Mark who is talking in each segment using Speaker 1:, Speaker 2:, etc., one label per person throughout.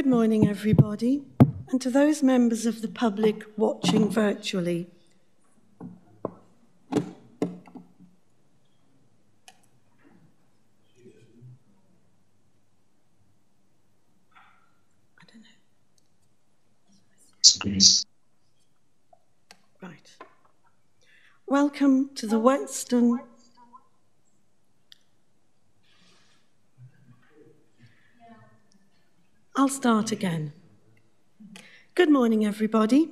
Speaker 1: Good morning, everybody, and to those members of the public watching virtually. Right. Welcome to the Western. I'll start again. Good morning, everybody,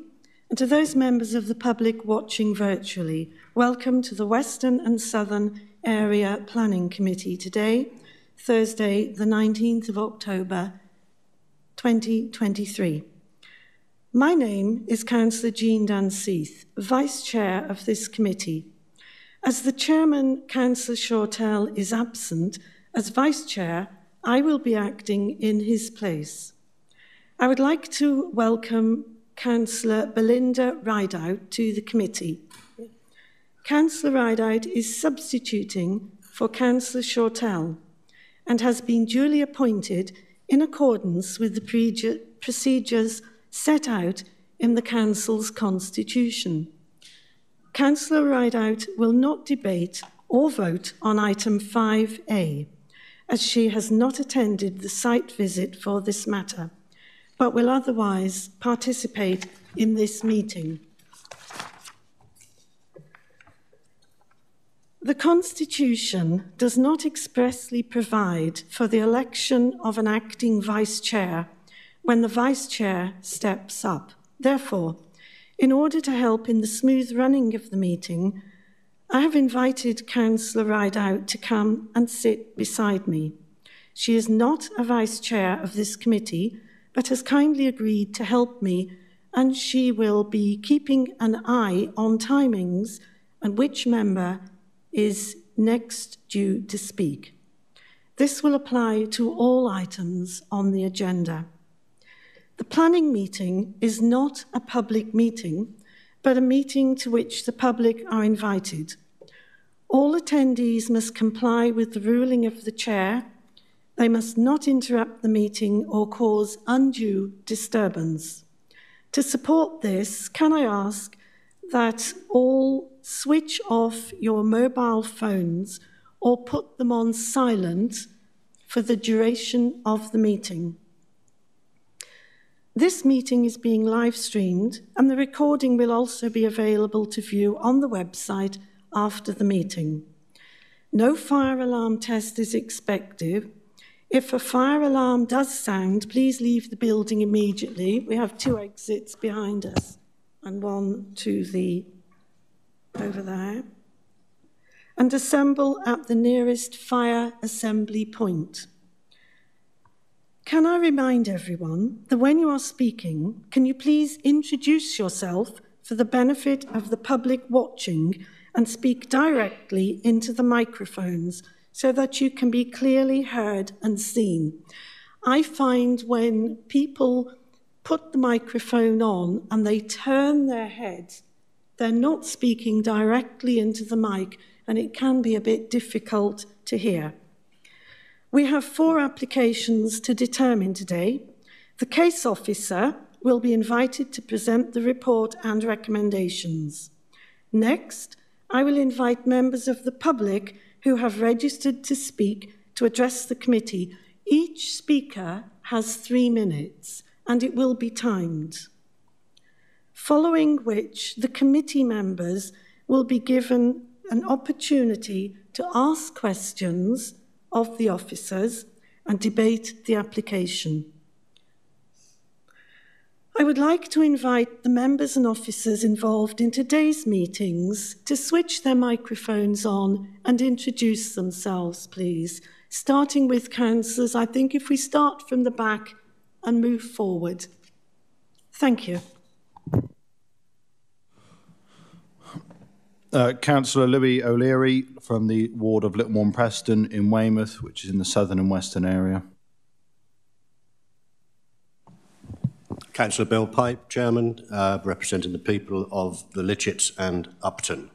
Speaker 1: and to those members of the public watching virtually, welcome to the Western and Southern Area Planning Committee today, Thursday, the 19th of October, 2023. My name is Councillor Jean Dunseith, Vice Chair of this committee. As the Chairman, Councillor Shortell, is absent, as Vice Chair, I will be acting in his place. I would like to welcome Councillor Belinda Ridout to the committee. Councillor Ridout is substituting for Councillor Shortell and has been duly appointed in accordance with the procedures set out in the Council's constitution. Councillor Ridout will not debate or vote on item 5A, as she has not attended the site visit for this matter, but will otherwise participate in this meeting. The Constitution does not expressly provide for the election of an acting vice chair when the Vice Chair steps up. Therefore, in order to help in the smooth running of the meeting, I have invited Councillor Ridout to come and sit beside me. She is not a Vice Chair of this committee, but has kindly agreed to help me, and she will be keeping an eye on timings and which member is next due to speak. This will apply to all items on the agenda. The planning meeting is not a public meeting, but a meeting to which the public are invited. All attendees must comply with the ruling of the chair. They must not interrupt the meeting or cause undue disturbance. To support this, can I ask that all switch off your mobile phones or put them on silent for the duration of the meeting? This meeting is being live streamed, and the recording will also be available to view on the website after the meeting. No fire alarm test is expected. If a fire alarm does sound, please leave the building immediately. We have two exits behind us and one to the over there. And assemble at the nearest fire assembly point. Can I remind everyone that when you are speaking, can you please introduce yourself for the benefit of the public watching and speak directly into the microphones so that you can be clearly heard and seen? I find when people put the microphone on and they turn their heads, they're not speaking directly into the mic, and it can be a bit difficult to hear. We have four applications to determine today. The case officer will be invited to present the report and recommendations. Next, I will invite members of the public who have registered to speak to address the committee. Each speaker has three minutes and it will be timed. Following which, the committee members will be given an opportunity to ask questions of the officers and debate the application. I would like to invite the members and officers involved in today's meetings to switch their microphones on and introduce themselves, please. Starting with councillors, I think if we start from the back and move forward. Thank you.
Speaker 2: Uh, Councillor Louis O'Leary from the ward of Littlemoor Preston in Weymouth, which is in the southern and western area.
Speaker 3: Councillor Bill Pipe, Chairman, uh, representing the people of the Lytchetts and Upton.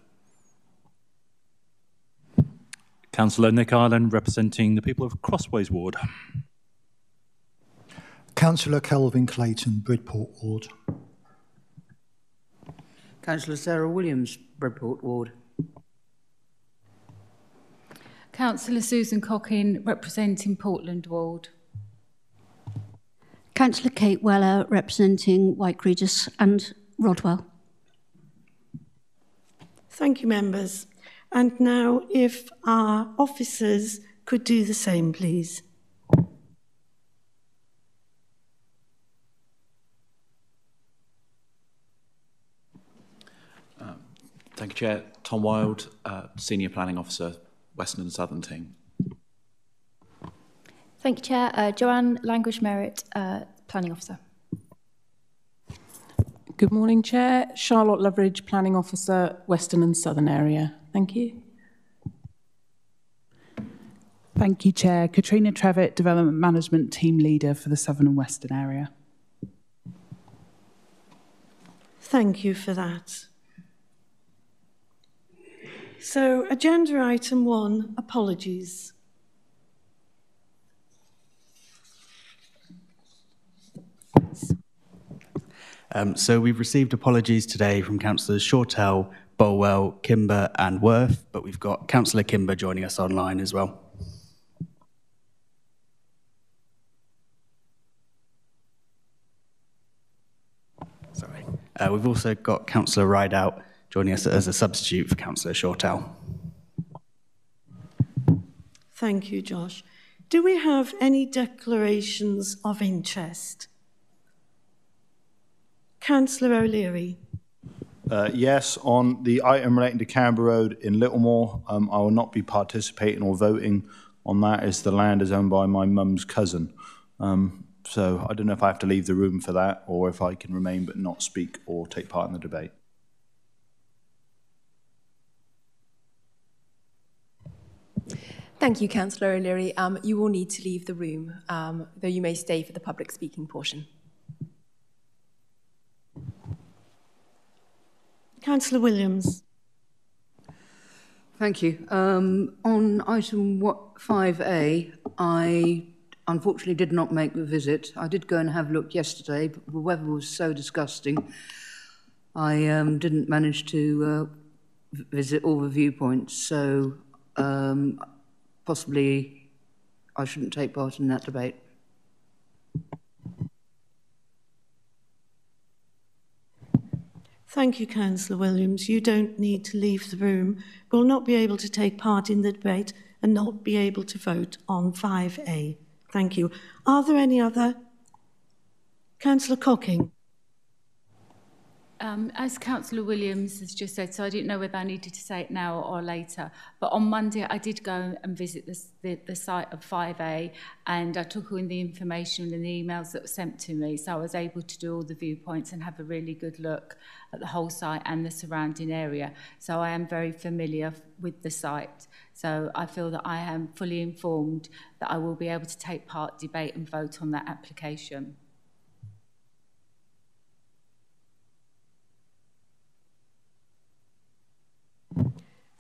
Speaker 4: Councillor Nick Ireland, representing the people of Crossways Ward. Councillor Kelvin Clayton, Bridport Ward.
Speaker 5: Councillor Sarah Williams, Bridport Ward.
Speaker 6: Councillor Susan Cocking, representing Portland Ward.
Speaker 7: Councillor Kate Wheller, representing Wyke Regis and Rodwell.
Speaker 1: Thank you, members. And now, if our officers could do the same, please.
Speaker 8: Thank you, Chair. Tom Wild, uh, Senior Planning Officer, Western and Southern Team.
Speaker 9: Thank you, Chair. Uh, Joanne Language Merritt, uh, Planning Officer.
Speaker 10: Good morning, Chair. Charlotte Loveridge, Planning Officer, Western and Southern Area. Thank you.
Speaker 11: Thank you, Chair. Katrina Trevitt, Development Management Team Leader for the Southern and Western Area.
Speaker 1: Thank you for that. So, agenda item one apologies.
Speaker 12: Um, so we've received apologies today from councillors Shortell, Bolwell, Kimber, and Worth, but we've got Councillor Kimber joining us online as well. Sorry. Uh, we've also got Councillor Ridout joining us as a substitute for Councillor Shortell.
Speaker 1: Thank you, Josh. Do we have any declarations of interest? Councillor O'Leary.
Speaker 2: Uh, yes, on the item relating to Canberra Road in Littlemoor, um, I will not be participating or voting on that as the land is owned by my mum's cousin. Um, so I don't know if I have to leave the room for that or if I can remain but not speak or take part in the debate.
Speaker 13: Thank you, Councillor O'Leary. Um, you will need to leave the room, um, though you may stay for the public speaking portion.
Speaker 1: Councillor Williams.
Speaker 5: Thank you. Um, on item 5A, I unfortunately did not make the visit. I did go and have a look yesterday, but the weather was so disgusting. I um, didn't manage to uh, visit all the viewpoints, so um, possibly I shouldn't take part in that debate.
Speaker 1: Thank you, Councillor Williams. You don't need to leave the room. We'll not be able to take part in the debate and not be able to vote on 5A. Thank you. Are there any other? Councillor Cocking.
Speaker 6: Um, as Councillor Williams has just said, so I didn't know whether I needed to say it now or later, but on Monday I did go and visit the, the, the site of 5A and I took in the information and the emails that were sent to me, so I was able to do all the viewpoints and have a really good look at the whole site and the surrounding area. So I am very familiar with the site. So I feel that I am fully informed that I will be able to take part, debate and vote on that application.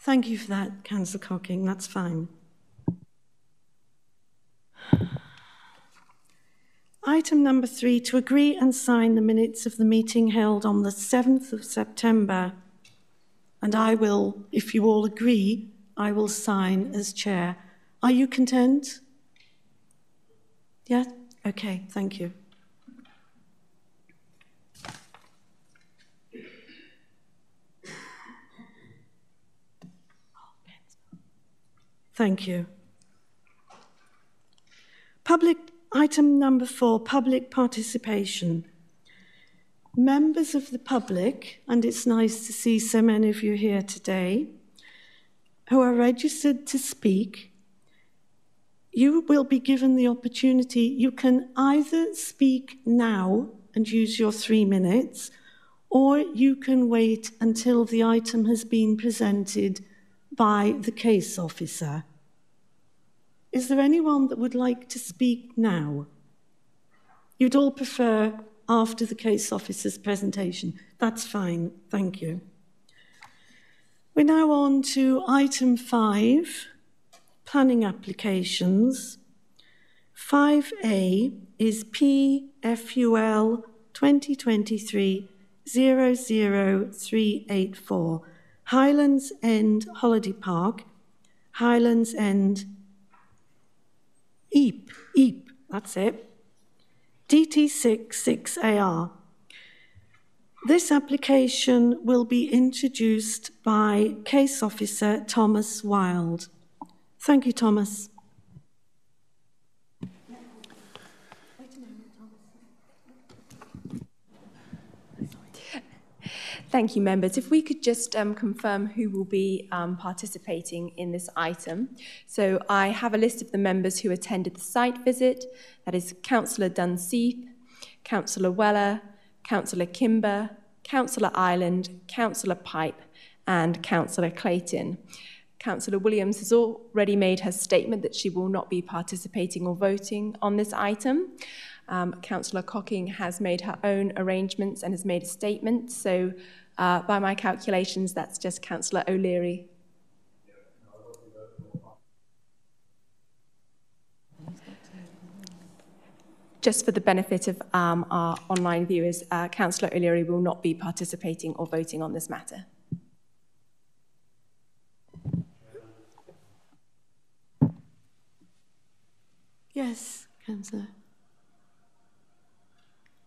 Speaker 1: Thank you for that, Councillor Cocking. That's fine. Item number three, to agree and sign the minutes of the meeting held on the 7th of September. And I will, if you all agree, I will sign as chair. Are you content? Yeah? Okay, thank you. Thank you. Public item number four, public participation. Members of the public, and it's nice to see so many of you here today, who are registered to speak, you will be given the opportunity. You can either speak now and use your three minutes, or you can wait until the item has been presented by the case officer. Is there anyone that would like to speak now? You'd all prefer after the case officer's presentation. That's fine, thank you. We're now on to item five, planning applications. 5A is PFUL 2023 00384, Highlands End Holiday Park, Highlands End Eype, Eype, that's it, DT6 6AR. This application will be introduced by Case Officer Thomas Wild. Thank you, Thomas.
Speaker 13: Thank you, members. If we could just um, confirm who will be um, participating in this item. So I have a list of the members who attended the site visit. That is Councillor Dunseith, Councillor Wheller, Councillor Kimber, Councillor Ireland, Councillor Pipe, and Councillor Clayton. Councillor Williams has already made her statement that she will not be participating or voting on this item. Um, Councillor Cocking has made her own arrangements and has made a statement. So uh, by my calculations, that's just Councillor O'Leary. Just for the benefit of um, our online viewers, uh, Councillor O'Leary will not be participating or voting on this matter.
Speaker 1: Yes, Councillor.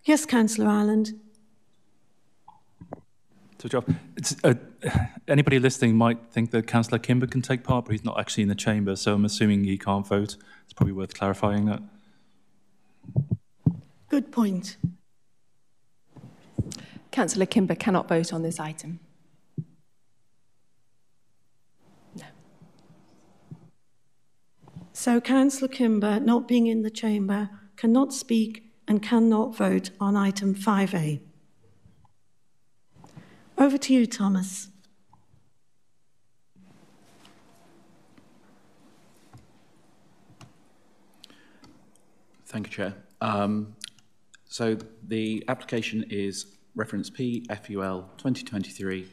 Speaker 1: Yes, Councillor Ireland.
Speaker 14: So, Job, uh, anybody listening might think that Councillor Kimber can take part, but he's not actually in the chamber, so I'm assuming he can't vote. It's probably worth clarifying that.
Speaker 1: Good point.
Speaker 13: Councillor Kimber cannot vote on this item.
Speaker 1: No. So, Councillor Kimber, not being in the chamber, cannot speak and cannot vote on item 5A. Over to you, Thomas.
Speaker 8: Thank you, Chair. Um, so the application is reference PFUL FUL 2023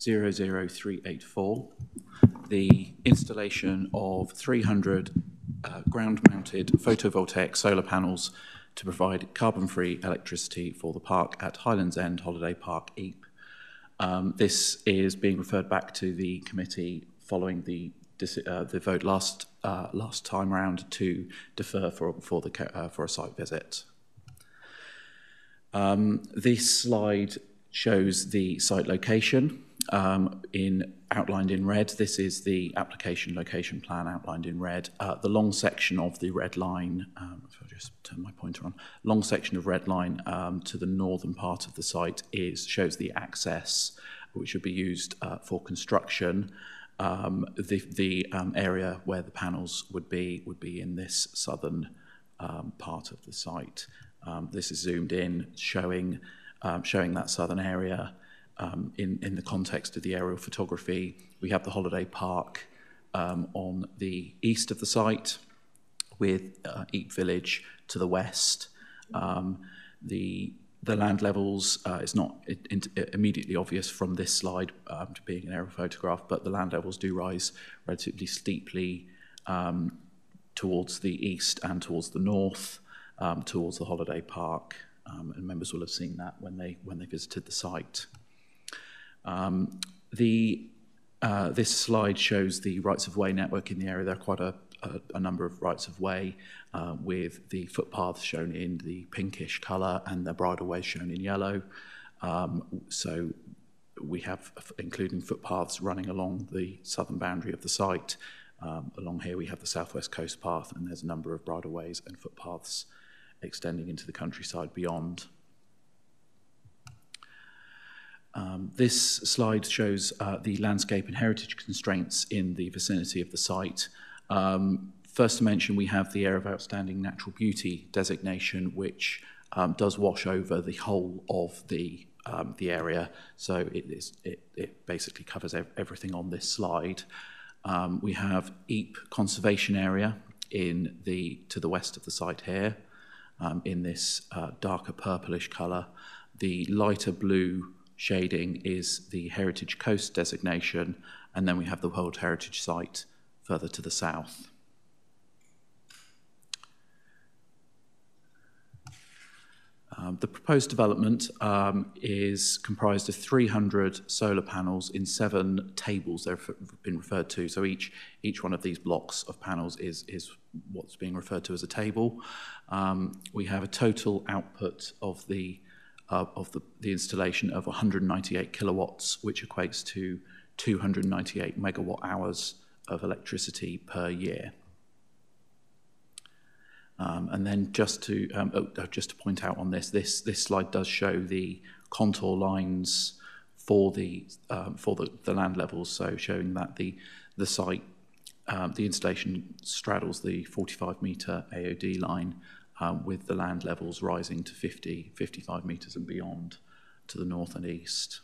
Speaker 8: 00384. The installation of 300 uh, ground-mounted photovoltaic solar panels to provide carbon-free electricity for the park at Highlands End Holiday Park Eype. Um, this is being referred back to the committee following the uh, the vote last uh, last time round to defer for for the uh, for a site visit. Um, this slide shows the site location um, in outlined in red. This is the application location plan outlined in red. Uh, the long section of the red line, um, just turn my pointer on, long section of red line um, to the northern part of the site is shows the access which would be used uh, for construction. Um, the the um, area where the panels would be would be in this southern um, part of the site. Um, this is zoomed in, showing um, showing that southern area in, in the context of the aerial photography. We have the holiday park on the east of the site with uh, Village to the west. Um, the the land levels uh, is not immediately obvious from this slide um, to being an aerial photograph, but the land levels do rise relatively steeply um, towards the east and towards the north, um, towards the holiday park, um, and members will have seen that when they when they visited the site. Um, the, uh, this slide shows the rights of way network in the area. There are quite a, a, a number of rights of way uh, with the footpaths shown in the pinkish colour and the bridleways shown in yellow. Um, so we have, including footpaths running along the southern boundary of the site. Um, along here we have the southwest coast path and there's a number of bridleways and footpaths extending into the countryside beyond. Um, this slide shows uh, the landscape and heritage constraints in the vicinity of the site. Um, first to mention, we have the Area of Outstanding Natural Beauty designation, which um, does wash over the whole of the, um, the area. So it, is, it, it basically covers ev everything on this slide. Um, we have Eype Conservation Area in the, to the west of the site here, um, in this uh, darker purplish colour. The lighter blue shading is the Heritage Coast designation, and then we have the World Heritage Site further to the south. Um, the proposed development um, is comprised of 300 solar panels in seven tables they've been referred to. So each, each one of these blocks of panels is, is what's being referred to as a table. Um, we have a total output of the, uh, of the, the installation of 198 kilowatts, which equates to 298 megawatt hours of electricity per year. Um, and then just to um, oh, oh, just to point out on this, this this slide does show the contour lines for the um, for the, the land levels. So showing that the the site um, the installation straddles the 45 meter AOD line um, with the land levels rising to 50 55 meters and beyond to the north and east.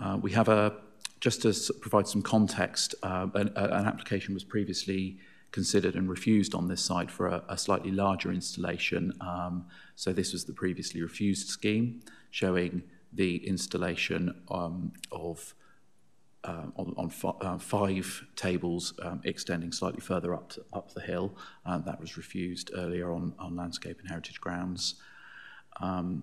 Speaker 8: Uh, we have a just to provide some context, uh, an, an application was previously considered and refused on this site for a, a slightly larger installation. Um, so this was the previously refused scheme, showing the installation um, of uh, on, on uh, five tables um, extending slightly further up to, up the hill. Uh, that was refused earlier on, on landscape and heritage grounds. Um,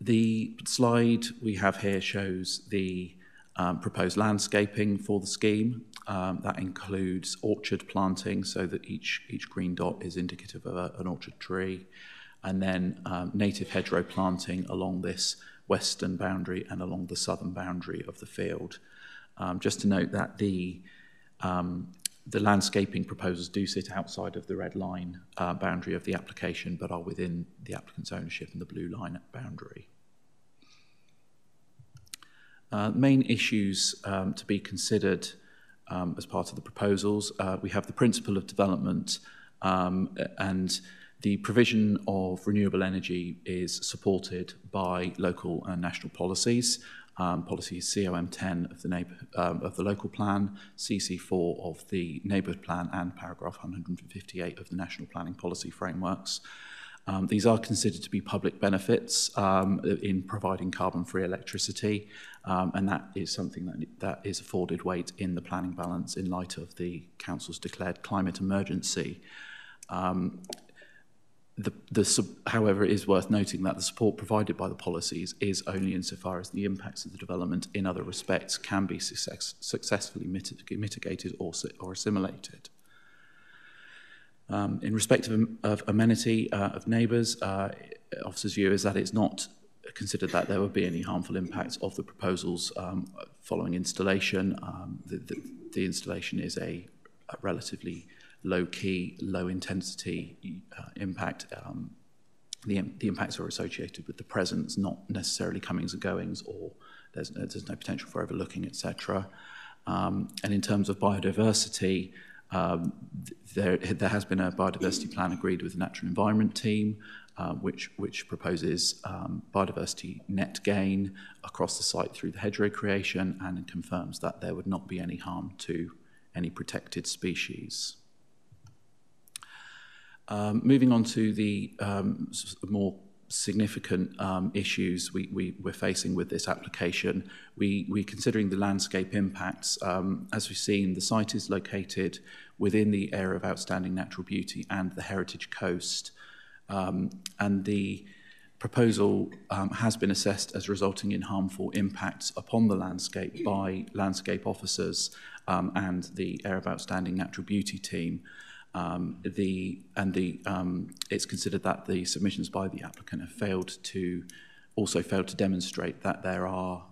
Speaker 8: the slide we have here shows the um, proposed landscaping for the scheme. Um, that includes orchard planting, so that each, each green dot is indicative of a, an orchard tree, and then um, native hedgerow planting along this western boundary and along the southern boundary of the field. Um, just to note that the, um, the landscaping proposals do sit outside of the red line uh, boundary of the application, but are within the applicant's ownership and the blue line boundary. Uh, main issues um, to be considered um, as part of the proposals. Uh, we have the principle of development um, and the provision of renewable energy is supported by local and national policies. Um, policy COM10 of the, neighbor, um, of the local plan, CC4 of the neighbourhood plan, and paragraph 158 of the national planning policy frameworks. Um, these are considered to be public benefits um, in providing carbon-free electricity, um, and that is something that, that is afforded weight in the planning balance in light of the Council's declared climate emergency. Um, the, the, however, it is worth noting that the support provided by the policies is only insofar as the impacts of the development in other respects can be success, successfully mitigated or, or assimilated. Um, in respect of, of amenity uh, of neighbours, uh, officers' view is that it's not considered that there would be any harmful impacts of the proposals um, following installation. Um, the, the, the installation is a, a relatively low-key, low-intensity uh, impact. Um, the, the impacts are associated with the presence, not necessarily comings and goings, or there's, there's no potential for overlooking, etc. Um, and in terms of biodiversity, um, there, there has been a biodiversity plan agreed with the natural environment team, uh, which, which proposes um, biodiversity net gain across the site through the hedgerow creation and confirms that there would not be any harm to any protected species. Um, moving on to the um, more significant um, issues we, we, we're facing with this application. We, we're considering the landscape impacts. Um, as we've seen, the site is located within the area of outstanding natural beauty and the heritage coast. Um, and the proposal um, has been assessed as resulting in harmful impacts upon the landscape by landscape officers um, and the area of outstanding natural beauty team. Um, the, and the, um, it's considered that the submissions by the applicant have failed to, also failed to demonstrate that there are,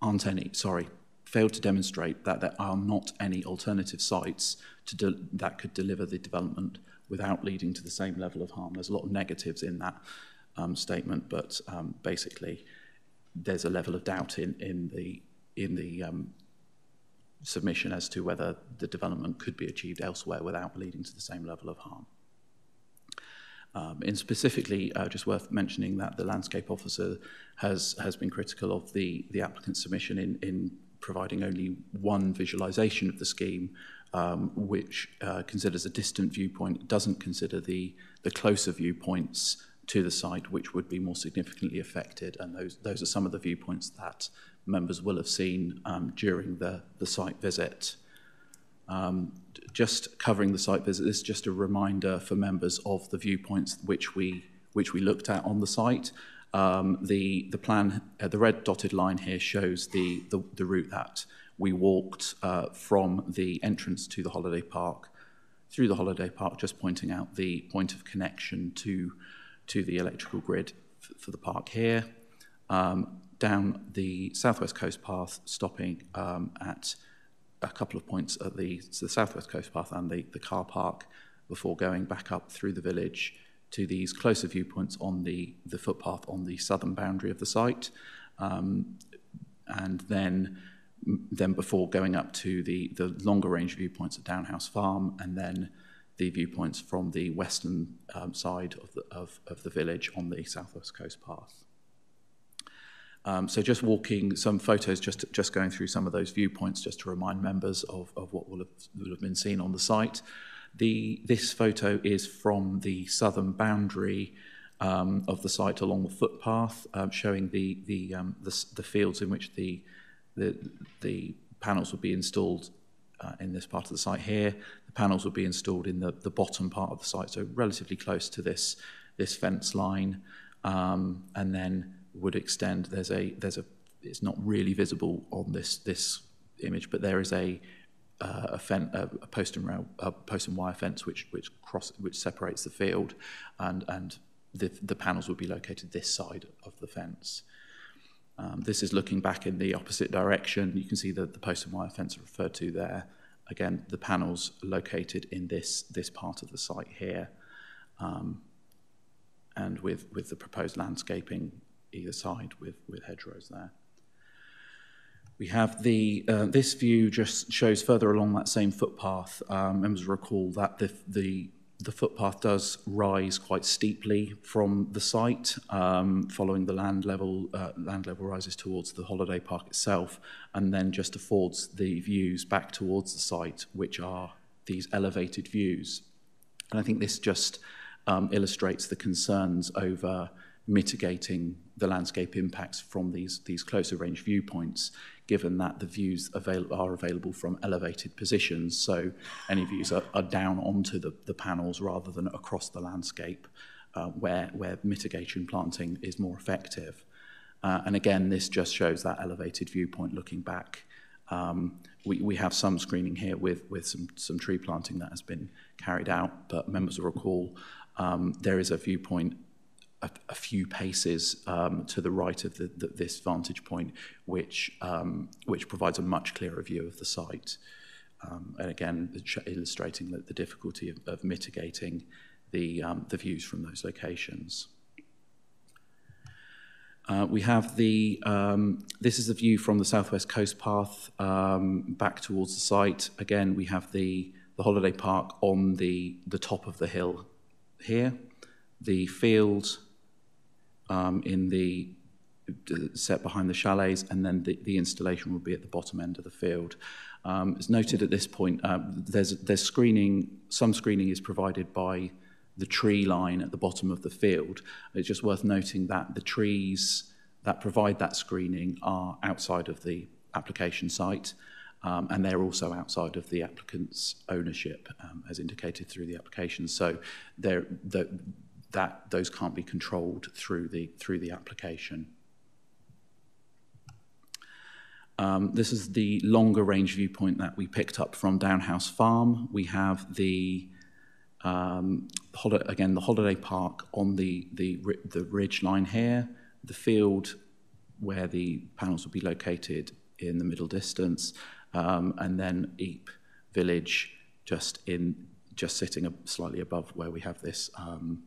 Speaker 8: aren't any, sorry, failed to demonstrate that there are not any alternative sites to that could deliver the development without leading to the same level of harm. There's a lot of negatives in that um, statement, but um, basically there's a level of doubt in, in the, in the um, submission as to whether the development could be achieved elsewhere without leading to the same level of harm. Um, and specifically, uh, just worth mentioning that the landscape officer has, has been critical of the, the applicant's submission in, in providing only one visualization of the scheme, um, which uh, considers a distant viewpoint, doesn't consider the, the closer viewpoints to the site, which would be more significantly affected. And those, those are some of the viewpoints that members will have seen um, during the, the site visit. Um, just covering the site visit, this is just a reminder for members of the viewpoints which we, which we looked at on the site. Um, the, the plan, uh, the red dotted line here shows the, the, the route that we walked uh, from the entrance to the holiday park through the holiday park, just pointing out the point of connection to, to the electrical grid for the park here. Um, down the southwest coast path, stopping um, at a couple of points at the, the southwest coast path and the, the car park before going back up through the village to these closer viewpoints on the, the footpath on the southern boundary of the site. Um, and then, then before going up to the, the longer range viewpoints at Downhouse Farm and then the viewpoints from the western um, side of the, of, of the village on the southwest coast path. Um, so just walking some photos, just just going through some of those viewpoints, just to remind members of, of what will have, will have been seen on the site. The, this photo is from the southern boundary um, of the site along the footpath, um, showing the, the, um, the, the fields in which the, the, the panels will be installed uh, in this part of the site here. The panels will be installed in the, the bottom part of the site, so relatively close to this, this fence line. Um, and then would extend. There's a there's a it's not really visible on this this image, but there is a uh, a, fen- a, a post and rail, a post and wire fence which which cross which separates the field, and and the the panels would be located this side of the fence. Um, this is looking back in the opposite direction. You can see that the post and wire fence referred to there. Again, the panels located in this this part of the site here, um, and with with the proposed landscaping either side with, with hedgerows there. We have the, uh, this view just shows further along that same footpath. Um, members recall that the, the, the footpath does rise quite steeply from the site, um, following the land level, uh, land level rises towards the holiday park itself, and then just affords the views back towards the site, which are these elevated views. And I think this just um, illustrates the concerns over mitigating the landscape impacts from these, these closer range viewpoints, given that the views avail are available from elevated positions. So any views are, are down onto the, the panels rather than across the landscape, uh, where, where mitigation planting is more effective. Uh, and again, this just shows that elevated viewpoint looking back. Um, we, we have some screening here with, with some, some tree planting that has been carried out, but members will recall um, there is a viewpoint a, a few paces um, to the right of the, the, this vantage point, which, um, which provides a much clearer view of the site. Um, and again, illustrating the, the difficulty of, of mitigating the, um, the views from those locations. Uh, we have the, um, this is the view from the southwest coast path um, back towards the site. Again, we have the, the holiday park on the, the top of the hill here. The field um, in the set behind the chalets, and then the, the installation will be at the bottom end of the field. Um, it's noted at this point, uh, there's, there's screening, some screening is provided by the tree line at the bottom of the field. It's just worth noting that the trees that provide that screening are outside of the application site, um, and they're also outside of the applicant's ownership, um, as indicated through the application. So they're, the, that those can't be controlled through the through the application. Um, this is the longer range viewpoint that we picked up from Downhouse Farm. We have the um, again the holiday park on the the the ridge line here, the field where the panels will be located in the middle distance, um, and then Eype Village just in just sitting slightly above where we have this um,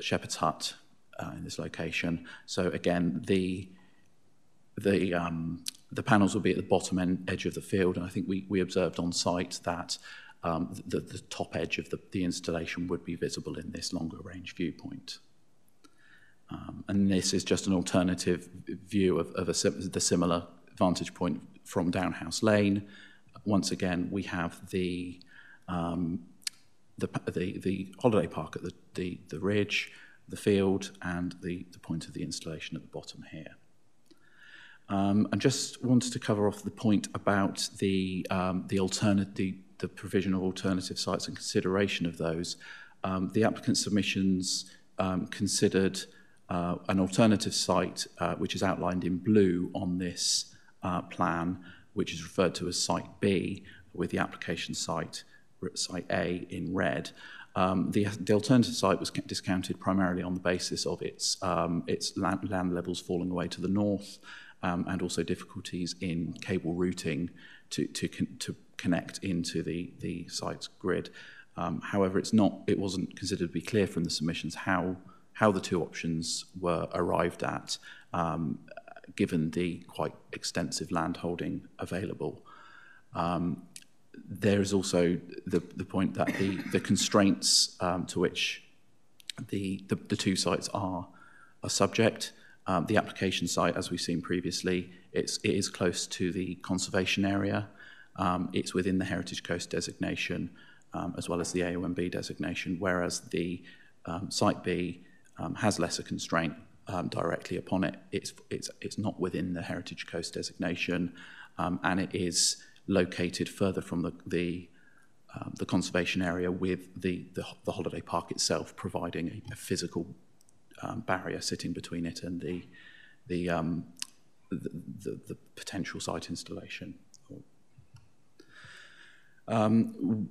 Speaker 8: Shepherd's Hut uh, in this location. So again, the the um, the panels will be at the bottom end, edge of the field, and I think we, we observed on site that um, the, the top edge of the, the installation would be visible in this longer range viewpoint. Um, and this is just an alternative view of, of a, the similar vantage point from Downhouse Lane. Once again, we have the um, the, the, the holiday park at the, the, the ridge, the field, and the, the point of the installation at the bottom here. Um, and just wanted to cover off the point about the um, the alternate the, the provision of alternative sites and consideration of those. Um, the applicant submissions um, considered uh, an alternative site uh, which is outlined in blue on this uh, plan, which is referred to as Site B, with the application site Site A in red. Um, the, the alternative site was discounted primarily on the basis of its, um, its land, land levels falling away to the north um, and also difficulties in cable routing to, to, con to connect into the, the site's grid. Um, however, it's not, it wasn't considered to be clear from the submissions how, how the two options were arrived at, um, given the quite extensive land holding available. Um, there is also the, the point that the, the constraints um, to which the, the, the two sites are, are subject. Um, the application site, as we've seen previously, it's, it is close to the conservation area. Um, it's within the Heritage Coast designation, um, as well as the AONB designation, whereas the um, Site B um, has lesser constraint directly upon it. It's, it's, it's not within the Heritage Coast designation, and it is located further from the, the, um, the conservation area with the, the, the holiday park itself providing a, a physical um, barrier sitting between it and the, the, um, the, the, potential site installation. Um,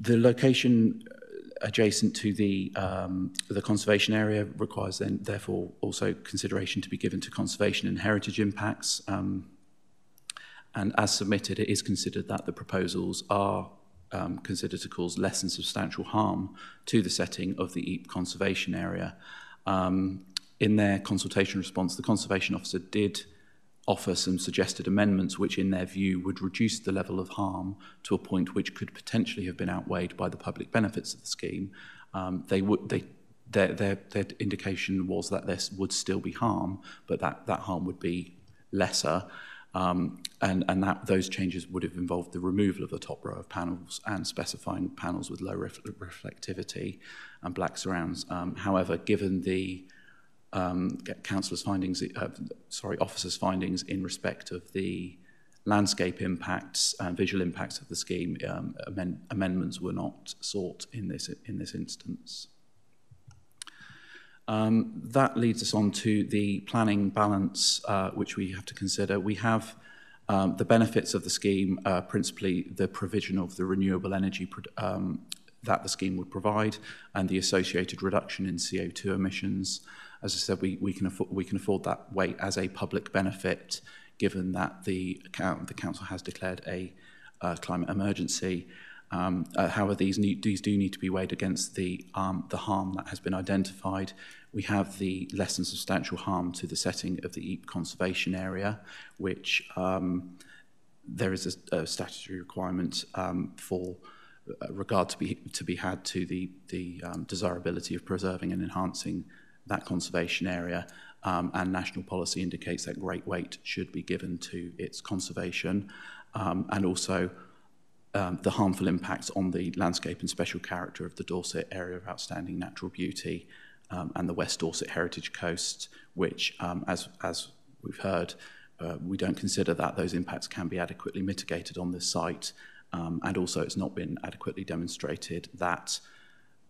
Speaker 8: the location adjacent to the um, the conservation area requires then therefore also consideration to be given to conservation and heritage impacts. Um, and as submitted, it is considered that the proposals are um, considered to cause less than substantial harm to the setting of the Eype conservation area. Um, in their consultation response, the conservation officer did offer some suggested amendments which, in their view, would reduce the level of harm to a point which could potentially have been outweighed by the public benefits of the scheme. Um, they would, they, their, their, their indication was that there would still be harm, but that, that harm would be lesser. Um, and and that, those changes would have involved the removal of the top row of panels and specifying panels with low ref reflectivity and black surrounds. Um, however, given the um, councillors' findings, uh, sorry, officers' findings in respect of the landscape impacts and visual impacts of the scheme, um, amend amendments were not sought in this in this instance. Um, that leads us on to the planning balance, uh, which we have to consider. We have um, the benefits of the scheme, uh, principally the provision of the renewable energy um, that the scheme would provide and the associated reduction in CO2 emissions. As I said, we, we, can, afford, we can afford that weight as a public benefit, given that the, the Council has declared a uh, climate emergency. Um, uh, however, these, need, these do need to be weighed against the, um, the harm that has been identified. We have the less than substantial harm to the setting of the Eype conservation area, which um, there is a, a statutory requirement um, for uh, regard to be, to be had to the, the um, desirability of preserving and enhancing that conservation area, um, and national policy indicates that great weight should be given to its conservation, um, and also um, the harmful impacts on the landscape and special character of the Dorset area of outstanding natural beauty um, and the West Dorset Heritage Coast, which, um, as, as we've heard, uh, we don't consider that those impacts can be adequately mitigated on this site. Um, and also, it's not been adequately demonstrated that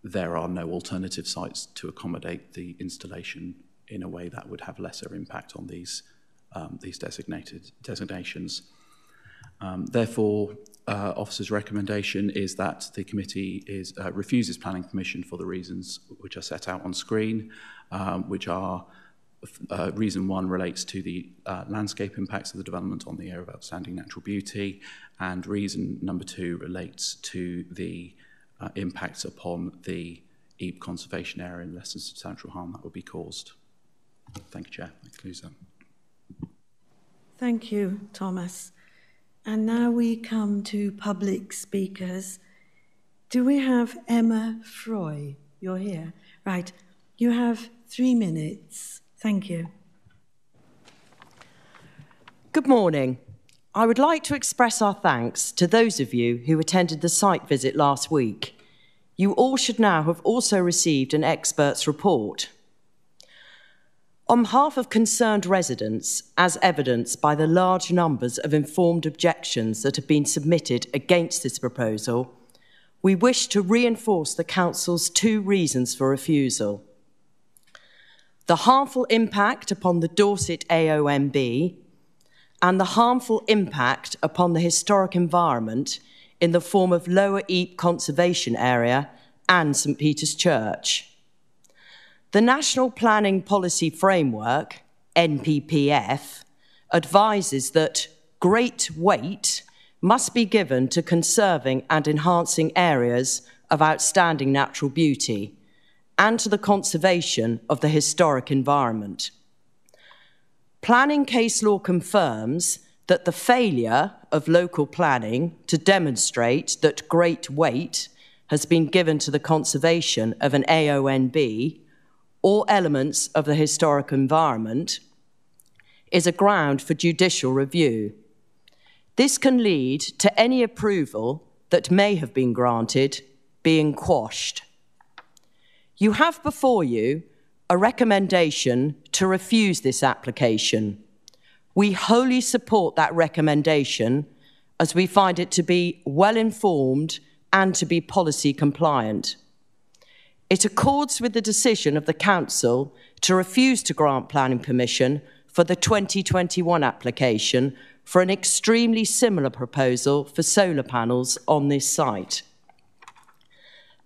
Speaker 8: there are no alternative sites to accommodate the installation in a way that would have lesser impact on these, um, these designated designations. Um, therefore, uh, officer's recommendation is that the committee is, uh, refuses planning permission for the reasons which are set out on screen, um, which are uh, reason one relates to the uh, landscape impacts of the development on the area of outstanding natural beauty, and reason number two relates to the uh, impacts upon the Eype conservation area and less than substantial harm that would be caused. Thank you, Chair. That concludes that.
Speaker 1: Thank you, Thomas. And now we come to public speakers. Do we have Emma Froy? You're here. Right. You have three minutes. Thank you.
Speaker 15: Good morning. I would like to express our thanks to those of you who attended the site visit last week. You all should now have also received an expert's report. On behalf of concerned residents, as evidenced by the large numbers of informed objections that have been submitted against this proposal, we wish to reinforce the Council's two reasons for refusal. The harmful impact upon the Dorset AONB and the harmful impact upon the historic environment in the form of Lower Eype Conservation Area and St Peter's Church. The National Planning Policy Framework, NPPF, advises that great weight must be given to conserving and enhancing areas of outstanding natural beauty and to the conservation of the historic environment. Planning case law confirms that the failure of local planning to demonstrate that great weight has been given to the conservation of an AONB or elements of the historic environment is a ground for judicial review. This can lead to any approval that may have been granted being quashed. You have before you a recommendation to refuse this application. We wholly support that recommendation as we find it to be well informed and to be policy compliant. It accords with the decision of the Council to refuse to grant planning permission for the 2021 application for an extremely similar proposal for solar panels on this site.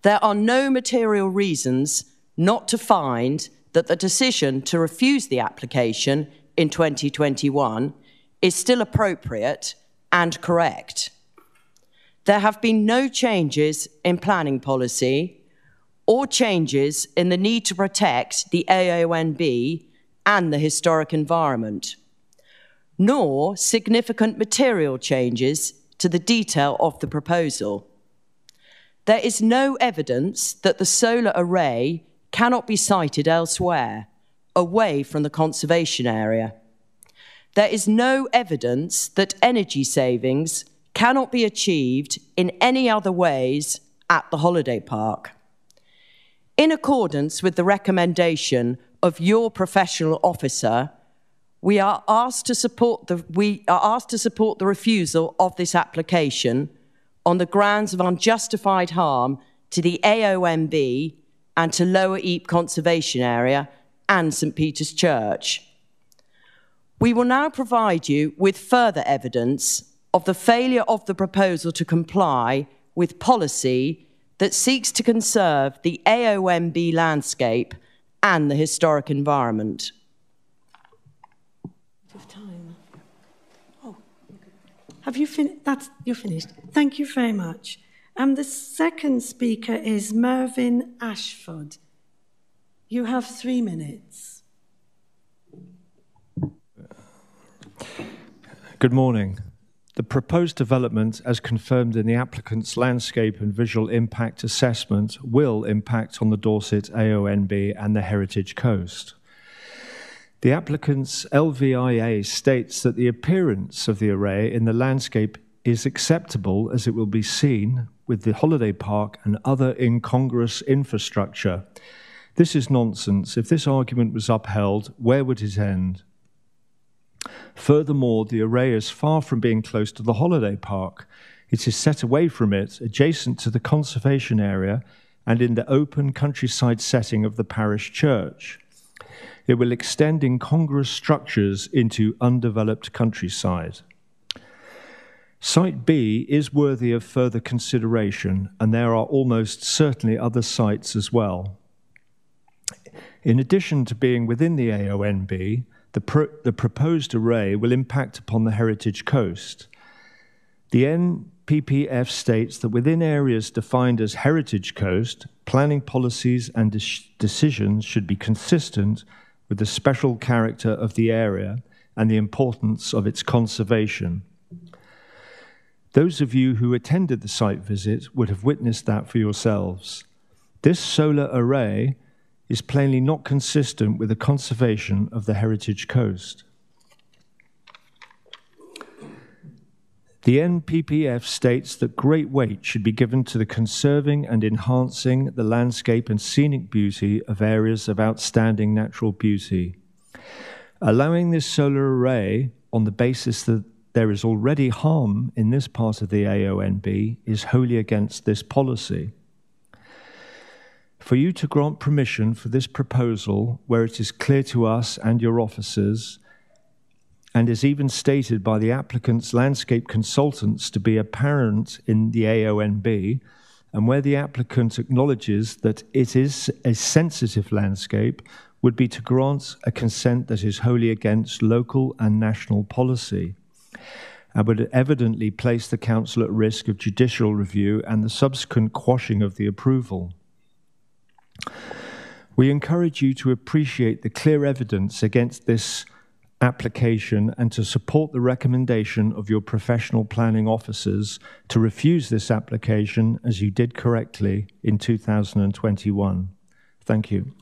Speaker 15: There are no material reasons not to find that the decision to refuse the application in 2021 is still appropriate and correct. There have been no changes in planning policy or changes in the need to protect the AONB and the historic environment, nor significant material changes to the detail of the proposal. There is no evidence that the solar array cannot be sited elsewhere, away from the conservation area. There is no evidence that energy savings cannot be achieved in any other ways at the holiday park. In accordance with the recommendation of your professional officer, we are asked to support the, we are asked to support the refusal of this application on the grounds of unjustified harm to the AONB and to Lower Eype Conservation Area and St Peter's Church. We will now provide you with further evidence of the failure of the proposal to comply with policy that seeks to conserve the AONB landscape and the historic environment.
Speaker 1: Oh, have you finished? That's you're finished. Thank you very much. And the second speaker is Mervyn Ashford. You have three minutes.
Speaker 16: Good morning. The proposed development, as confirmed in the applicant's landscape and visual impact assessment, will impact on the Dorset AONB and the Heritage Coast. The applicant's LVIA states that the appearance of the array in the landscape is acceptable as it will be seen with the holiday park and other incongruous infrastructure. This is nonsense. If this argument was upheld, where would it end? Furthermore, the array is far from being close to the holiday park. It is set away from it, adjacent to the conservation area, and in the open countryside setting of the parish church. It will extend incongruous structures into undeveloped countryside. Site B is worthy of further consideration, and there are almost certainly other sites as well. In addition to being within the AONB, the, the proposed array will impact upon the heritage coast. The NPPF states that within areas defined as heritage coast, planning policies and de decisions should be consistent with the special character of the area and the importance of its conservation. Those of you who attended the site visit would have witnessed that for yourselves. This solar array is plainly not consistent with the conservation of the heritage coast. The NPPF states that great weight should be given to the conserving and enhancing the landscape and scenic beauty of areas of outstanding natural beauty. Allowing this solar array on the basis that there is already harm in this part of the AONB is wholly against this policy. For you to grant permission for this proposal, where it is clear to us and your officers, and is even stated by the applicant's landscape consultants to be apparent in the AONB, and where the applicant acknowledges that it is a sensitive landscape, would be to grant a consent that is wholly against local and national policy and would evidently place the council at risk of judicial review and the subsequent quashing of the approval. We encourage you to appreciate the clear evidence against this application and to support the recommendation of your professional planning officers to refuse this application as you did correctly in 2021. Thank you.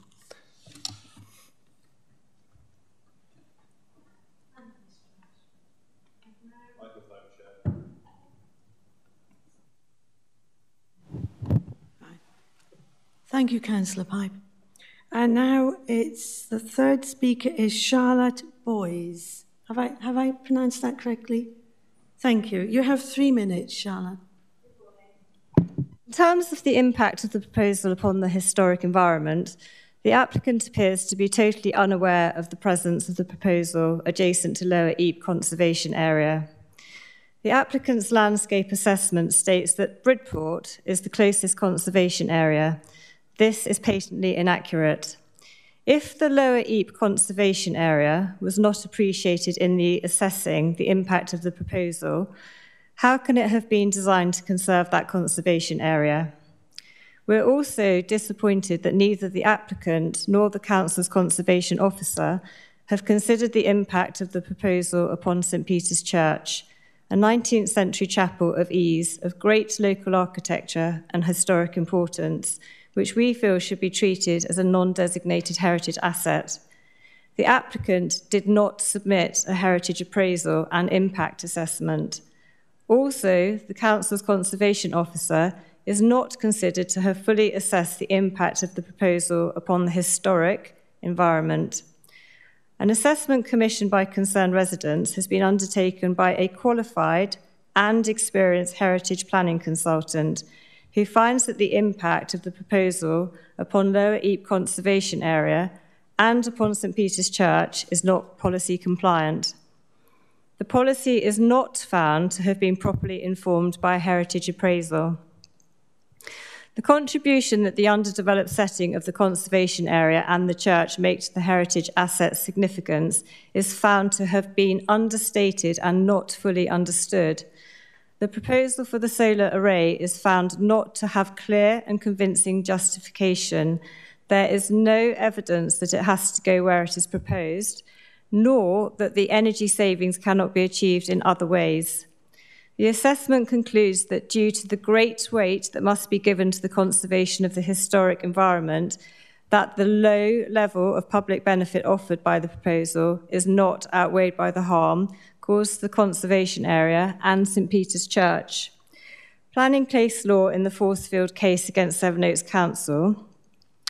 Speaker 1: Thank you, Councillor Pipe. And now it's the third speaker is Charlotte Boys. Have I, have I pronounced that correctly? Thank you. You have three minutes, Charlotte.
Speaker 17: In terms of the impact of the proposal upon the historic environment, the applicant appears to be totally unaware of the presence of the proposal adjacent to Lower Eype Conservation Area. The applicant's landscape assessment states that Bridport is the closest conservation area this is patently inaccurate. If the Lower Eype conservation area was not appreciated in the assessing the impact of the proposal, how can it have been designed to conserve that conservation area? We're also disappointed that neither the applicant nor the Council's conservation officer have considered the impact of the proposal upon St Peter's Church, a 19th century chapel of ease, of great local architecture and historic importance, which we feel should be treated as a non designated heritage asset. The applicant did not submit a heritage appraisal and impact assessment. Also, the Council's Conservation Officer is not considered to have fully assessed the impact of the proposal upon the historic environment. An assessment commissioned by concerned residents has been undertaken by a qualified and experienced heritage planning consultant who finds that the impact of the proposal upon Lower Eype Conservation Area and upon St Peter's Church is not policy compliant. The policy is not found to have been properly informed by heritage appraisal. The contribution that the underdeveloped setting of the conservation area and the church make to the heritage asset's significance is found to have been understated and not fully understood the proposal for the solar array is found not to have clear and convincing justification. There is no evidence that it has to go where it is proposed, nor that the energy savings cannot be achieved in other ways. The assessment concludes that due to the great weight that must be given to the conservation of the historic environment, that the low level of public benefit offered by the proposal is not outweighed by the harm caused the conservation area and St Peter's Church. Planning case law in the Forge Field case against Sevenoaks Council,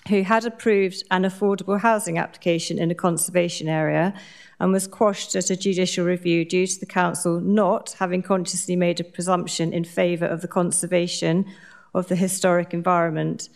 Speaker 17: who had approved an affordable housing application in a conservation area and was quashed at a judicial review due to the council not having consciously made a presumption in favour of the conservation of the historic environment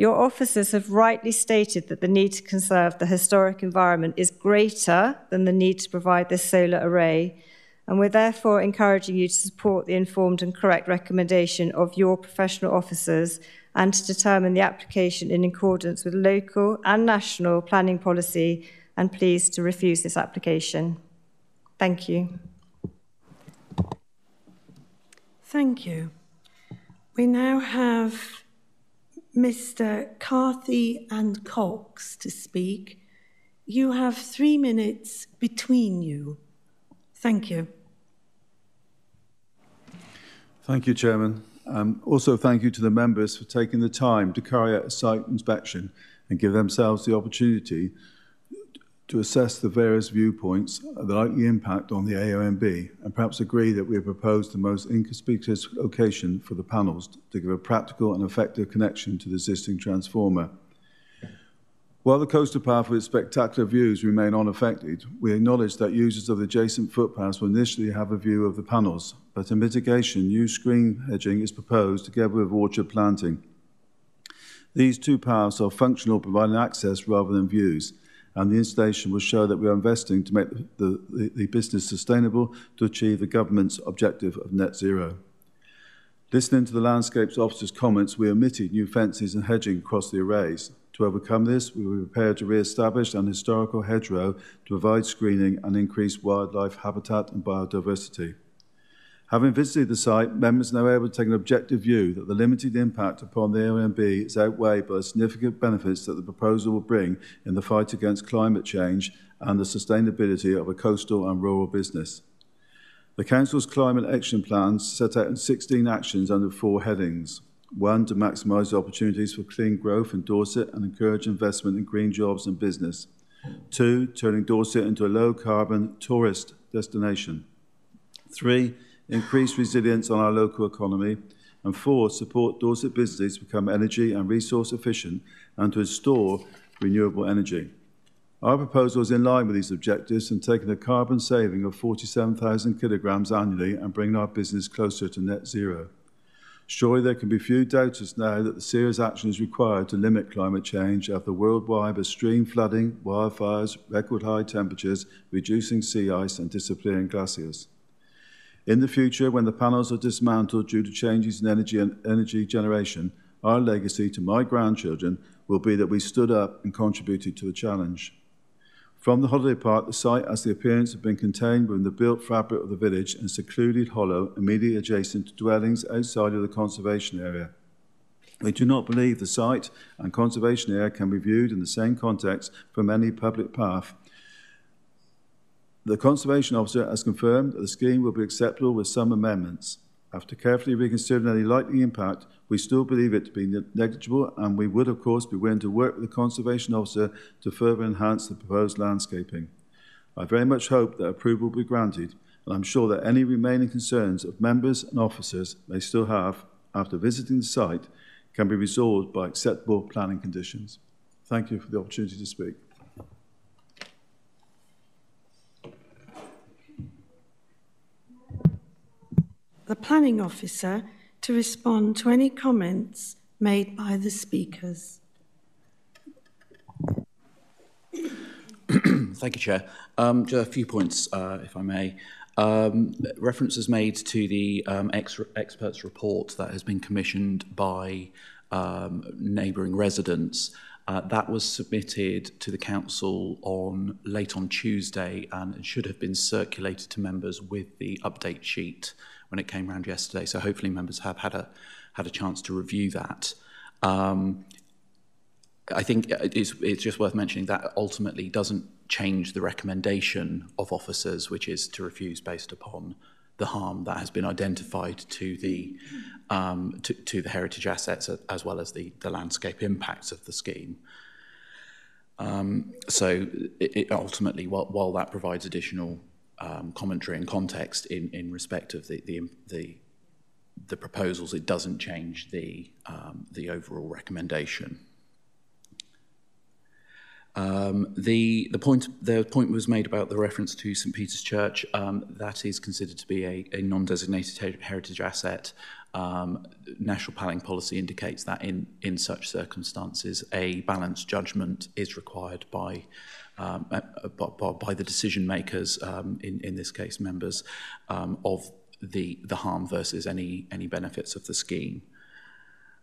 Speaker 17: your officers have rightly stated that the need to conserve the historic environment is greater than the need to provide this solar array, and we're therefore encouraging you to support the informed and correct recommendation of your professional officers and to determine the application in accordance with local and national planning policy and please to refuse this application. Thank you.
Speaker 1: Thank you. We now have Mr. Carthy and Cox to speak. You have three minutes between you. Thank you.
Speaker 18: Thank you, Chairman. Um, also, thank you to the members for taking the time to carry out a site inspection and give themselves the opportunity to assess the various viewpoints, the likely impact on the AONB, and perhaps agree that we have proposed the most inconspicuous location for the panels to give a practical and effective connection to the existing transformer. While the coastal path with spectacular views remain unaffected, we acknowledge that users of the adjacent footpaths will initially have a view of the panels, but in mitigation, new screen hedging is proposed together with orchard planting. These two paths are functional, providing access rather than views, and the installation will show that we are investing to make the, the, the business sustainable to achieve the government's objective of net zero. Listening to the landscapes officer's comments, we omitted new fences and hedging across the arrays. To overcome this, we were prepared to re-establish an historical hedgerow to provide screening and increase wildlife habitat and biodiversity. Having visited the site, members are now able to take an objective view that the limited impact upon the AONB is outweighed by the significant benefits that the proposal will bring in the fight against climate change and the sustainability of a coastal and rural business. The Council's climate action plans set out 16 actions under four headings. One, to maximise opportunities for clean growth in Dorset and encourage investment in green jobs and business. Two, turning Dorset into a low carbon tourist destination. Three, increase resilience on our local economy. And four, support Dorset businesses to become energy and resource efficient and to store renewable energy. Our proposal is in line with these objectives and taking a carbon saving of 47,000 kilograms annually and bringing our business closer to net zero. Surely there can be few doubters now that the serious action is required to limit climate change after worldwide extreme flooding, wildfires, record high temperatures, reducing sea ice and disappearing glaciers. In the future, when the panels are dismantled due to changes in energy and energy generation, our legacy to my grandchildren will be that we stood up and contributed to the challenge. From the holiday park, the site has the appearance of being contained within the built fabric of the village and secluded hollow immediately adjacent to dwellings outside of the conservation area. We do not believe the site and conservation area can be viewed in the same context from any public path. The conservation officer has confirmed that the scheme will be acceptable with some amendments. After carefully reconsidering any likely impact, we still believe it to be negligible and we would of course be willing to work with the Conservation Officer to further enhance the proposed landscaping. I very much hope that approval will be granted and I'm sure that any remaining concerns of members and officers may still have after visiting the site can be resolved by acceptable planning conditions. Thank you for the opportunity to speak.
Speaker 1: The planning officer to respond to any comments made by the speakers.
Speaker 8: Thank you, Chair. Um, just a few points, uh, if I may. Um, reference is made to the um, ex experts report that has been commissioned by um, neighbouring residents. Uh, that was submitted to the council on late on Tuesday and should have been circulated to members with the update sheet when it came around yesterday. So hopefully members have had a had a chance to review that. Um, I think it's, it's just worth mentioning that ultimately doesn't change the recommendation of officers, which is to refuse based upon the harm that has been identified to the um, to, to the heritage assets as well as the, the landscape impacts of the scheme. Um, so it, it ultimately, while, while that provides additional um, commentary and context in, in respect of the, the, the, the proposals, it doesn't change the, um, the overall recommendation. Um, the, the, point, the point was made about the reference to St Peter's Church. Um, that is considered to be a, a non-designated heritage asset. Um, national planning policy indicates that in, in such circumstances, a balanced judgment is required by um, uh, by, by the decision makers, um, in, in this case members, um, of the, the harm versus any, any benefits of the scheme.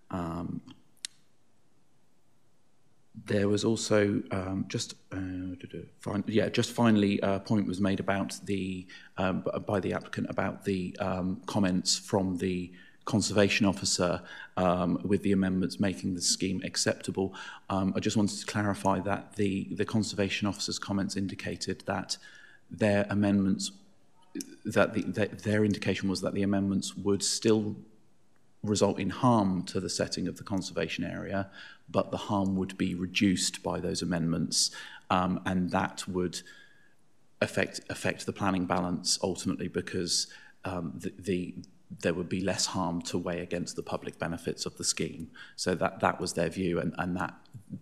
Speaker 8: Um, there was also um, just uh, yeah just finally a point was made about the um, by the applicant about the um, comments from the conservation officer um, with the amendments making the scheme acceptable. Um, I just wanted to clarify that the, the conservation officer's comments indicated that their amendments, that, the, their indication was that the amendments would still result in harm to the setting of the conservation area, but the harm would be reduced by those amendments, um, and that would affect affect the planning balance ultimately because um, the, the there would be less harm to weigh against the public benefits of the scheme. So that, that was their view, and, and that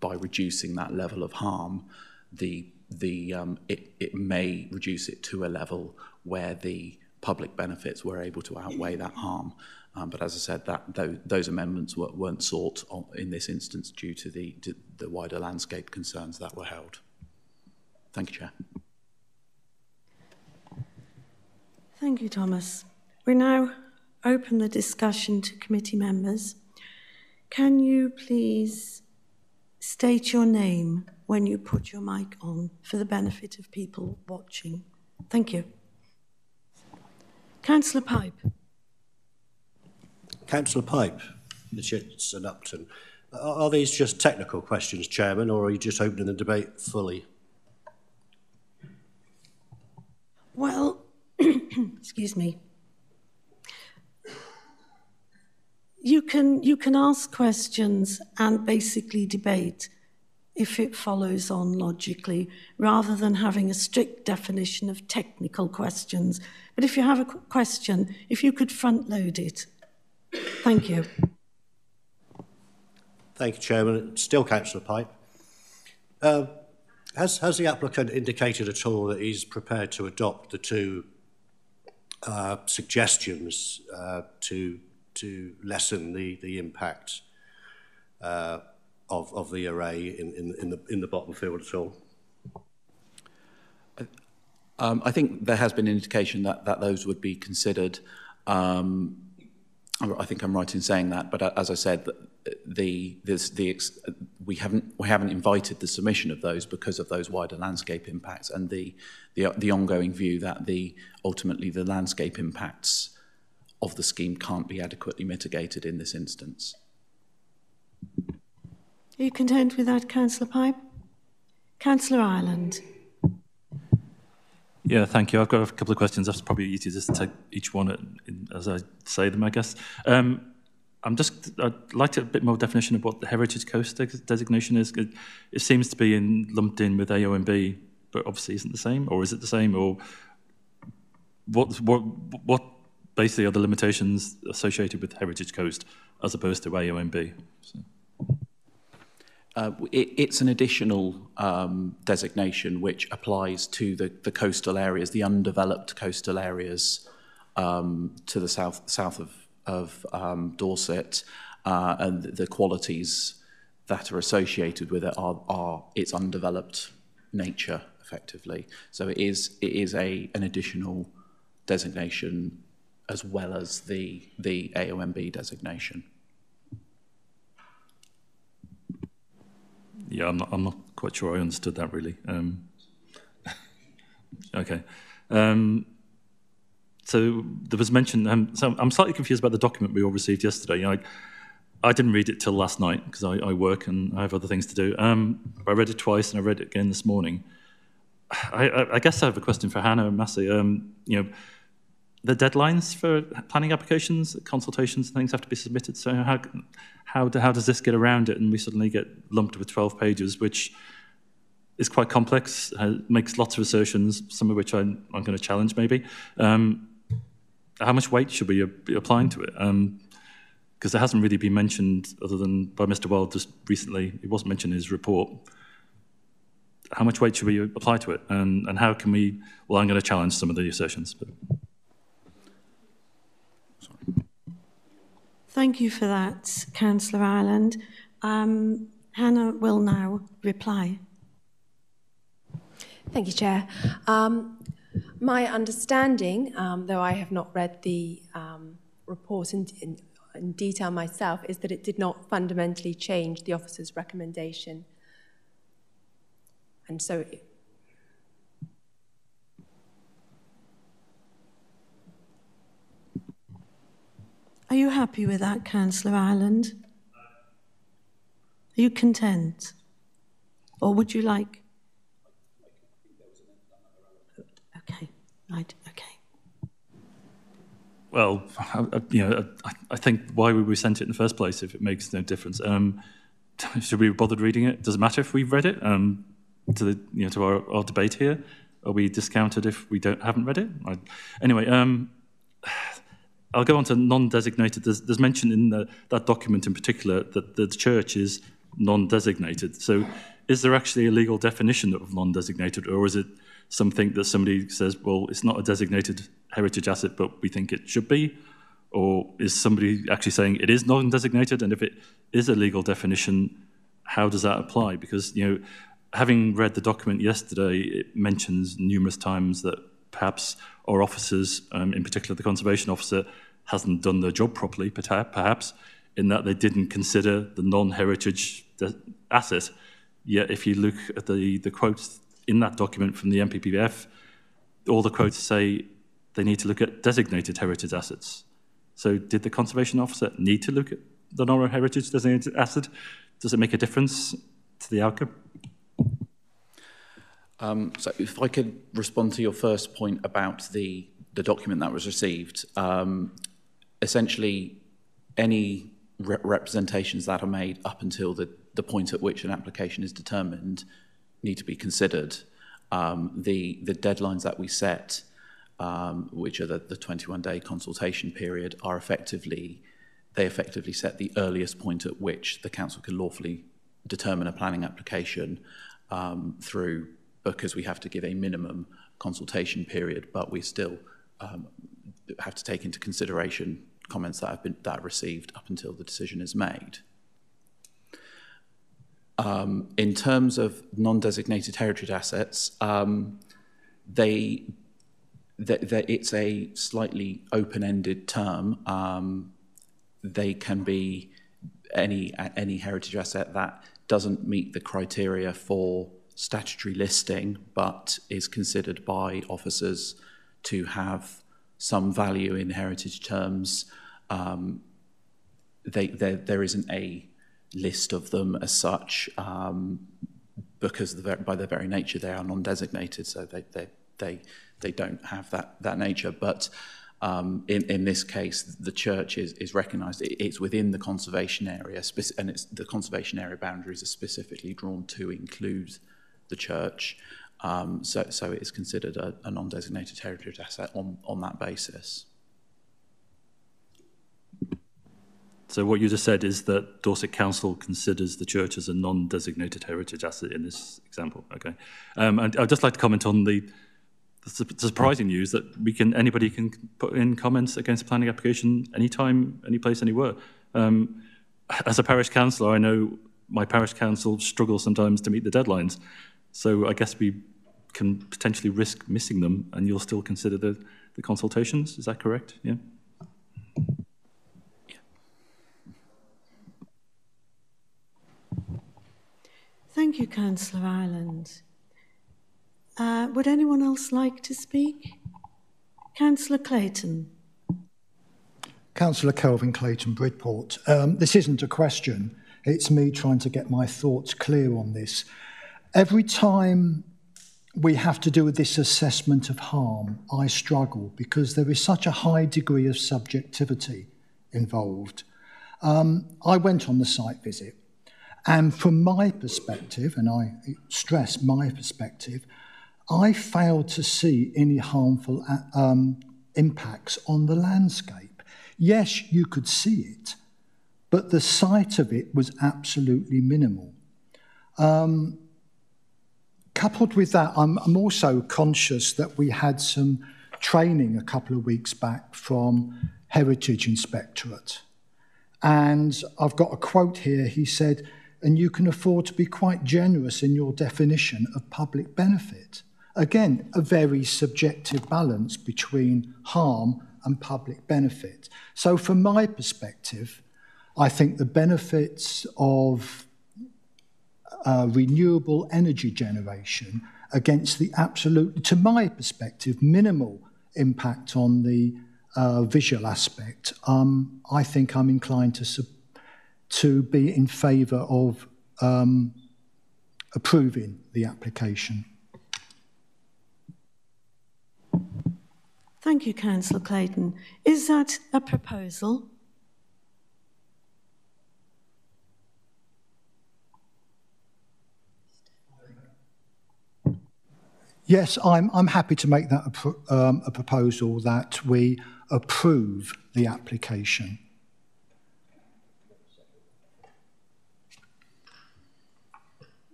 Speaker 8: by reducing that level of harm, the, the, um, it, it may reduce it to a level where the public benefits were able to outweigh that harm. Um, but as I said, that those, amendments were, weren't sought in this instance due to the, to the wider landscape concerns that were held. Thank you, Chair.
Speaker 1: Thank you, Thomas. We now open the discussion to committee members. Can you please state your name when you put your mic on for the benefit of people watching? Thank you. Councillor Pipe.
Speaker 3: Councillor Pipe, and Upton. Are these just technical questions, Chairman, or are you just opening the debate fully?
Speaker 1: Well, excuse me. You can, you can ask questions and basically debate if it follows on logically, rather than having a strict definition of technical questions. But if you have a question, if you could front load it. Thank you.
Speaker 3: Thank you, Chairman. Still Councillor Pipe. Uh, has, has the applicant indicated at all that he's prepared to adopt the two uh, suggestions uh, to to lessen the the impact uh, of of the array in, in in the in the bottom field at all?
Speaker 8: Um, I think there has been an indication that that those would be considered. Um, I think I'm right in saying that, but uh, as I said, the, this, the we haven't we haven't invited the submission of those because of those wider landscape impacts and the the, the ongoing view that the ultimately the landscape impacts of the scheme can't be adequately mitigated in this instance.
Speaker 1: Are you content with that, Councillor Pipe? Councillor Ireland.
Speaker 14: Yeah, thank you. I've got a couple of questions. That's probably easier just to take each one as I say them, I guess. Um, I'm just, I'd like to a bit more definition of what the Heritage Coast designation is. It, it seems to be in, lumped in with AONB, but obviously isn't the same, or is it the same, or what, what, what basically are the limitations associated with Heritage Coast as opposed to AONB? So.
Speaker 8: Uh, it, it's an additional um, designation which applies to the, the coastal areas, the undeveloped coastal areas um, to the south south of, of um, Dorset, uh, and the qualities that are associated with it are, are its undeveloped nature, effectively. So it is it is a an additional designation as well as the the AONB designation.
Speaker 14: yeah, I'm not, I'm not quite sure I understood that really. Um, okay. Um, so there was mention, um, so I'm slightly confused about the document we all received yesterday. I, I didn't read it till last night because I, I, work and I have other things to do. Um, I read it twice and I read it again this morning. I, I, I guess I have a question for Hannah and Massey. Um, you know, the deadlines for planning applications, consultations, and things have to be submitted. So how how, how does this get around it? And we suddenly get lumped with 12 pages, which is quite complex, uh, makes lots of assertions, some of which I'm, I'm going to challenge maybe. Um, how much weight should we be applying to it? Because um, it hasn't really been mentioned other than by Mr. Wild just recently. It wasn't mentioned in his report. How much weight should we apply to it? And, and how can we, well, I'm going to challenge some of the assertions. But.
Speaker 1: Thank you for that, Councillor Ireland. Um, Hannah will now reply.
Speaker 13: Thank you, Chair. Um, my understanding, um, though I have not read the um, report in, in, in, detail myself, is that it did not fundamentally change the officer's recommendation. And so it,
Speaker 1: Are you happy with that, Councillor Ireland? Are you content? Or would you like? Okay, right, okay.
Speaker 14: Well, I, you know, I, I, think why would we send it in the first place if it makes no difference? Um, should we be bothered reading it? Does it matter if we've read it? Um, to the you know to our, our debate here, are we discounted if we don't haven't read it? I, anyway, um, I'll go on to non-designated. There's, there's mention in the, that document in particular that the church is non-designated. So is there actually a legal definition of non-designated or is it something that somebody says, well, it's not a designated heritage asset, but we think it should be? Or is somebody actually saying it is non-designated? And if it is a legal definition, how does that apply? Because, you know, having read the document yesterday, it mentions numerous times that perhaps our officers, um, in particular the conservation officer, hasn't done their job properly, perhaps, in that they didn't consider the non-heritage asset. Yet if you look at the, the quotes in that document from the NPPF, all the quotes say they need to look at designated heritage assets. So did the conservation officer need to look at the non-heritage designated asset? Does it make a difference to the outcome?
Speaker 8: Um, so if I could respond to your first point about the, the document that was received, um, essentially any re representations that are made up until the, the point at which an application is determined need to be considered. Um, the, the deadlines that we set, um, which are the, the 21-day consultation period, are effectively, they effectively set the earliest point at which the council can lawfully determine a planning application um, through, because we have to give a minimum consultation period, but we still um, have to take into consideration comments that have been that are received up until the decision is made. Um, in terms of non-designated heritage assets, um, they, they, they, it's a slightly open-ended term. Um, they can be any any heritage asset that doesn't meet the criteria for statutory listing, but is considered by officers to have some value in heritage terms. Um, they, there isn't a list of them as such um, because the, by their very nature they are non-designated, so they, they, they, they don't have that, that nature. But um, in, in this case, the church is, is recognised. It, it's within the conservation area, and it's, the conservation area boundaries are specifically drawn to include the church. Um, so, so it is considered a, a non-designated heritage asset on, on that basis.
Speaker 14: So what you just said is that Dorset Council considers the church as a non-designated heritage asset in this example. Okay, um, and I'd just like to comment on the, the surprising news that we can anybody can put in comments against a planning application anytime, any place, anywhere. Um, as a parish councillor, I know my parish council struggles sometimes to meet the deadlines. So I guess we can potentially risk missing them, and you'll still consider the, the consultations. Is that correct? Yeah.
Speaker 1: Thank you, Councillor Ireland. Uh, would anyone else like to speak? Councillor Clayton.
Speaker 4: Councillor Kelvin Clayton, Bridport. Um, this isn't a question. It's me trying to get my thoughts clear on this. Every time we have to do with this assessment of harm, I struggle because there is such a high degree of subjectivity involved. Um, I went on the site visit. And from my perspective, and I stress my perspective, I failed to see any harmful uh, um, impacts on the landscape. Yes, you could see it, but the sight of it was absolutely minimal. Um, coupled with that, I'm, I'm also conscious that we had some training a couple of weeks back from Heritage Inspectorate. And I've got a quote here. He said, and you can afford to be quite generous in your definition of public benefit. Again, a very subjective balance between harm and public benefit. So, from my perspective, I think the benefits of uh, renewable energy generation against the absolute, to my perspective, minimal impact on the uh, visual aspect, um, I think I'm inclined to to be in favour of um, approving the application.
Speaker 1: Thank you, Councillor Clayton. Is that a proposal?
Speaker 4: Yes, I'm, I'm happy to make that a, pro, um, a proposal that we approve the application.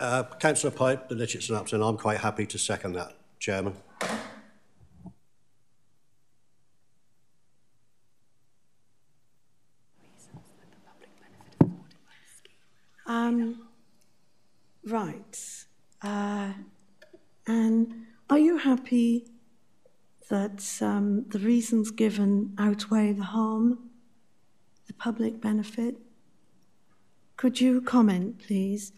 Speaker 3: Uh, Councillor Pipe, the Lytchetts and Upton, I'm quite happy to second that, Chairman.
Speaker 1: Um, right. Uh, and are you happy that um, the reasons given outweigh the harm, the public benefit? Could you comment, please?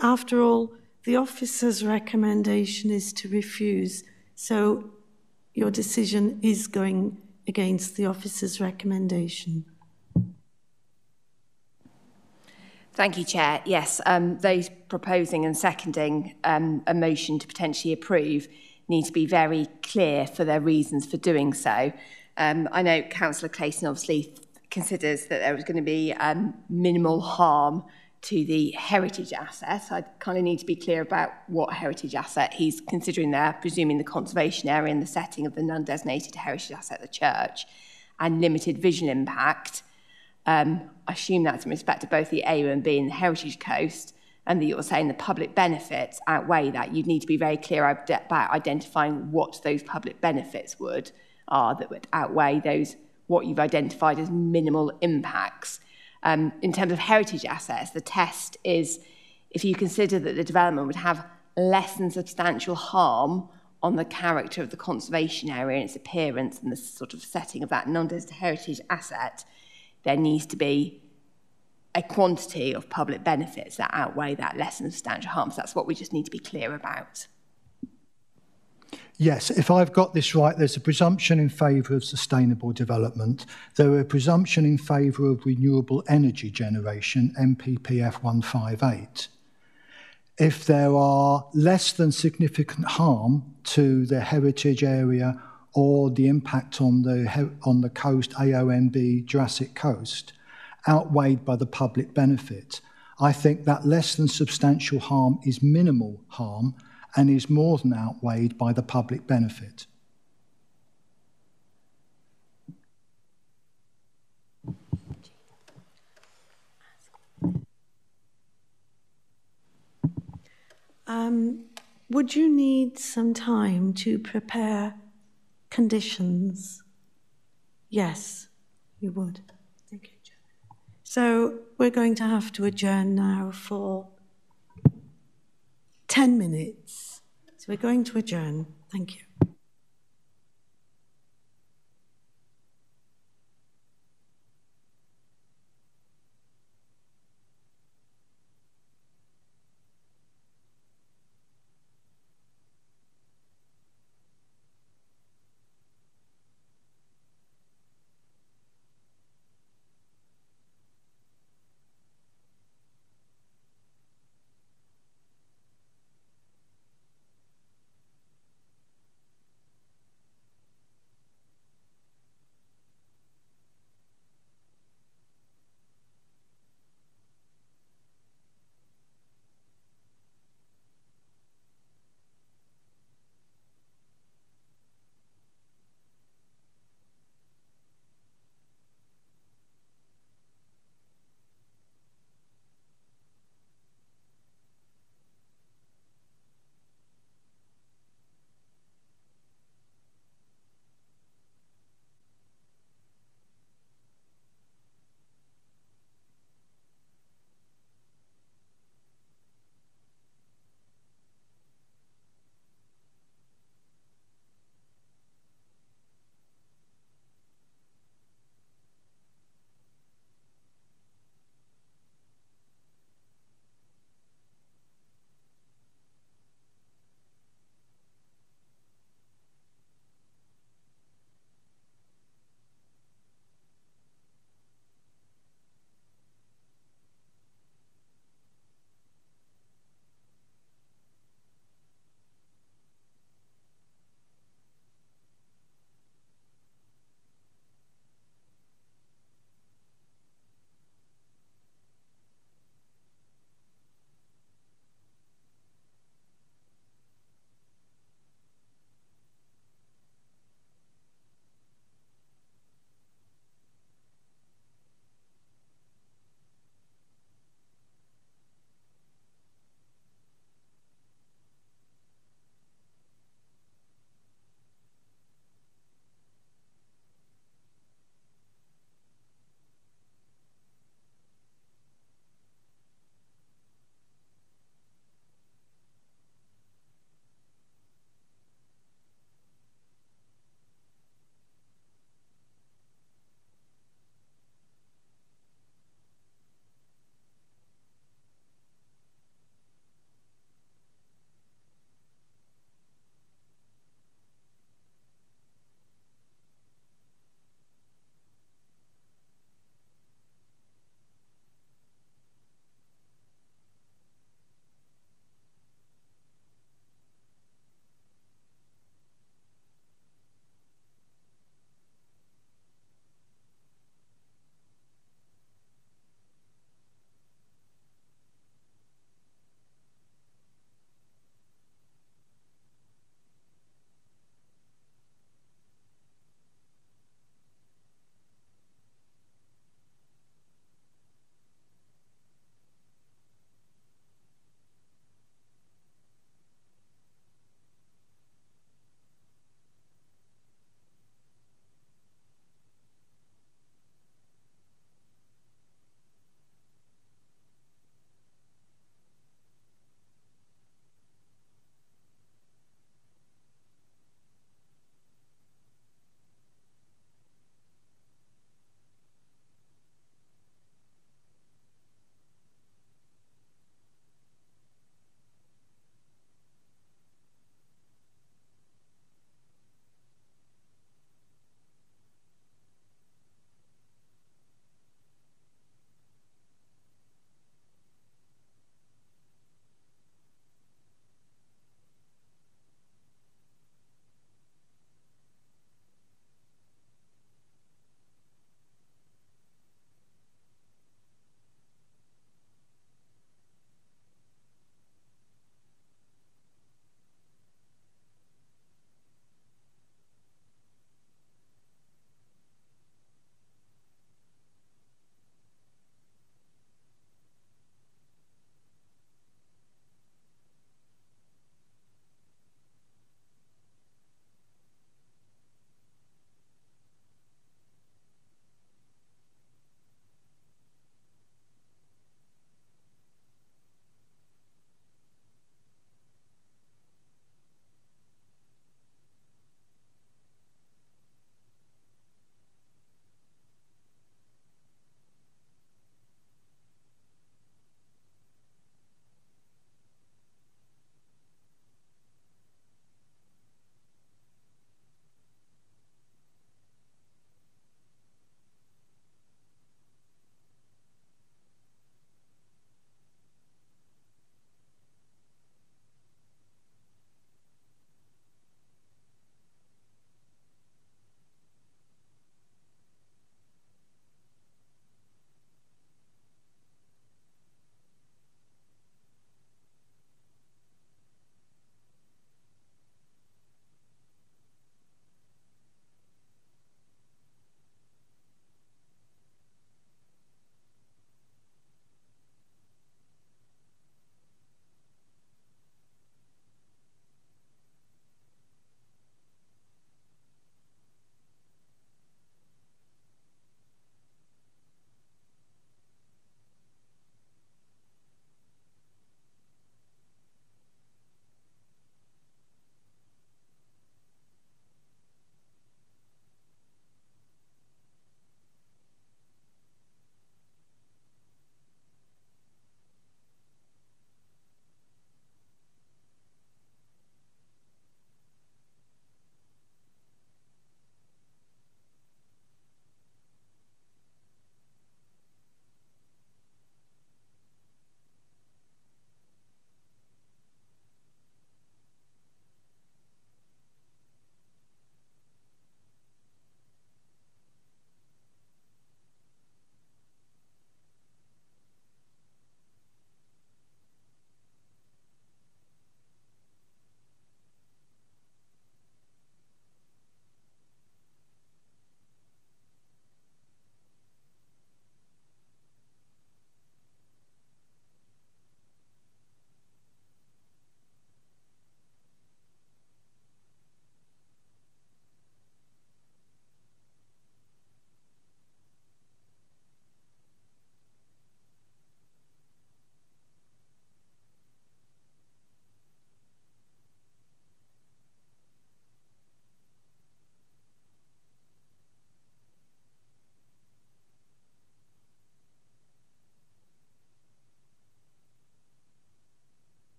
Speaker 1: After all, the officer's recommendation is to refuse, so your decision is going against the officer's recommendation.
Speaker 19: Thank you, Chair. Yes, um, those proposing and seconding um, a motion to potentially approve need to be very clear for their reasons for doing so. Um, I know Councillor Clayton obviously considers that there was going to be um, minimal harm to the heritage asset. I kind of need to be clear about what heritage asset he's considering there, presuming the conservation area and the setting of the non-designated heritage asset, the church, and limited visual impact. Um, I assume that's in respect to both the AONB and the heritage coast, and that you're saying the public benefits outweigh that. You'd need to be very clear about identifying what those public benefits would are that would outweigh those what you've identified as minimal impacts. Um, in terms of heritage assets, the test is if you consider that the development would have less than substantial harm on the character of the conservation area and its appearance and the sort of setting of that non-designated heritage asset, there needs to be a quantity of public benefits that outweigh that less than substantial harm. So that's what we just need to be clear about.
Speaker 4: Yes, if I've got this right, there's a presumption in favour of sustainable development. There are a presumption in favour of renewable energy generation, NPPF 158. If there are less than significant harm to the heritage area or the impact on the, on the coast, AONB Jurassic Coast, outweighed by the public benefit, I think that less than substantial harm is minimal harm and is more than outweighed by the public benefit.
Speaker 1: Um, would you need some time to prepare conditions? Yes, you would. Thank you. So we're going to have to adjourn now for 10 minutes. So we're going to adjourn. Thank you.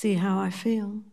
Speaker 1: See how I feel.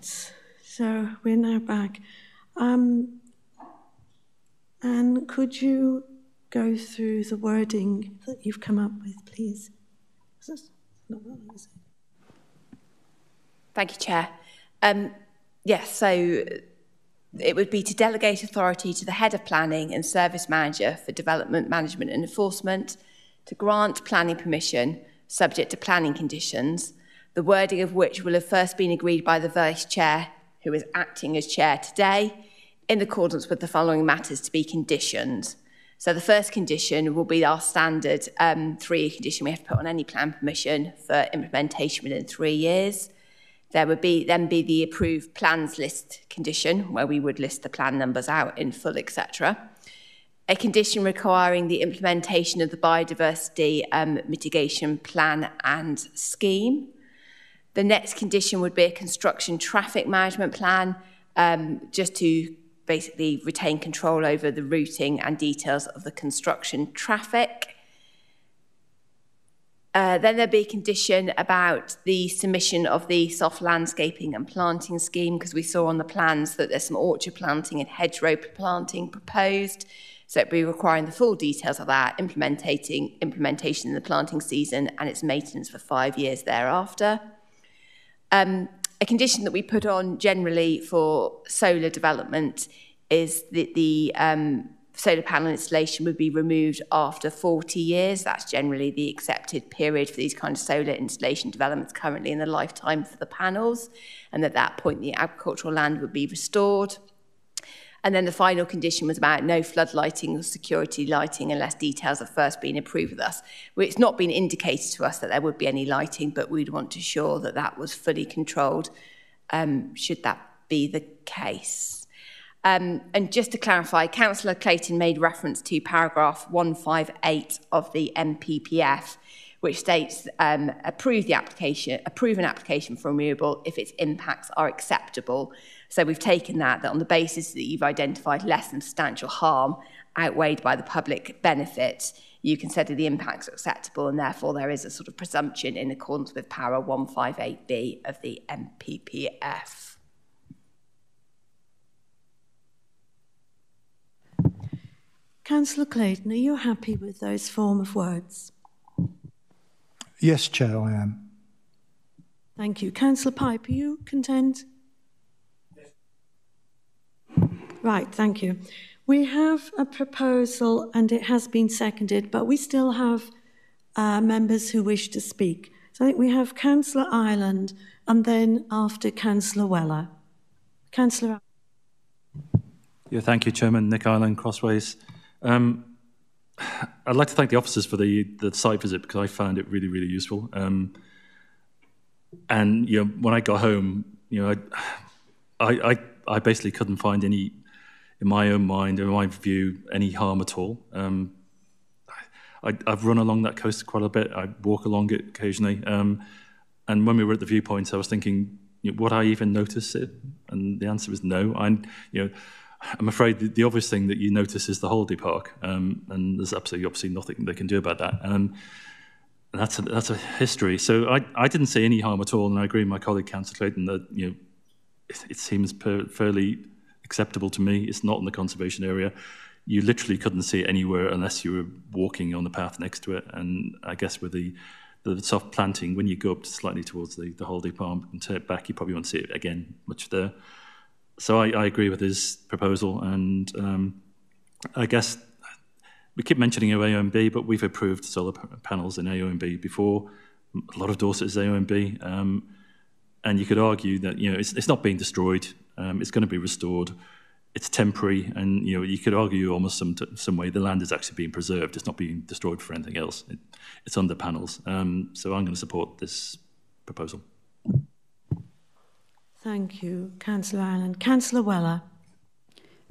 Speaker 1: Right, so we're now back. Um, and could you go through the wording that you've come up with, please?
Speaker 19: Thank you, Chair. Um, yes, so it would be to delegate authority to the head of planning and service manager for development management and enforcement to grant planning permission subject to planning conditions the wording of which will have first been agreed by the Vice Chair, who is acting as Chair today, in accordance with the following matters to be conditioned. So the first condition will be our standard um, three-year condition we have to put on any plan permission for implementation within three years. There would be then be the approved plans list condition, where we would list the plan numbers out in full, etc. A condition requiring the implementation of the biodiversity um, mitigation plan and scheme. The next condition would be a construction traffic management plan, um, just to basically retain control over the routing and details of the construction traffic. Uh, then there'd be a condition about the submission of the soft landscaping and planting scheme because we saw on the plans that there's some orchard planting and hedgerow planting proposed. So it'd be requiring the full details of that, implementing implementation in the planting season and its maintenance for five years thereafter. Um, a condition that we put on generally for solar development is that the um, solar panel installation would be removed after 40 years. That's generally the accepted period for these kind of solar installation developments currently in the lifetime for the panels. And at that point, the agricultural land would be restored. And then the final condition was about no flood lighting or security lighting unless details have first been approved with us. It's not been indicated to us that there would be any lighting, but we'd want to ensure that that was fully controlled um, should that be the case. Um, and just to clarify, Councillor Clayton made reference to paragraph 158 of the NPPF, which states um, approve the application, approve an application for renewable if its impacts are acceptable. So we've taken that, that on the basis that you've identified less than substantial harm outweighed by the public benefit, you consider the impacts acceptable and therefore there is a sort of presumption in accordance with para 158B of the NPPF.
Speaker 1: Councillor Clayton, are you happy with those form of words?
Speaker 4: Yes, Chair, I am.
Speaker 1: Thank you. Councillor Pipe, are you content? Right, thank you. We have a proposal and it has been seconded, but we still have uh, members who wish to speak. So I think we have Councillor Ireland and then after Councillor Wheller. Councillor
Speaker 14: Yeah, thank you, Chairman. Nick Ireland, Crossways. Um, I'd like to thank the officers for the, the site visit because I found it really, really useful. Um, and you know, when I got home, you know, I, I, I basically couldn't find any, in my own mind, in my view, any harm at all. Um, I, I've run along that coast quite a bit. I walk along it occasionally. Um, and when we were at the viewpoint, I was thinking, you know, would I even notice it? And the answer was no. I, you know, I'm afraid the, the obvious thing that you notice is the holiday park, um, and there's absolutely obviously nothing they can do about that. Um, that's a, that's a history. So I, I didn't see any harm at all, and I agree with my colleague Councillor Clayton that you know it, it seems per, fairly acceptable to me. It's not in the conservation area. You literally couldn't see it anywhere unless you were walking on the path next to it. And I guess with the the soft planting, when you go up slightly towards the, the holiday palm and turn it back, you probably won't see it again much there so I, I agree with his proposal, and um, I guess we keep mentioning AONB, but we've approved solar panels in AONB before. A lot of Dorset is AONB, um, and you could argue that you know it's, it's not being destroyed; um, it's going to be restored. It's temporary, and you know you could argue almost some some way the land is actually being preserved; it's not being destroyed for anything else. It, it's under panels, um, so I'm going to support this proposal.
Speaker 1: Thank you, Councillor Ireland. Councillor Wheller.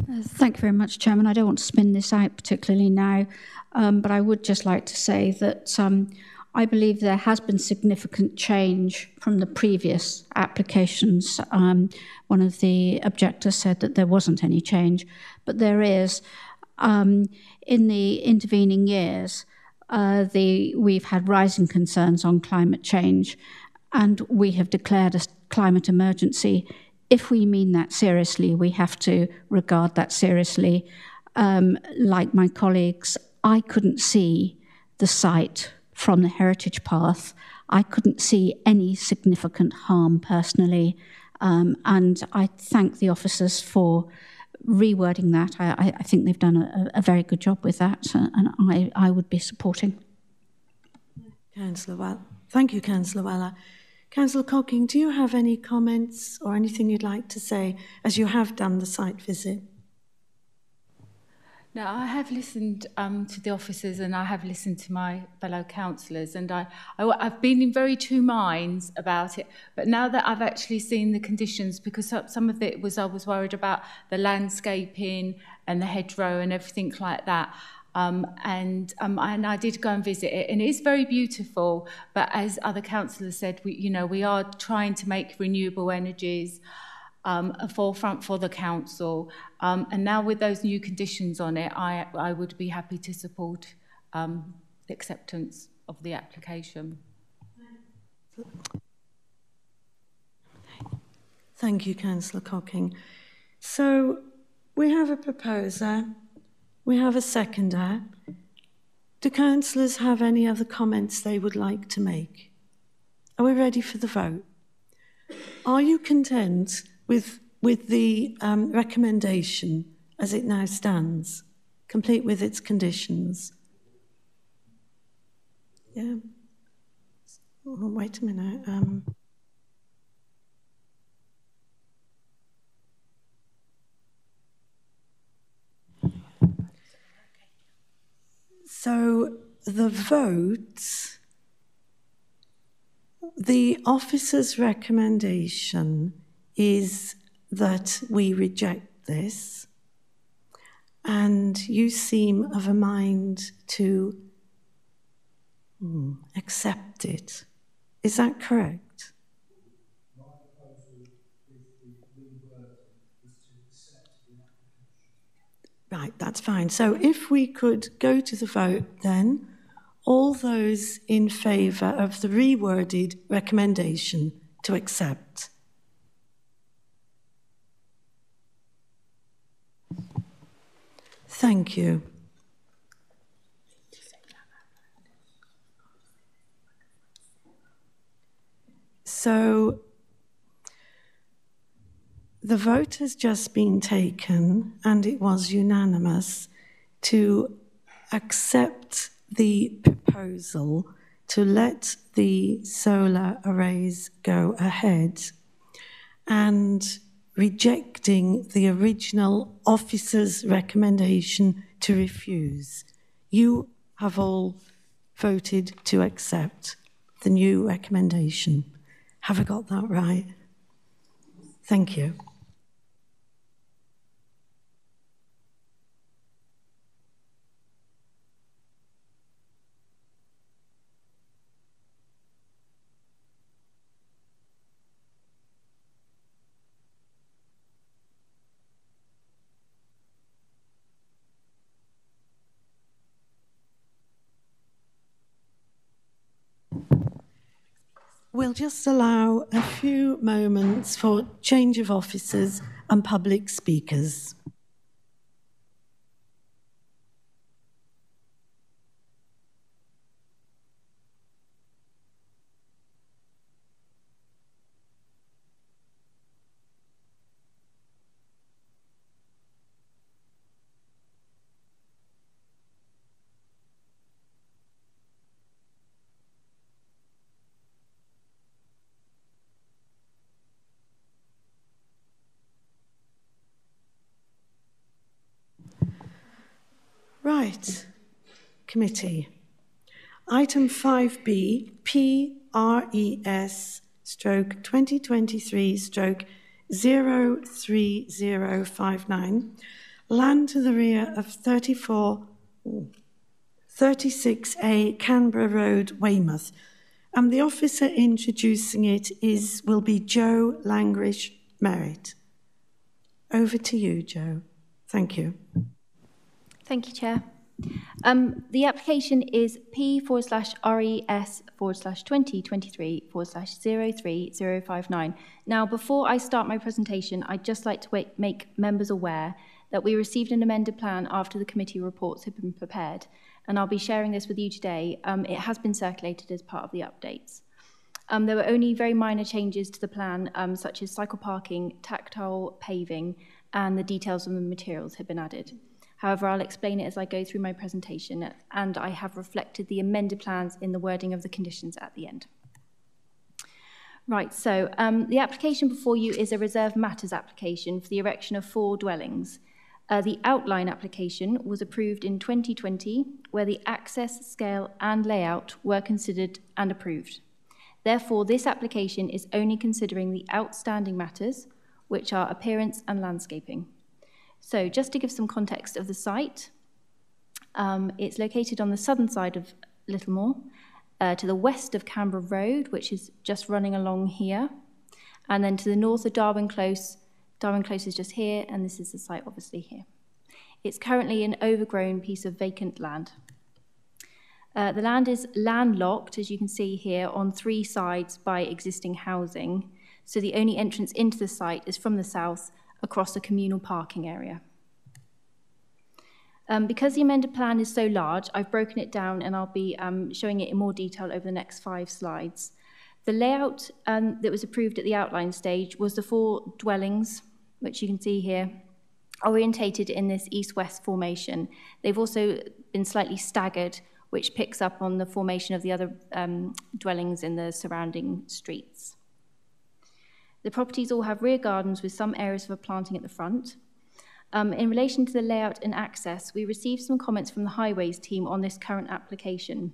Speaker 7: Uh, thank you very much, Chairman. I don't want to spin this out particularly now, um, but I would just like to say that um, I believe there has been significant change from the previous applications. Um, one of the objectors said that there wasn't any change, but there is. Um, in the intervening years, uh, the, we've had rising concerns on climate change, and we have declared a climate emergency. If we mean that seriously, we have to regard that seriously. Um, like my colleagues, I couldn't see the site from the heritage path. I couldn't see any significant harm personally. Um, and I thank the officers for rewording that. I, I think they've done a, a, very good job with that, and I, I would be supporting.
Speaker 1: Councillor Wheller. Thank you, Councillor Wheller. Councillor Cocking, do you have any comments or anything you'd like to say as you have done the site visit?
Speaker 6: Now, I have listened um, to the officers and I have listened to my fellow councillors, and I, I, I've been in very two minds about it. But now that I've actually seen the conditions, because some of it was I was worried about the landscaping and the hedgerow and everything like that, Um, and, um, and I did go and visit it, and it is very beautiful. But as other councillors said, we, you know, we are trying to make renewable energies um, a forefront for the council. Um, and now with those new conditions on it, I, I would be happy to support um, the acceptance of the application.
Speaker 1: Thank you, Councillor Cocking. So we have a proposer, we have a seconder. Do councillors have any other comments they would like to make? Are we ready for the vote? Are you content with, with the um, recommendation as it now stands, complete with its conditions? Yeah. Oh, wait a minute. Um, So the vote, the officer's recommendation is that we reject this, and you seem of a mind to hmm, accept it. Is that correct? Right, that's fine. So if we could go to the vote then, all those in favour of the reworded recommendation to accept. Thank you. So the vote has just been taken, and it was unanimous to accept the proposal to let the solar arrays go ahead and rejecting the original officer's recommendation to refuse. You have all voted to accept the new recommendation. Have I got that right? Thank you. We'll just allow a few moments for change of officers and public speakers. Right, committee. Item 5B, PRES stroke 2023 stroke 03059, land to the rear of 34, 36A Canberra Road, Weymouth. And the officer introducing it is will be Joe Langrish Merritt. Over to you, Joe. Thank you.
Speaker 9: Thank you, Chair. Um, the application is P forward slash RES forward slash 2023 forward slash 03059. Now, before I start my presentation, I'd just like to make members aware that we received an amended plan after the committee reports had been prepared, and I'll be sharing this with you today. Um, it has been circulated as part of the updates. Um, there were only very minor changes to the plan, um, such as cycle parking, tactile paving, and the details of the materials had been added. However, I'll explain it as I go through my presentation, and I have reflected the amended plans in the wording of the conditions at the end. Right, so um, the application before you is a reserve matters application for the erection of four dwellings. Uh, the outline application was approved in 2020, where the access, scale, and layout were considered and approved. Therefore, this application is only considering the outstanding matters, which are appearance and landscaping. So just to give some context of the site, um, it's located on the southern side of Littlemoor, uh, to the west of Canberra Road, which is just running along here, and then to the north of Darwin Close. Darwin Close is just here, and this is the site obviously here. It's currently an overgrown piece of vacant land. Uh, the land is landlocked, as you can see here, on three sides by existing housing. So the only entrance into the site is from the south across a communal parking area. Um, because the amended plan is so large, I've broken it down and I'll be um, showing it in more detail over the next five slides. The layout um, that was approved at the outline stage was the four dwellings, which you can see here, orientated in this east-west formation. They've also been slightly staggered, which picks up on the formation of the other um, dwellings in the surrounding streets. The properties all have rear gardens with some areas for planting at the front. Um, in relation to the layout and access, we received some comments from the highways team on this current application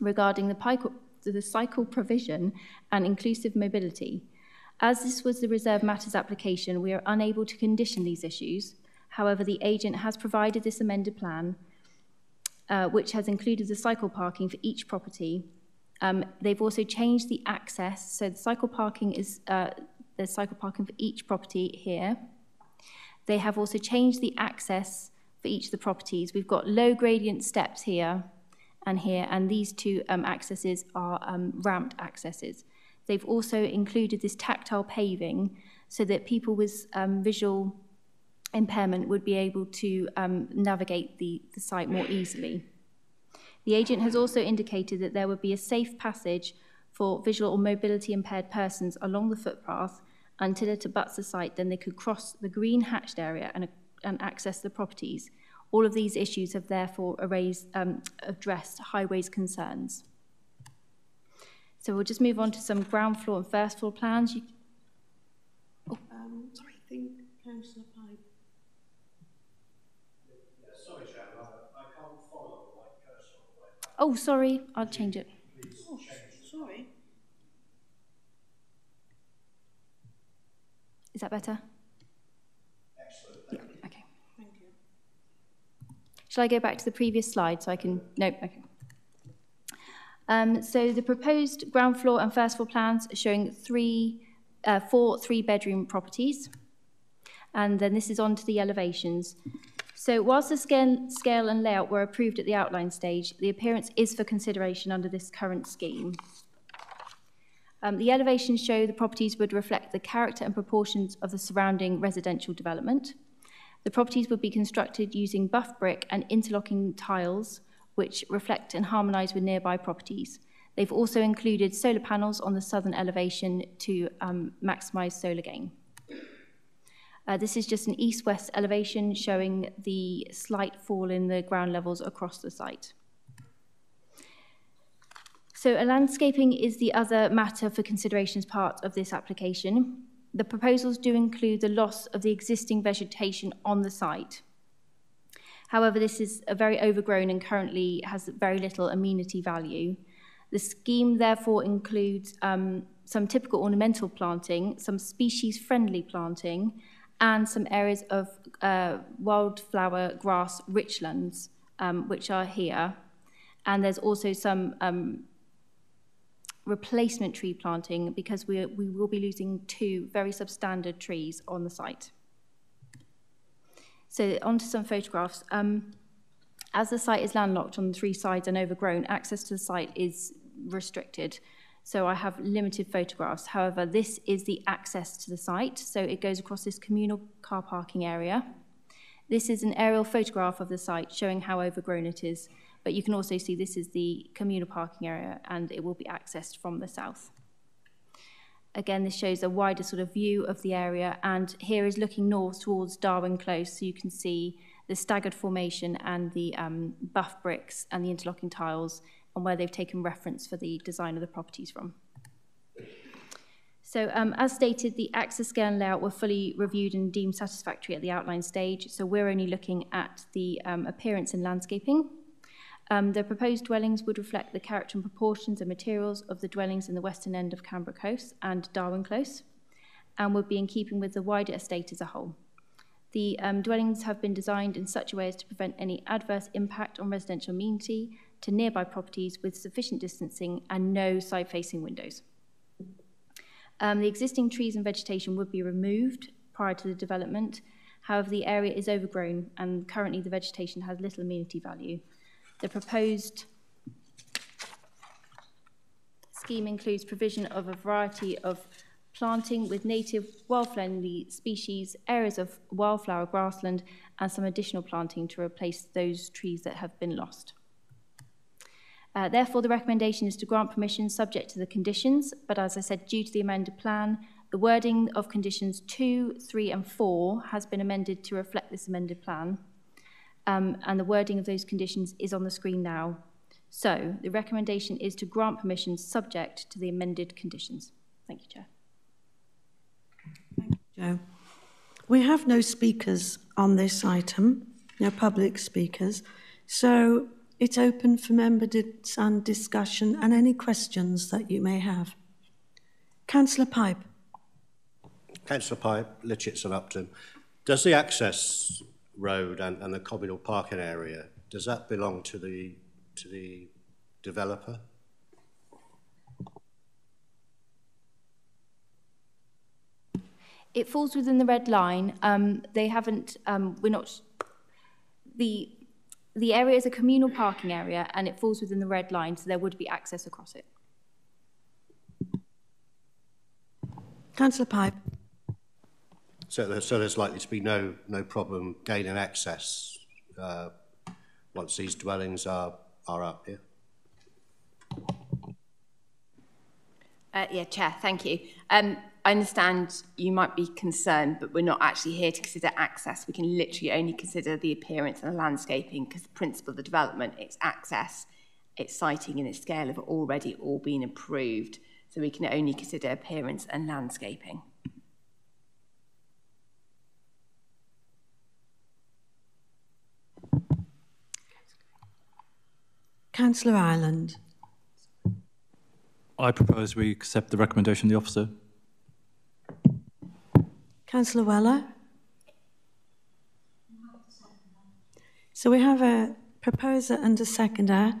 Speaker 9: regarding the, the cycle provision and inclusive mobility. As this was the Reserve Matters application, we are unable to condition these issues. However, the agent has provided this amended plan, uh, which has included the cycle parking for each property. Um, they've also changed the access, so the cycle parking is uh, the cycle parking for each property here. They have also changed the access for each of the properties. We've got low gradient steps here and here, and these two um, accesses are um, ramped accesses. They've also included this tactile paving so that people with um, visual impairment would be able to um, navigate the, the site more easily. The agent has also indicated that there would be a safe passage for visual or mobility impaired persons along the footpath until it abuts the site, then they could cross the green hatched area and, and access the properties. All of these issues have therefore erased, um, addressed highways concerns. So we'll just move on to some ground floor and first floor plans. You...
Speaker 1: Oh. Um, sorry, I think Councillor Pipe.
Speaker 9: Oh, sorry, I'll change it.
Speaker 1: Oh, sorry.
Speaker 9: Is that better? Excellent. Yeah, okay.
Speaker 1: Thank you.
Speaker 9: Shall I go back to the previous slide so I can... No, okay. Um, so the proposed ground floor and first floor plans are showing three, uh, four three-bedroom properties. And then this is on to the elevations. So whilst the scale, and layout were approved at the outline stage, the appearance is for consideration under this current scheme. Um, the elevations show the properties would reflect the character and proportions of the surrounding residential development. The properties would be constructed using buff brick and interlocking tiles, which reflect and harmonise with nearby properties. They've also included solar panels on the southern elevation to um, maximise solar gain. Uh, this is just an east-west elevation showing the slight fall in the ground levels across the site. So a landscaping is the other matter for consideration as part of this application. The proposals do include the loss of the existing vegetation on the site. However, this is a very overgrown and currently has very little amenity value. The scheme therefore includes um, some typical ornamental planting, some species-friendly planting, and some areas of uh, wildflower grass richlands, um, which are here. And there's also some um, replacement tree planting because we, we will be losing two very substandard trees on the site. So on to some photographs. Um, as the site is landlocked on three sides and overgrown, access to the site is restricted. So I have limited photographs. However, this is the access to the site. So it goes across this communal car parking area. This is an aerial photograph of the site showing how overgrown it is. But you can also see this is the communal parking area and it will be accessed from the south. Again, this shows a wider sort of view of the area and here is looking north towards Darwin Close so you can see the staggered formation and the um, buff bricks and the interlocking tiles and where they've taken reference for the design of the properties from. So um, as stated, the access scale and layout were fully reviewed and deemed satisfactory at the outline stage. So we're only looking at the um, appearance and landscaping. Um, the proposed dwellings would reflect the character and proportions and materials of the dwellings in the western end of Canberra Close and Darwin Close, and would be in keeping with the wider estate as a whole. The um, dwellings have been designed in such a way as to prevent any adverse impact on residential amenity to nearby properties with sufficient distancing and no side-facing windows. Um, the existing trees and vegetation would be removed prior to the development. However, the area is overgrown and currently the vegetation has little amenity value. The proposed scheme includes provision of a variety of planting with native wild-friendly species, areas of wildflower grassland, and some additional planting to replace those trees that have been lost. Uh, therefore, the recommendation is to grant permission subject to the conditions, but as I said, due to the amended plan, the wording of conditions 2, 3 and 4 has been amended to reflect this amended plan, um, and the wording of those conditions is on the screen now. So, the recommendation is to grant permission subject to the amended conditions. Thank you, Chair.
Speaker 1: Thank you, Joe. We have no speakers on this item, no public speakers, so it's open for members and discussion and any questions that you may have. Councillor Pipe.
Speaker 3: Councillor Pipe, Lytchetts and Upton. Does the access road and, and the communal parking area, does that belong to the, to the developer?
Speaker 9: It falls within the red line. Um, they haven't, um, we're not, the, the area is a communal parking area and it falls within the red line, so there would be access across it.
Speaker 1: Councillor Pipe.
Speaker 3: So, there, so there's likely to be no, no problem gaining access uh, once these dwellings are, are up here?
Speaker 19: Uh, yeah, Chair, thank you. Um, I understand you might be concerned, but we're not actually here to consider access. We can literally only consider the appearance and the landscaping because the principle of the development, its access, its siting and its scale have already all been approved. So we can only consider appearance and landscaping.
Speaker 1: Councillor Ireland.
Speaker 14: I propose we accept the recommendation of the officer.
Speaker 1: Councillor Wheller. So we have a proposer and a seconder.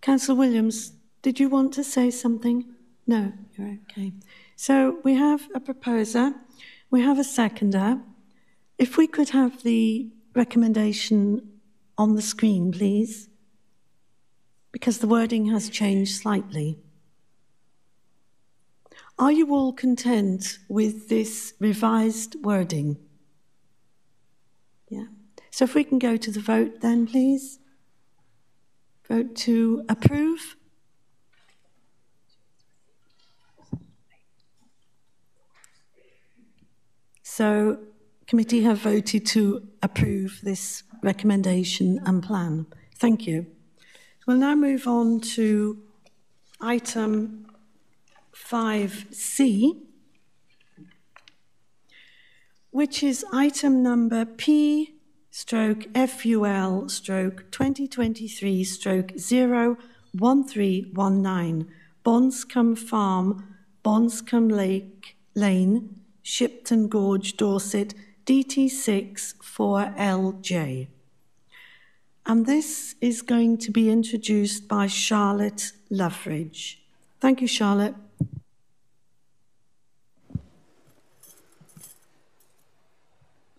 Speaker 1: Councillor Williams, did you want to say something? No, you're okay. So we have a proposer, we have a seconder. If we could have the recommendation on the screen, please, because the wording has changed slightly. Are you all content with this revised wording? Yeah. So if we can go to the vote then, please. Vote to approve. So committee have voted to approve this recommendation and plan. Thank you. We'll now move on to item 5C, which is item number P stroke FUL stroke 2023 stroke 01319, Bonscombe Farm, Bonscombe Lake Lane, Shipton Gorge, Dorset, DT6 4LJ. And this is going to be introduced by Charlotte Loveridge. Thank you, Charlotte.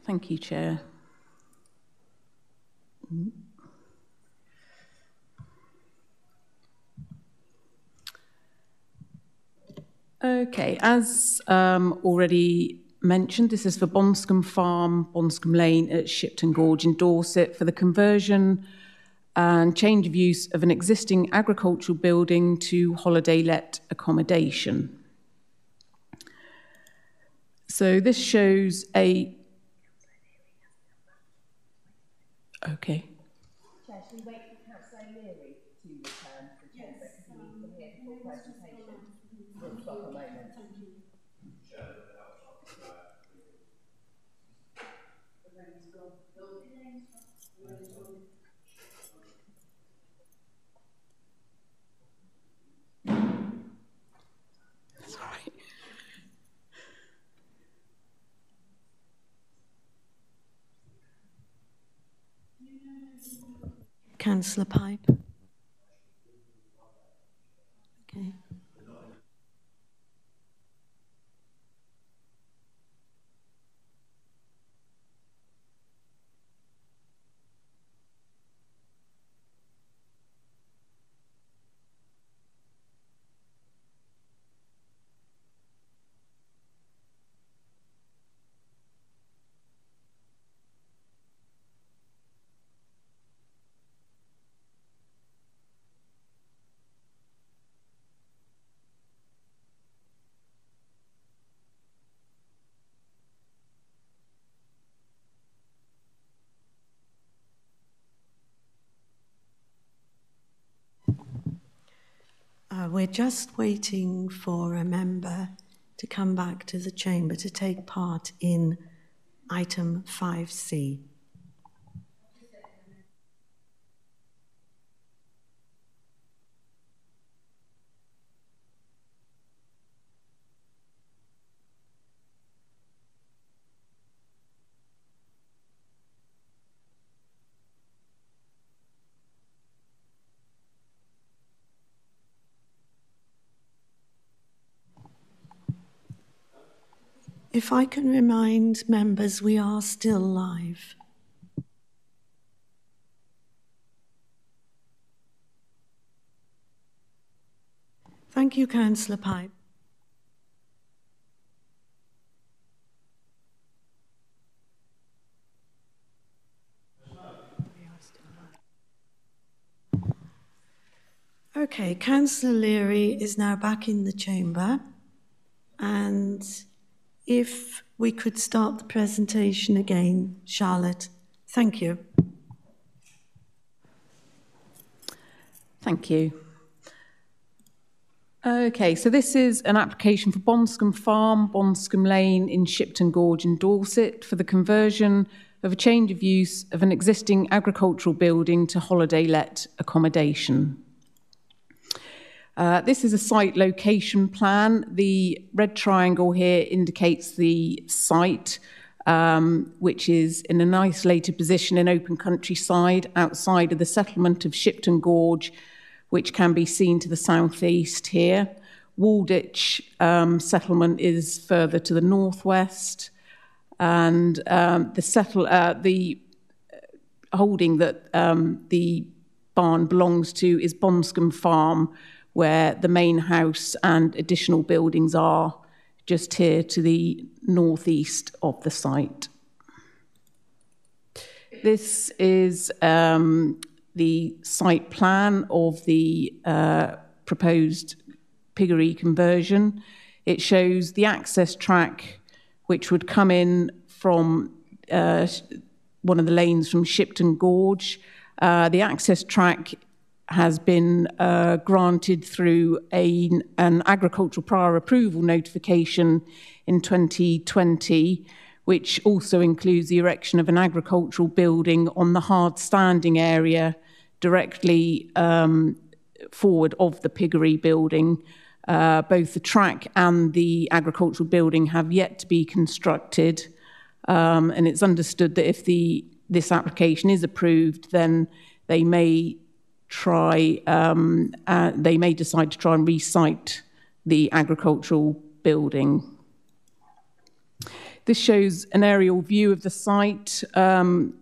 Speaker 10: Thank you, Chair. Okay, as um, already mentioned, this is for Bonscombe Farm, Bonscombe Lane at Shipton Gorge in Dorset for the conversion and change of use of an existing agricultural building to holiday let accommodation. So this shows a Okay.
Speaker 20: Should we wait for Councillor Leary to return to the chamber because we need to hear the full presentation? We'll stop a moment.
Speaker 10: Sorry.
Speaker 1: Councillor Pipe. Okay. We're just waiting for a member to come back to the chamber to take part in item 5C. If I can remind members, we are still live. Thank you, Councillor Pipe. Okay, Councillor Leary is now back in the chamber and if we could start the presentation again, Charlotte. Thank you.
Speaker 10: Thank you. Okay, so this is an application for Bonscombe Farm, Bonscombe Lane in Shipton Gorge in Dorset for the conversion of a change of use of an existing agricultural building to holiday let accommodation. Uh, this is a site location plan. The red triangle here indicates the site, um, which is in an isolated position in open countryside outside of the settlement of Shipton Gorge, which can be seen to the southeast here. Walditch um, settlement is further to the northwest, and um, the settle uh, the holding that um, the barn belongs to is Bonscombe Farm, where the main house and additional buildings are just here to the northeast of the site. This is um, the site plan of the uh, proposed piggery conversion. It shows the access track which would come in from uh, one of the lanes from Shipton Gorge. Uh, the access track has been uh, granted through a, an agricultural prior approval notification in 2020, which also includes the erection of an agricultural building on the hard standing area directly um, forward of the piggery building. Uh, both the track and the agricultural building have yet to be constructed. Um, and it's understood that if the, this application is approved, then they may try, um, uh, they may decide to try and resite the agricultural building. This shows an aerial view of the site, um,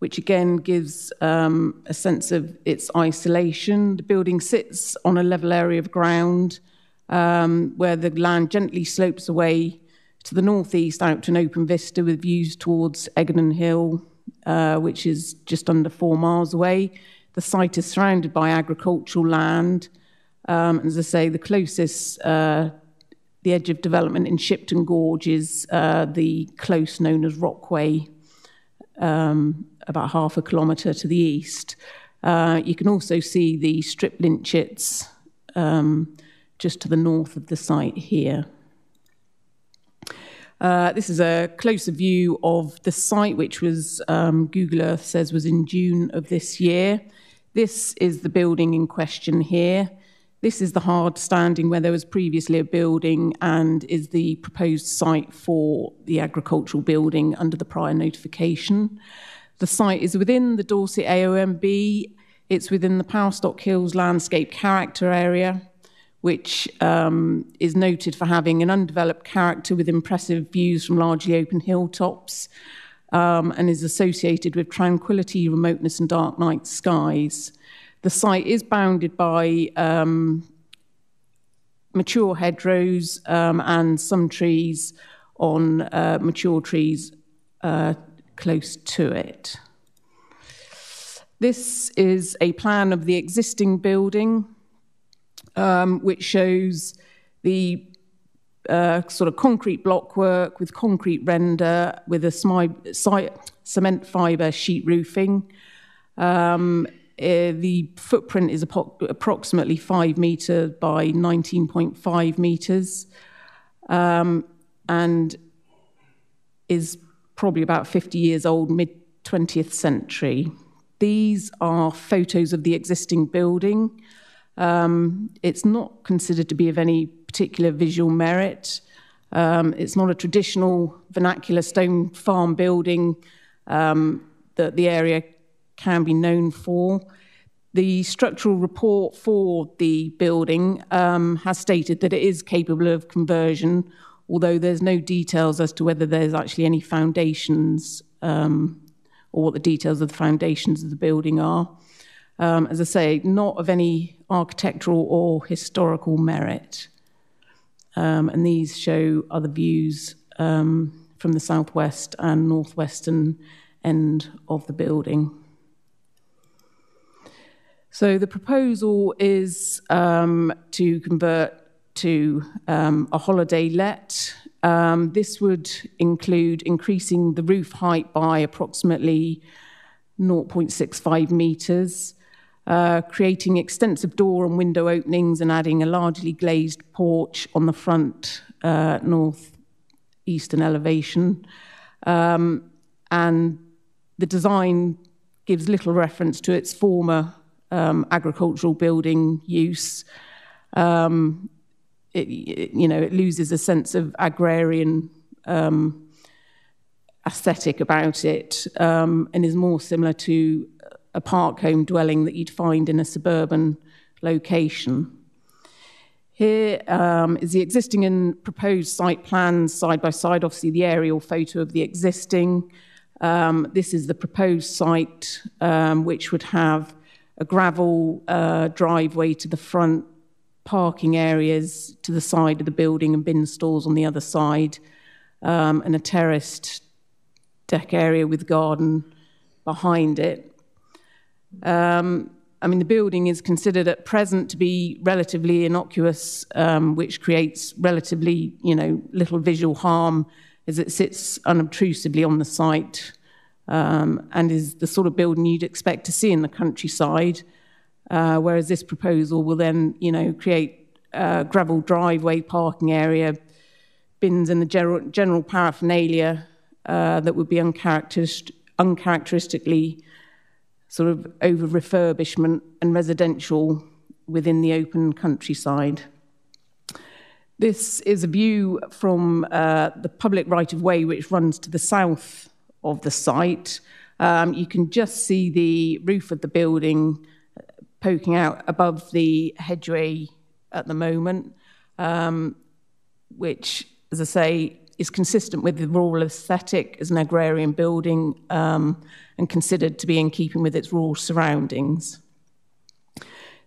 Speaker 10: which again gives um, a sense of its isolation. The building sits on a level area of ground um, where the land gently slopes away to the northeast out to an open vista with views towards Eggardon Hill, uh, which is just under four miles away. The site is surrounded by agricultural land. Um, as I say, the closest, uh, the edge of development in Shipton Gorge is uh, the close known as Rockway, um, about half a kilometre to the east. Uh, you can also see the strip lynchets um, just to the north of the site here. Uh, this is a closer view of the site, which was um, Google Earth says was in June of this year. This is the building in question here. This is the hard standing where there was previously a building and is the proposed site for the agricultural building under the prior notification. The site is within the Dorset AONB. It's within the Powerstock Hills landscape character area, which um, is noted for having an undeveloped character with impressive views from largely open hilltops um, and is associated with tranquility, remoteness, and dark night skies. The site is bounded by um, mature hedgerows um, and some trees on uh, mature trees uh, close to it. This is a plan of the existing building, um, which shows the uh, sort of concrete blockwork with concrete render with a cement fibre sheet roofing. Um, uh, the footprint is apo- approximately 5 metre by 19.5 metres um, and is probably about 50 years old, mid 20th century. These are photos of the existing building. Um, it's not considered to be of any particular visual merit. Um, it's not a traditional vernacular stone farm building um, that the area can be known for. The structural report for the building um, has stated that it is capable of conversion, although there's no details as to whether there's actually any foundations um, or what the details of the foundations of the building are. Um, as I say, not of any architectural or historical merit. Um, and these show other views um, from the southwest and northwestern end of the building. So the proposal is um, to convert to um, a holiday let. Um, this would include increasing the roof height by approximately 0.65 metres, uh, creating extensive door and window openings and adding a largely glazed porch on the front uh, north eastern elevation. Um, and the design gives little reference to its former um, agricultural building use. Um, it, you know, it loses a sense of agrarian um, aesthetic about it um, and is more similar to a park home dwelling that you'd find in a suburban location. Here um, is the existing and proposed site plans side by side, obviously the aerial photo of the existing. Um, this is the proposed site, um, which would have a gravel uh, driveway to the front, parking areas to the side of the building, and bin stores on the other side, um, and a terraced deck area with garden behind it. Um, I mean, the building is considered at present to be relatively innocuous, um, which creates relatively, you know, little visual harm as it sits unobtrusively on the site um, and is the sort of building you'd expect to see in the countryside. Uh, whereas this proposal will then, you know, create a gravel driveway, parking area, bins, and the general, general paraphernalia uh, that would be uncharacteristic, uncharacteristically sort of over refurbishment and residential within the open countryside. This is a view from uh, the public right of way which runs to the south of the site. Um, you can just see the roof of the building poking out above the hedgeway at the moment, um, which, as I say, is consistent with the rural aesthetic as an agrarian building um, and considered to be in keeping with its rural surroundings.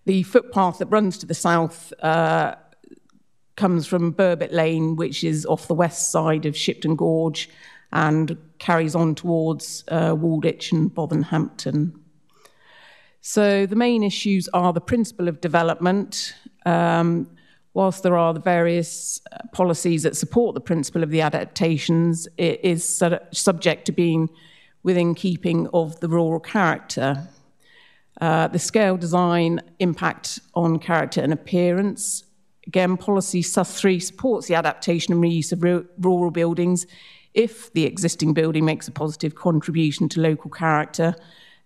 Speaker 10: The footpath that runs to the south uh, comes from Burbet Lane, which is off the west side of Shipton Gorge and carries on towards uh, Walditch and Bothenhampton. So the main issues are the principle of development, um, whilst there are the various uh, policies that support the principle of the adaptations, it is subject to being within keeping of the rural character. Uh, the scale design impact on character and appearance. Again, policy SUS 3 supports the adaptation and reuse of rural buildings if the existing building makes a positive contribution to local character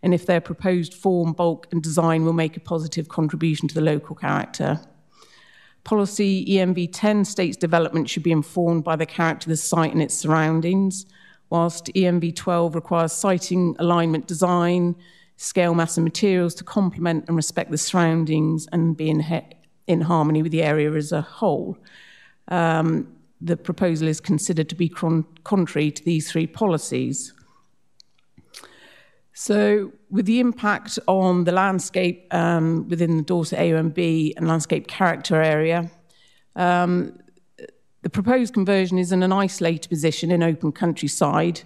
Speaker 10: and if their proposed form, bulk, and design will make a positive contribution to the local character. Policy ENV 10 states development should be informed by the character of the site and its surroundings, whilst ENV 12 requires siting, alignment, design, scale, mass, and materials to complement and respect the surroundings and be in, in harmony with the area as a whole. Um, the proposal is considered to be con contrary to these three policies. So, with the impact on the landscape um, within the Dorset AONB and landscape character area, um, the proposed conversion is in an isolated position in open countryside,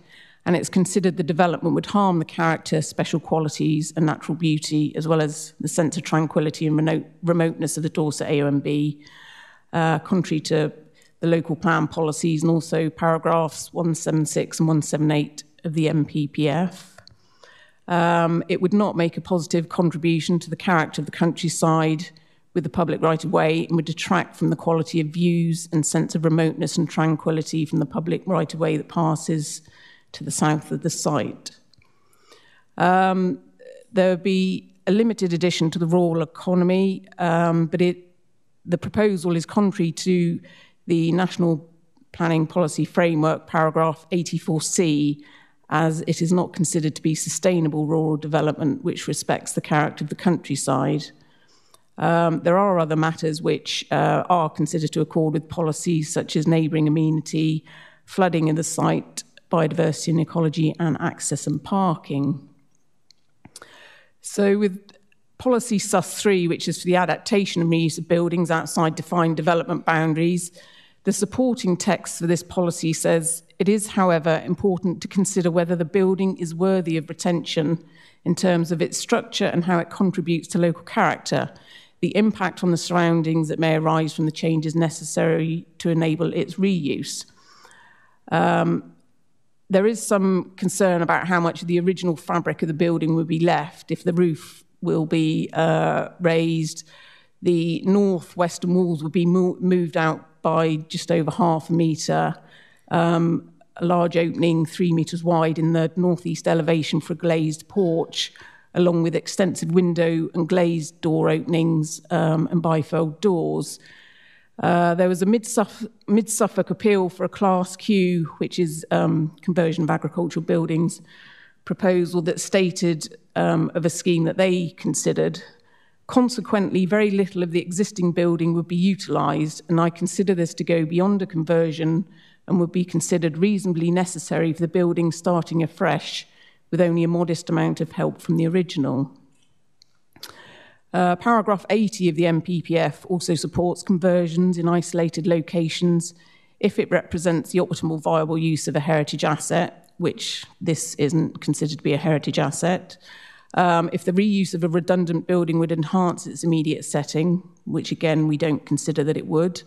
Speaker 10: and it's considered the development would harm the character, special qualities, and natural beauty, as well as the sense of tranquility and remote, remoteness of the Dorset AONB, uh, contrary to the local plan policies and also paragraphs 176 and 178 of the NPPF. Um, it would not make a positive contribution to the character of the countryside with the public right of way and would detract from the quality of views and sense of remoteness and tranquility from the public right of way that passes to the south of the site. Um, there would be a limited addition to the rural economy, um, but it, the proposal is contrary to the National Planning Policy Framework, paragraph 84C, as it is not considered to be sustainable rural development which respects the character of the countryside. Um, there are other matters which uh, are considered to accord with policies such as neighbouring amenity, flooding in the site, biodiversity and ecology, and access and parking. So, with policy SUS 3, which is for the adaptation of reuse of buildings outside defined development boundaries, the supporting text for this policy says it is, however, important to consider whether the building is worthy of retention in terms of its structure and how it contributes to local character, the impact on the surroundings that may arise from the changes necessary to enable its reuse. Um, there is some concern about how much of the original fabric of the building will be left if the roof will be uh, raised. The north-western walls will be mo moved out by just over half a metre. Um, a large opening, three metres wide, in the northeast elevation for a glazed porch, along with extensive window and glazed door openings um, and bifold doors. Uh, there was a mid Suffolk appeal for a Class Q, which is um, conversion of agricultural buildings, proposal that stated um, of a scheme that they considered. Consequently, very little of the existing building would be utilised, and I consider this to go beyond a conversion and would be considered reasonably necessary for the building starting afresh with only a modest amount of help from the original. Uh, paragraph 80 of the NPPF also supports conversions in isolated locations if it represents the optimal viable use of a heritage asset, which this isn't considered to be a heritage asset. Um, if the reuse of a redundant building would enhance its immediate setting, which again we don't consider that it would,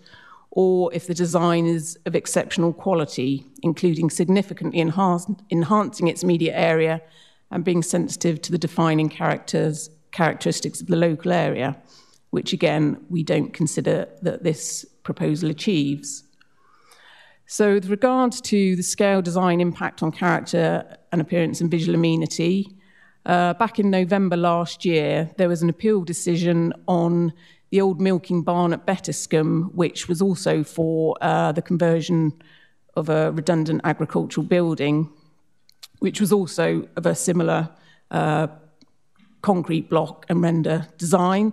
Speaker 10: or if the design is of exceptional quality, including significantly enhancing its media area and being sensitive to the defining characters characteristics of the local area, which again, we don't consider that this proposal achieves. So, with regards to the scale design impact on character and appearance and visual amenity, uh, back in November last year, there was an appeal decision on the old milking barn at Bettiscombe, which was also for uh, the conversion of a redundant agricultural building, which was also of a similar uh, concrete block and render design.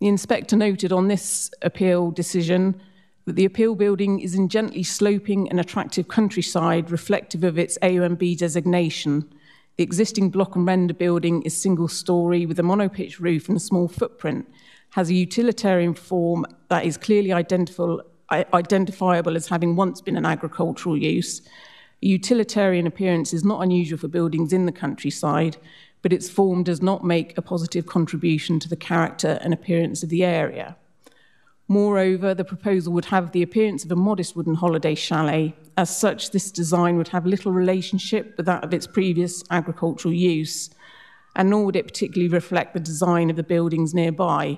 Speaker 10: The inspector noted on this appeal decision that the appeal building is in gently sloping and attractive countryside reflective of its AONB designation. The existing block and render building is single story with a monopitch roof and a small footprint, has a utilitarian form that is clearly identifiable, as having once been an agricultural use. Utilitarian appearance is not unusual for buildings in the countryside, but its form does not make a positive contribution to the character and appearance of the area. Moreover, the proposal would have the appearance of a modest wooden holiday chalet. As such, this design would have little relationship with that of its previous agricultural use, and nor would it particularly reflect the design of the buildings nearby.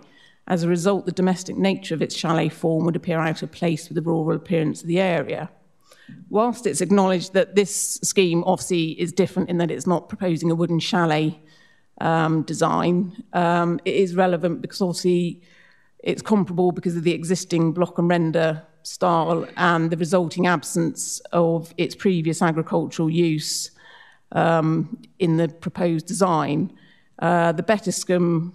Speaker 10: As a result, the domestic nature of its chalet form would appear out of place with the rural appearance of the area whilst it's acknowledged that this scheme obviously is different in that it's not proposing a wooden chalet um, design, um, it is relevant because obviously it's comparable because of the existing block and render style and the resulting absence of its previous agricultural use um, in the proposed design. Uh, the Bettiscombe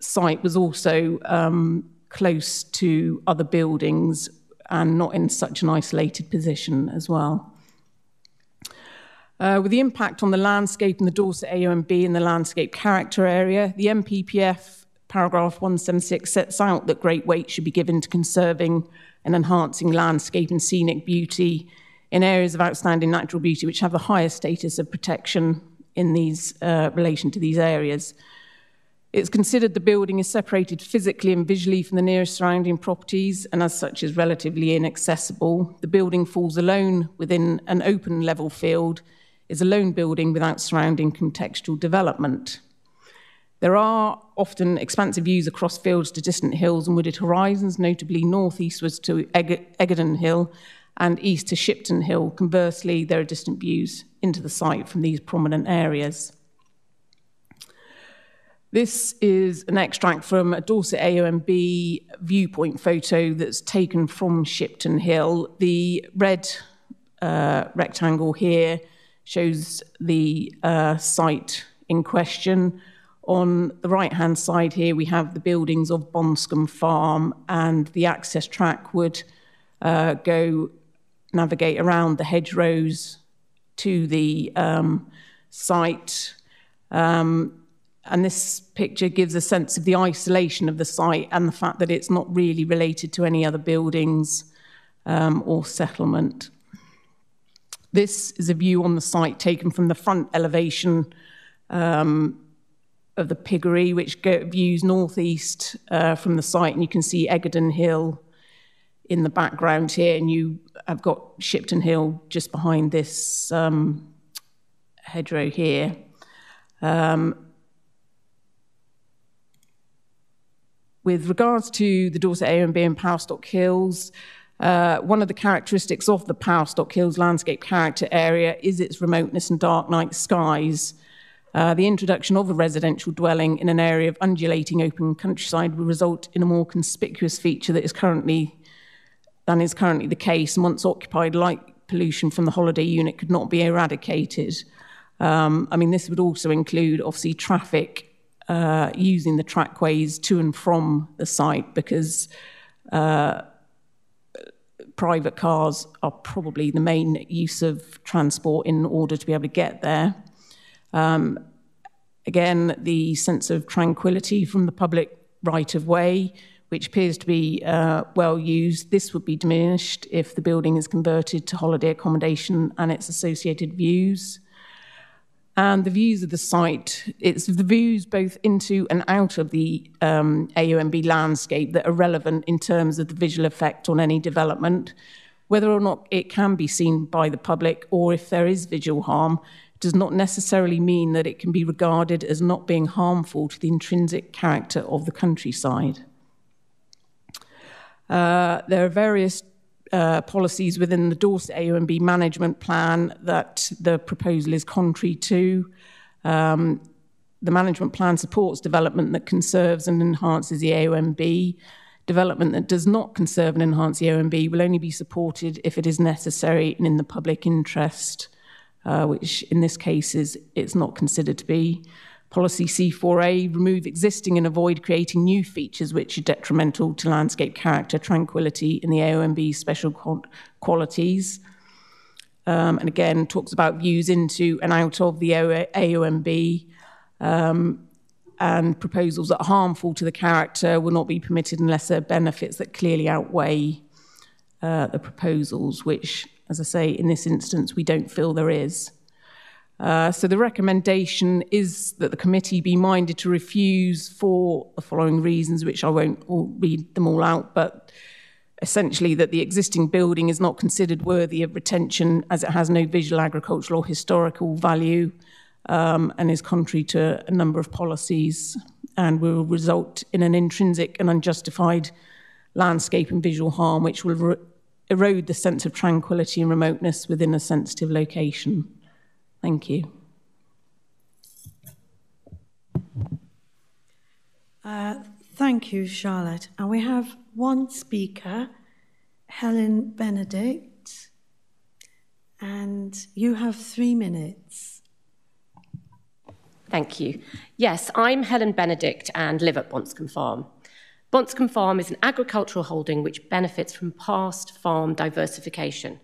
Speaker 10: site was also um, close to other buildings and not in such an isolated position as well. Uh, with the impact on the landscape in the Dorset AONB and the landscape character area, the NPPF paragraph 176 sets out that great weight should be given to conserving and enhancing landscape and scenic beauty in areas of outstanding natural beauty which have the highest status of protection in these uh, relation to these areas. It's considered the building is separated physically and visually from the nearest surrounding properties and as such is relatively inaccessible. The building falls alone within an open level field is a lone building without surrounding contextual development. There are often expansive views across fields to distant hills and wooded horizons, notably northeastwards to Eg- Eggardon Hill and east to Shipton Hill. Conversely, there are distant views into the site from these prominent areas. This is an extract from a Dorset AONB viewpoint photo that's taken from Shipton Hill. The red uh, rectangle here shows the uh, site in question. On the right hand side here, we have the buildings of Bonscombe Farm, and the access track would uh, go navigate around the hedgerows to the um, site. Um, and this picture gives a sense of the isolation of the site and the fact that it's not really related to any other buildings um, or settlement. This is a view on the site taken from the front elevation um, of the piggery, which go, views northeast uh, from the site, and you can see Eggardon Hill in the background here, and you have got Shipton Hill just behind this um, hedgerow here. Um, with regards to the Dorset A and Powerstock Hills, uh, one of the characteristics of the Powerstock Hills landscape character area is its remoteness and dark night skies. Uh, the introduction of a residential dwelling in an area of undulating open countryside will result in a more conspicuous feature that is currently than is currently the case. And once occupied, light pollution from the holiday unit could not be eradicated. Um, I mean, this would also include obviously traffic uh, using the trackways to and from the site because uh, private cars are probably the main use of transport in order to be able to get there. Um, again, the sense of tranquility from the public right of way, which appears to be uh, well used, this would be diminished if the building is converted to holiday accommodation and its associated views and the views of the site. It's the views both into and out of the um, AONB landscape that are relevant in terms of the visual effect on any development. Whether or not it can be seen by the public or if there is visual harm does not necessarily mean that it can be regarded as not being harmful to the intrinsic character of the countryside. Uh, there are various uh, policies within the Dorset AONB management plan that the proposal is contrary to. Um, the management plan supports development that conserves and enhances the AONB. Development that does not conserve and enhance the AONB will only be supported if it is necessary and in the public interest, uh, which in this case is it's not considered to be. Policy C4A, remove existing and avoid creating new features which are detrimental to landscape character, tranquility, and the AONB special qualities. Um, and again, talks about views into and out of the AONB. Um, and proposals that are harmful to the character will not be permitted unless there are benefits that clearly outweigh uh, the proposals, which, as I say, in this instance, we don't feel there is. Uh, so the recommendation is that the committee be minded to refuse for the following reasons, which I won't all read them all out, but essentially that the existing building is not considered worthy of retention as it has no visual, agricultural or historical value um, and is contrary to a number of policies and will result in an intrinsic and unjustified landscape and visual harm which will erode the sense of tranquility and remoteness within a sensitive location. Thank you.
Speaker 1: Uh, thank you, Charlotte. And we have one speaker, Helen Benedict, and you have three minutes.
Speaker 21: Thank you. Yes, I'm Helen Benedict and live at Bonscombe Farm. Bonscombe Farm is an agricultural holding which benefits from past farm diversification.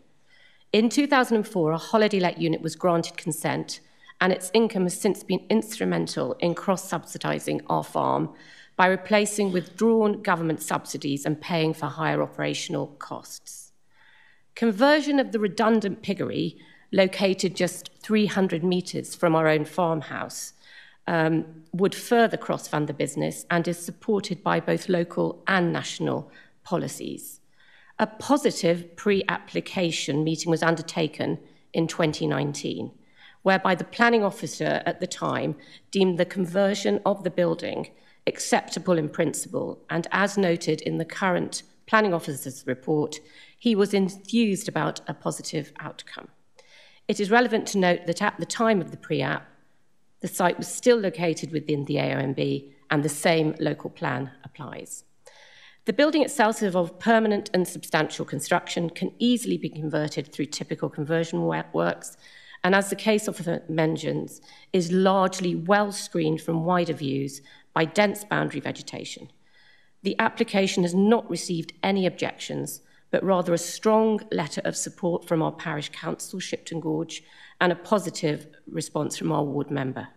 Speaker 21: In 2004, a holiday let unit was granted consent, and its income has since been instrumental in cross subsidising our farm by replacing withdrawn government subsidies and paying for higher operational costs. Conversion of the redundant piggery, located just 300 metres from our own farmhouse, um, would further cross fund the business and is supported by both local and national policies. A positive pre application meeting was undertaken in 2019, whereby the planning officer at the time deemed the conversion of the building acceptable in principle, and as noted in the current planning officer's report, he was enthused about a positive outcome. It is relevant to note that at the time of the pre-app, the site was still located within the AONB and the same local plan applies. The building itself is of permanent and substantial construction, can easily be converted through typical conversion works, and as the case officer mentions, is largely well screened from wider views by dense boundary vegetation. The application has not received any objections, but rather a strong letter of support from our parish council, Shipton Gorge, and a positive response from our ward member.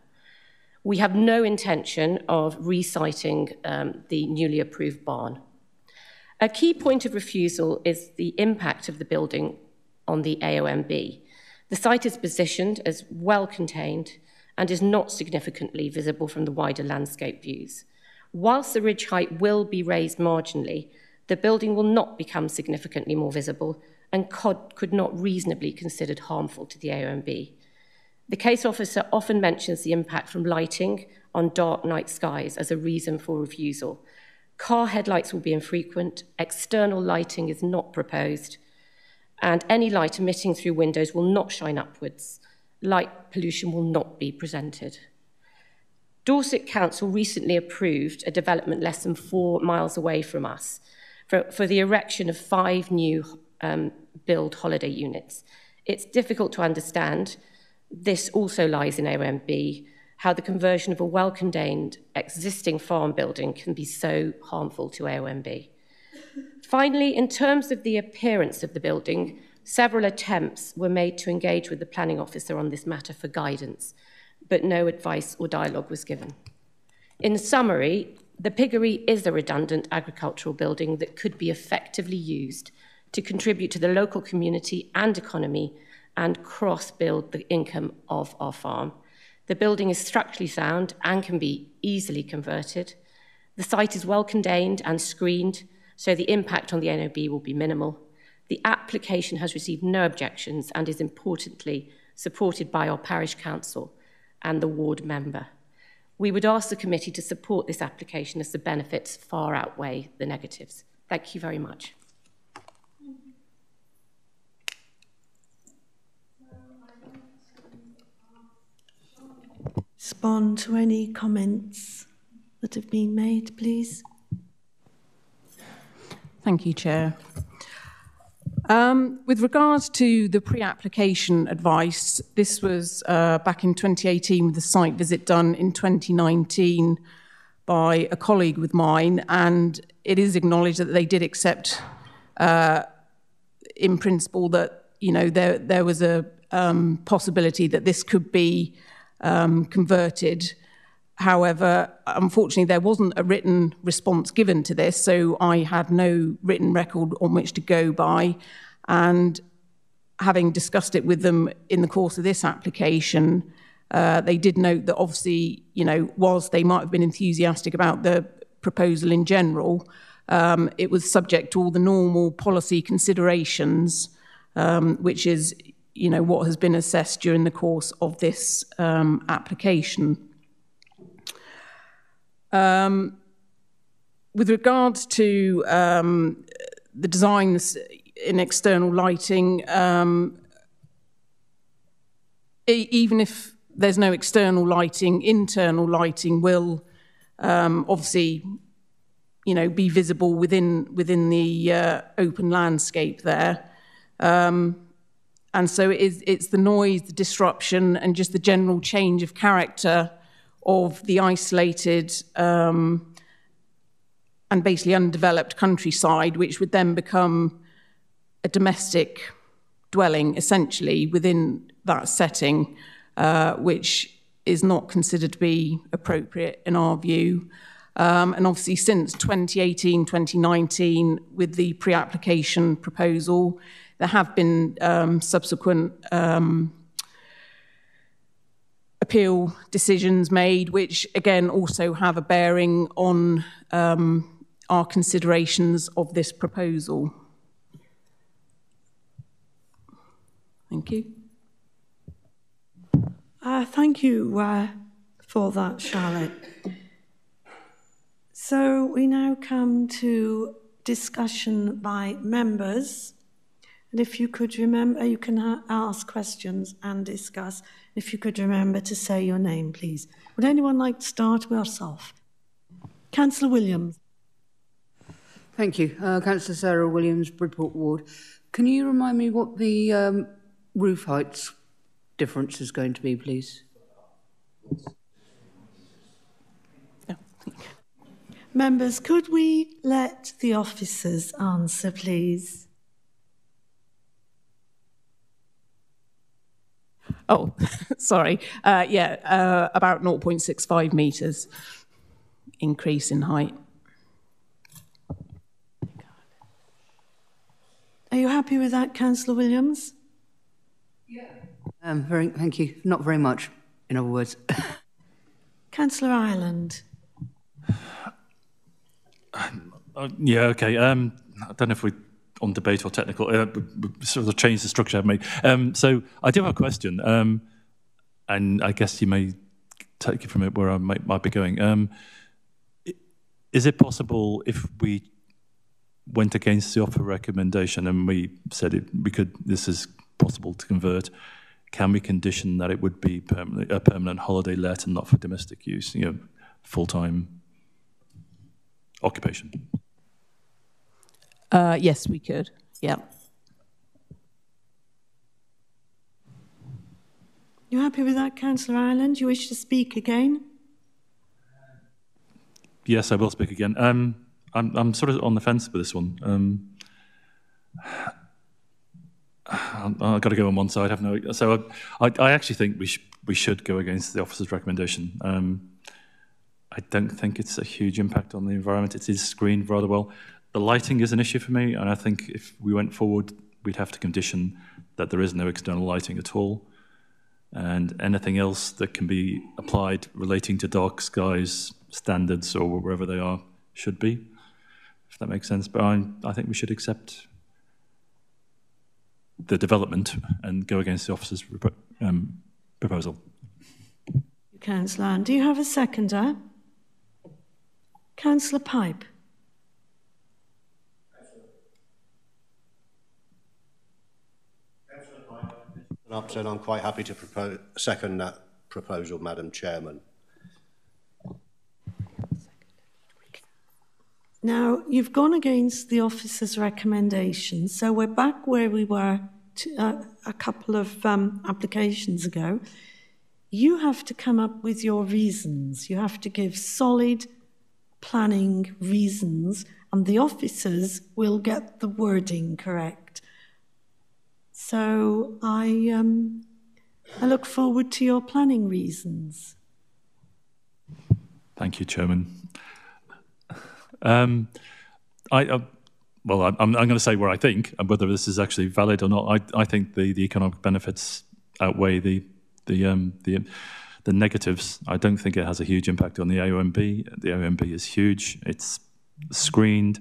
Speaker 21: We have no intention of resiting um, the newly approved barn. A key point of refusal is the impact of the building on the AONB. The site is positioned as well contained and is not significantly visible from the wider landscape views. Whilst the ridge height will be raised marginally, the building will not become significantly more visible and could not reasonably considered harmful to the AONB. The case officer often mentions the impact from lighting on dark night skies as a reason for refusal, Car headlights will be infrequent, external lighting is not proposed, and any light emitting through windows will not shine upwards. Light pollution will not be presented. Dorset Council recently approved a development less than four miles away from us for, for the erection of five new um, build holiday units. It's difficult to understand. This also lies in OMB, how the conversion of a well-contained existing farm building can be so harmful to AONB. Finally, in terms of the appearance of the building, several attempts were made to engage with the planning officer on this matter for guidance, but no advice or dialogue was given. In summary, the piggery is a redundant agricultural building that could be effectively used to contribute to the local community and economy and cross-build the income of our farm. The building is structurally sound and can be easily converted. The site is well contained and screened, so the impact on the NOB will be minimal. The application has received no objections and is importantly supported by our parish council and the ward member. We would ask the committee to support this application as the benefits far outweigh the negatives. Thank you very much.
Speaker 1: Respond to any comments that have been made, please?
Speaker 10: Thank you, Chair. Um, with regards to the pre-application advice, this was uh, back in 2018 with the site visit done in 2019 by a colleague with mine, and it is acknowledged that they did accept, uh, in principle, that you know there there was a um, possibility that this could be um, converted. However, unfortunately, there wasn't a written response given to this, so I had no written record on which to go by. And having discussed it with them in the course of this application, uh, they did note that obviously, you know, whilst they might have been enthusiastic about the proposal in general, um, it was subject to all the normal policy considerations, um, which is, you know, what has been assessed during the course of this um, application. Um, with regards to um, the designs in external lighting, um, e even if there's no external lighting, internal lighting will um, obviously, you know, be visible within within the uh, open landscape there. Um, and so it is, it's the noise, the disruption, and just the general change of character of the isolated um, and basically undeveloped countryside, which would then become a domestic dwelling, essentially, within that setting, uh, which is not considered to be appropriate in our view. Um, and obviously, since 2018, 2019, with the pre application proposal, there have been um, subsequent um, appeal decisions made, which again also have a bearing on um, our considerations of this proposal. Thank you.
Speaker 1: Uh, thank you uh, for that, Charlotte. So we now come to discussion by members. And if you could remember, you can ha- ask questions and discuss. If you could remember to say your name, please. Would anyone like to start with yourself? Councillor Williams.
Speaker 5: Thank you. Uh, Councillor Sarah Williams, Bridport Ward. Can you remind me what the um, roof heights difference is going to be, please?
Speaker 1: Members, could we let the officers answer, please?
Speaker 10: Oh, sorry. Uh, yeah, uh, about 0.65 metres increase in height.
Speaker 1: Are you happy with that, Councillor Williams? Yeah.
Speaker 5: Um, very, thank you. Not very much, in other words.
Speaker 1: Councillor Ireland.
Speaker 14: Uh, yeah, okay. Um, I don't know if we on debate or technical, uh, sort of change the structure I've made. Um, so I do have a question, um, and I guess you may take it from it where I might, might be going. Um, is it possible if we went against the offer recommendation and we said it, we could, this is possible to convert, can we condition that it would be permanent, a permanent holiday let and not for domestic use, you know, full-time occupation?
Speaker 10: Uh, yes, we could. Yeah.
Speaker 1: You happy with that, Councillor Ireland? You wish to speak again?
Speaker 14: Yes, I will speak again. Um, I'm, I'm sort of on the fence with this one. Um, I've got to go on one side. I have no. So I, I, I actually think we sh we should go against the officer's recommendation. Um, I don't think it's a huge impact on the environment. It is screened rather well. The lighting is an issue for me, and I think if we went forward, we'd have to condition that there is no external lighting at all, and anything else that can be applied relating to dark skies standards or wherever they are should be, if that makes sense. But I, I think we should accept the development and go against the officer's um, proposal.
Speaker 1: Councillor Anne, do you have a seconder? Councillor Pipe.
Speaker 3: Up, and I'm quite happy to propose, second that proposal, Madam Chairman.
Speaker 1: Now, you've gone against the officer's recommendation, so we're back where we were to, uh, a couple of um, applications ago. You have to come up with your reasons. You have to give solid planning reasons, and the officers will get the wording correct. So I, um, I look forward to your planning reasons.
Speaker 14: Thank you, Chairman. Um, I, I, well, I'm, I'm going to say where I think, and whether this is actually valid or not. I, I think the, the economic benefits outweigh the the um, the the negatives. I don't think it has a huge impact on the AONB. The AONB is huge. It's screened.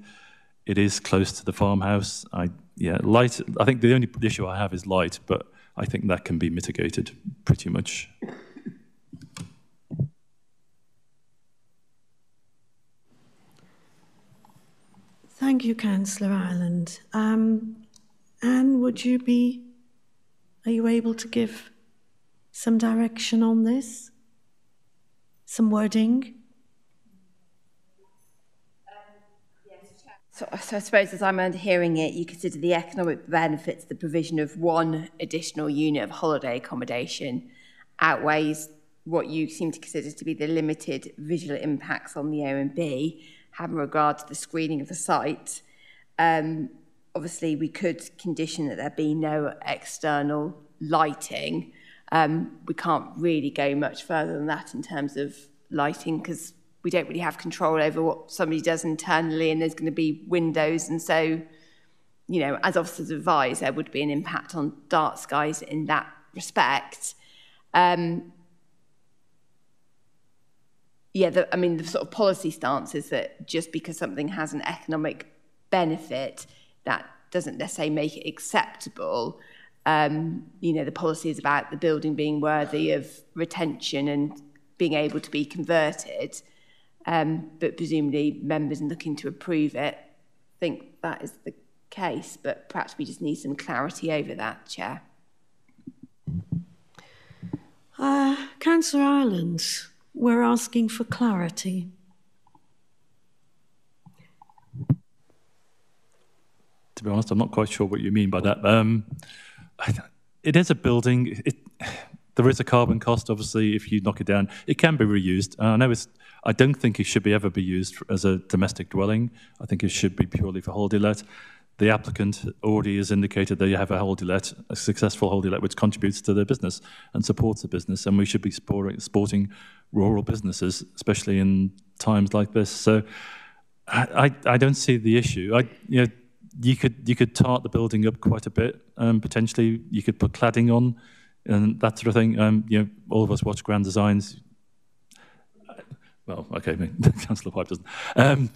Speaker 14: It is close to the farmhouse. I yeah, light. I think the only issue I have is light, but I think that can be mitigated pretty much.
Speaker 1: Thank you, Councillor Ireland. Um, Anne, would you be, are you able to give some direction on this? Some wording?
Speaker 19: So, so I suppose as I'm hearing it, you consider the economic benefits, the provision of one additional unit of holiday accommodation outweighs what you seem to consider to be the limited visual impacts on the AONB, having regard to the screening of the site. Um, obviously, we could condition that there be no external lighting. Um, we can't really go much further than that in terms of lighting because we don't really have control over what somebody does internally and there's going to be windows. And so you know as officers advise there would be an impact on dark skies in that respect. Um, yeah the, i mean the sort of policy stance is that just because something has an economic benefit that doesn't necessarily make it acceptable. Um, you know, the policy is about the building being worthy of retention and being able to be converted. Um, but presumably members looking to approve it think that is the case, but perhaps we just need some clarity over that, Chair.
Speaker 1: Uh, Councillor Ireland, we're asking for clarity.
Speaker 14: To be honest, I'm not quite sure what you mean by that. Um, it is a building. It, there is a carbon cost, obviously, if you knock it down. It can be reused. Uh, I know it's. I don't think it should be ever be used as a domestic dwelling. I think it should be purely for holiday let. The applicant already has indicated they have a holiday let, a successful holiday let, which contributes to their business and supports the business. And we should be supporting rural businesses, especially in times like this. So I, I, I don't see the issue. I, you know, you could you could tart the building up quite a bit. Um, potentially, you could put cladding on and that sort of thing. Um, you know, all of us watch Grand Designs. Well, okay, Councillor Pipe doesn't. Um,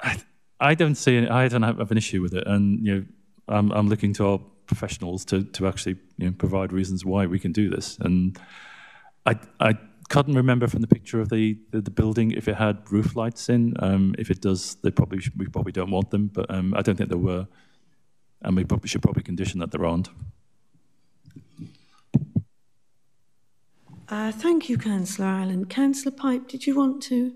Speaker 14: I, I don't see. Any, I don't have, an issue with it, and you know, I'm, I'm looking to our professionals to to actually you know provide reasons why we can do this. And I I couldn't remember from the picture of the, the, the building if it had roof lights in. Um, if it does, they probably should, we probably don't want them, but um, I don't think there were, and we probably should probably condition that there aren't.
Speaker 1: Uh, thank you, Councillor Ireland. Councillor Pipe, did you want to?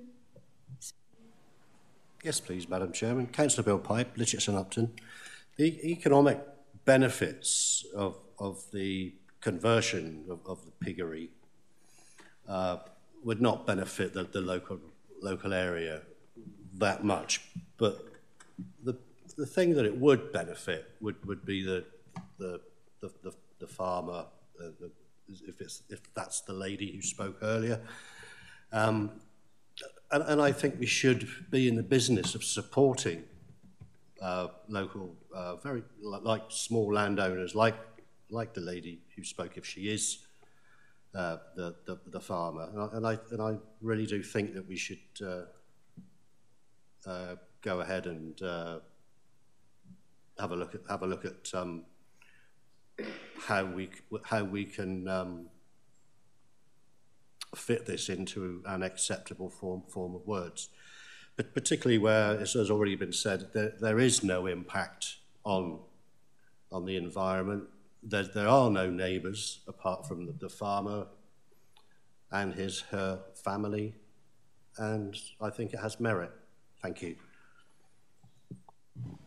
Speaker 3: Yes, please, Madam Chairman. Councillor Bill Pipe, Lytchetts and Upton. The economic benefits of, of the conversion of, of the piggery uh, would not benefit the, the local local area that much. But the the thing that it would benefit would, would be the the the, the, the farmer, uh, the, if it's if that's the lady who spoke earlier. Um, and, and I think we should be in the business of supporting uh, local, uh, very like small landowners, like like the lady who spoke, if she is uh, the, the, the farmer. And I, and I, and I really do think that we should uh, uh, go ahead and uh, have a look at have a look at um, how we how we can um, fit this into an acceptable form form of words. But particularly where, as has already been said, there, there is no impact on on the environment there, there are no neighbours apart from the, the farmer and his, her family, and I think it has merit. Thank you.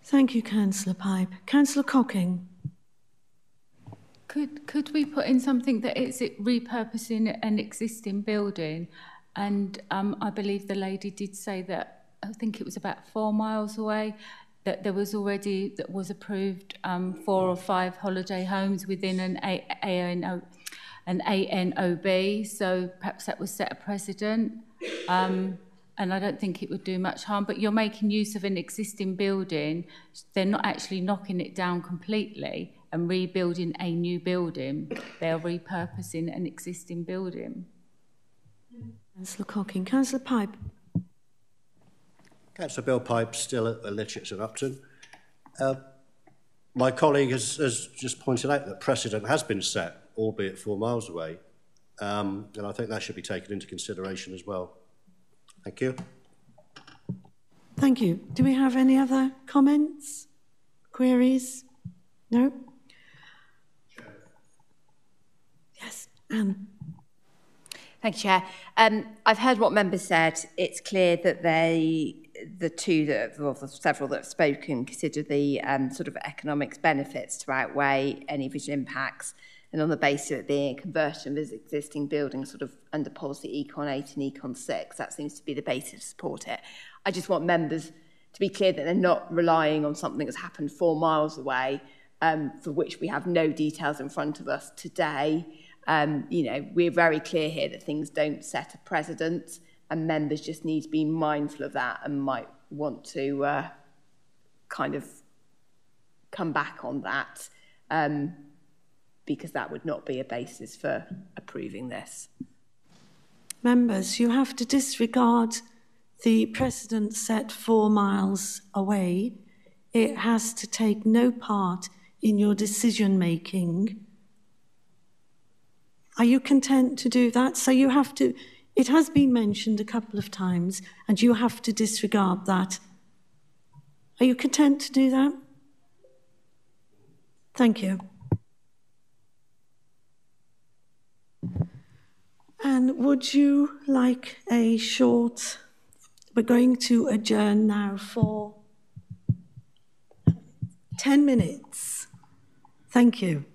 Speaker 1: Thank you, Councillor Pipe. Councillor Cocking.
Speaker 6: Could could we put in something that it's repurposing an existing building? And um, I believe the lady did say that I think it was about four miles away that there was already that was approved um, four or five holiday homes within an A- an AONB. So perhaps that was set a precedent. Um, and I don't think it would do much harm. But you're making use of an existing building. They're not actually knocking it down completely and rebuilding a new building. They're repurposing an existing building.
Speaker 1: Councillor Cocking. Councillor Pipe.
Speaker 3: Councillor Bill Pipe, still at the Lytchetts and Upton. Uh, my colleague has, has just pointed out that precedent has been set, albeit four miles away, um, and I think that should be taken into consideration as well. Thank you.
Speaker 1: Thank you. Do we have any other comments, queries? No? Yes, Anne.
Speaker 19: Thank you, Chair. Um, I've heard what members said. It's clear that they the two that, or the several that have spoken, consider the um, sort of economics benefits to outweigh any visual impacts. And on the basis of it being a conversion of existing buildings sort of under policy Econ 8 and Econ 6, that seems to be the basis to support it. I just want members to be clear that they're not relying on something that's happened four miles away, um, for which we have no details in front of us today. Um, you know, we're very clear here that things don't set a precedent and members just need to be mindful of that and might want to uh, kind of come back on that um, because that would not be a basis for approving this.
Speaker 1: Members, you have to disregard the precedent set four miles away. It has to take no part in your decision making. Are you content to do that? So you have to, it has been mentioned a couple of times, and you have to disregard that. Are you content to do that? Thank you. And would you like a short? We're going to adjourn now for 10 minutes. Thank you.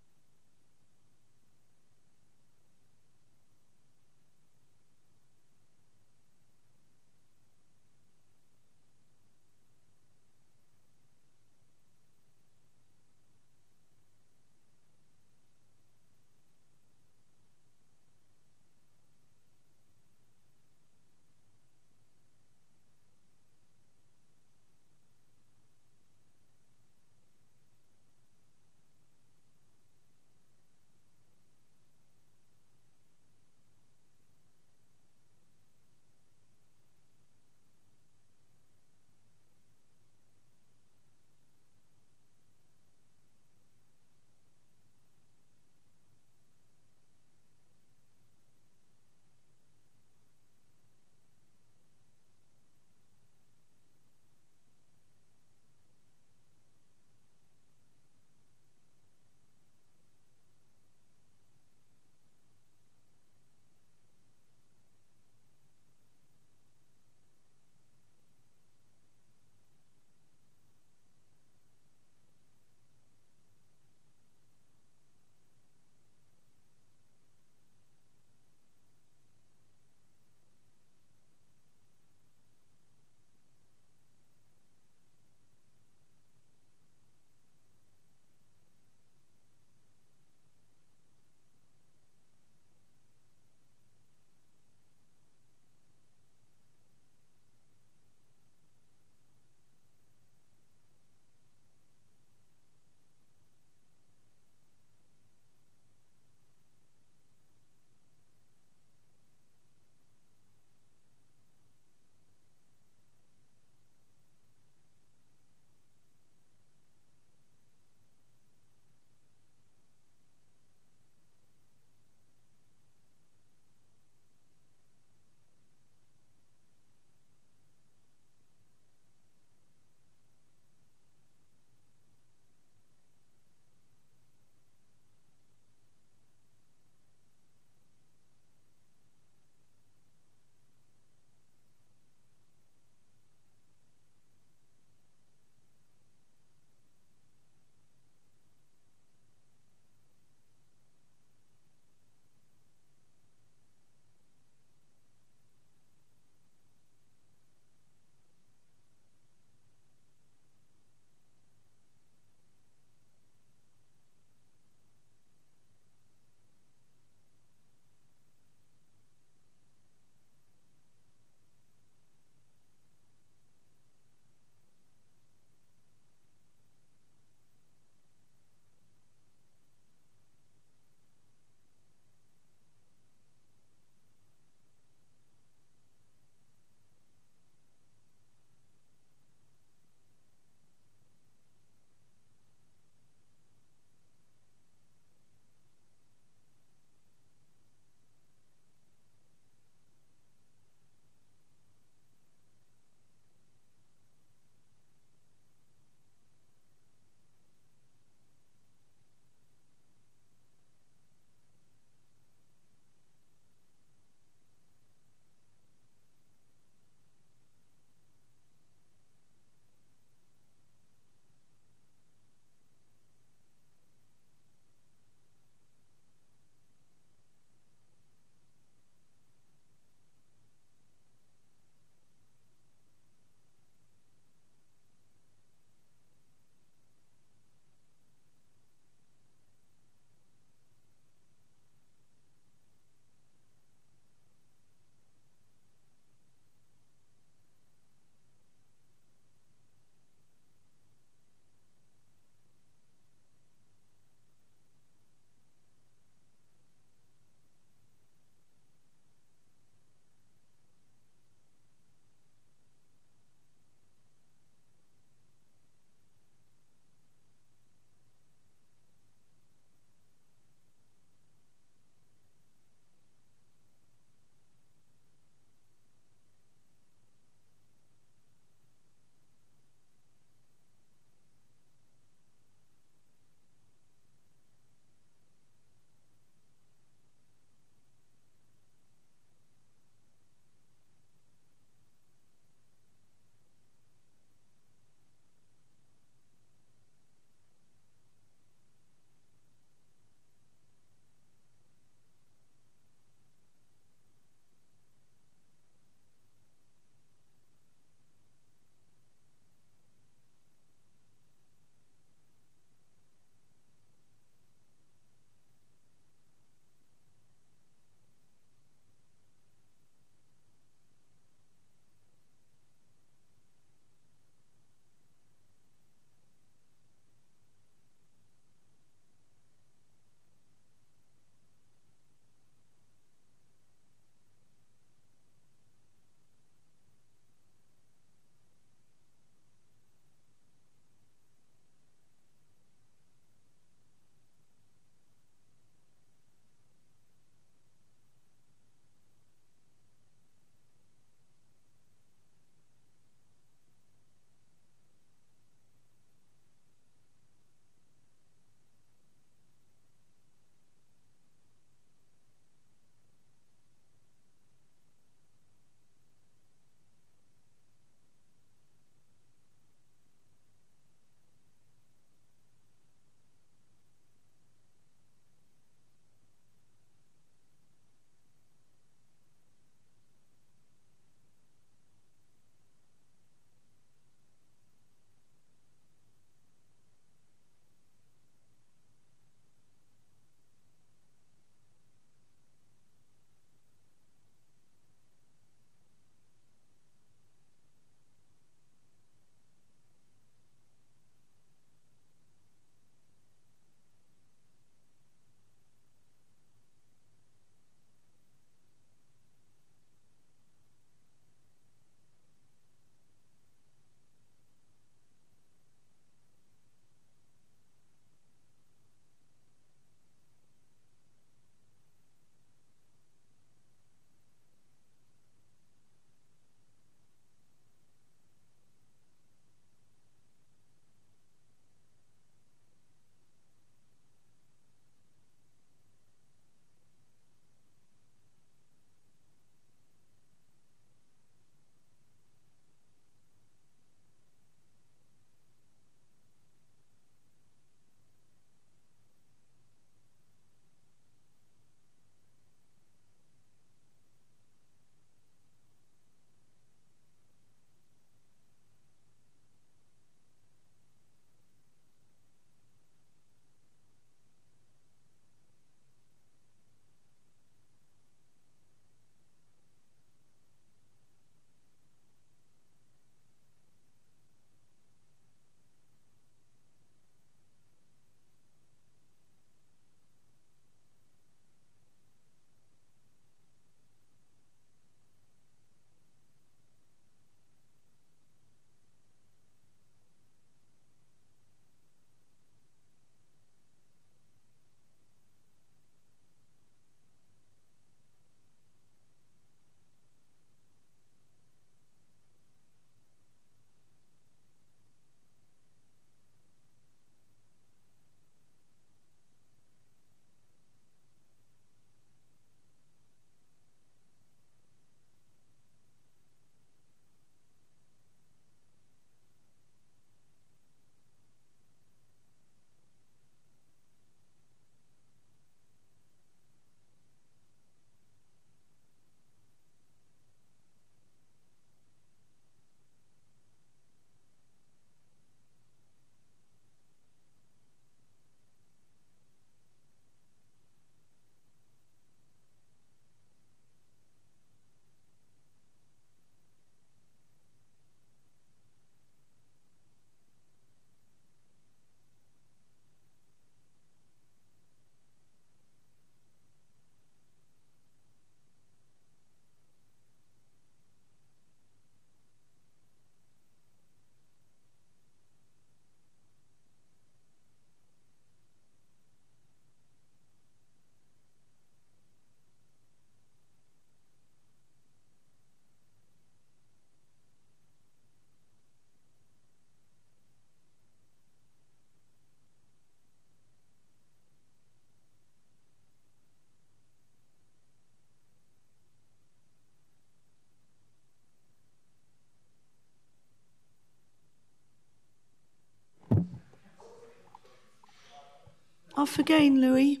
Speaker 1: Off again, Louis.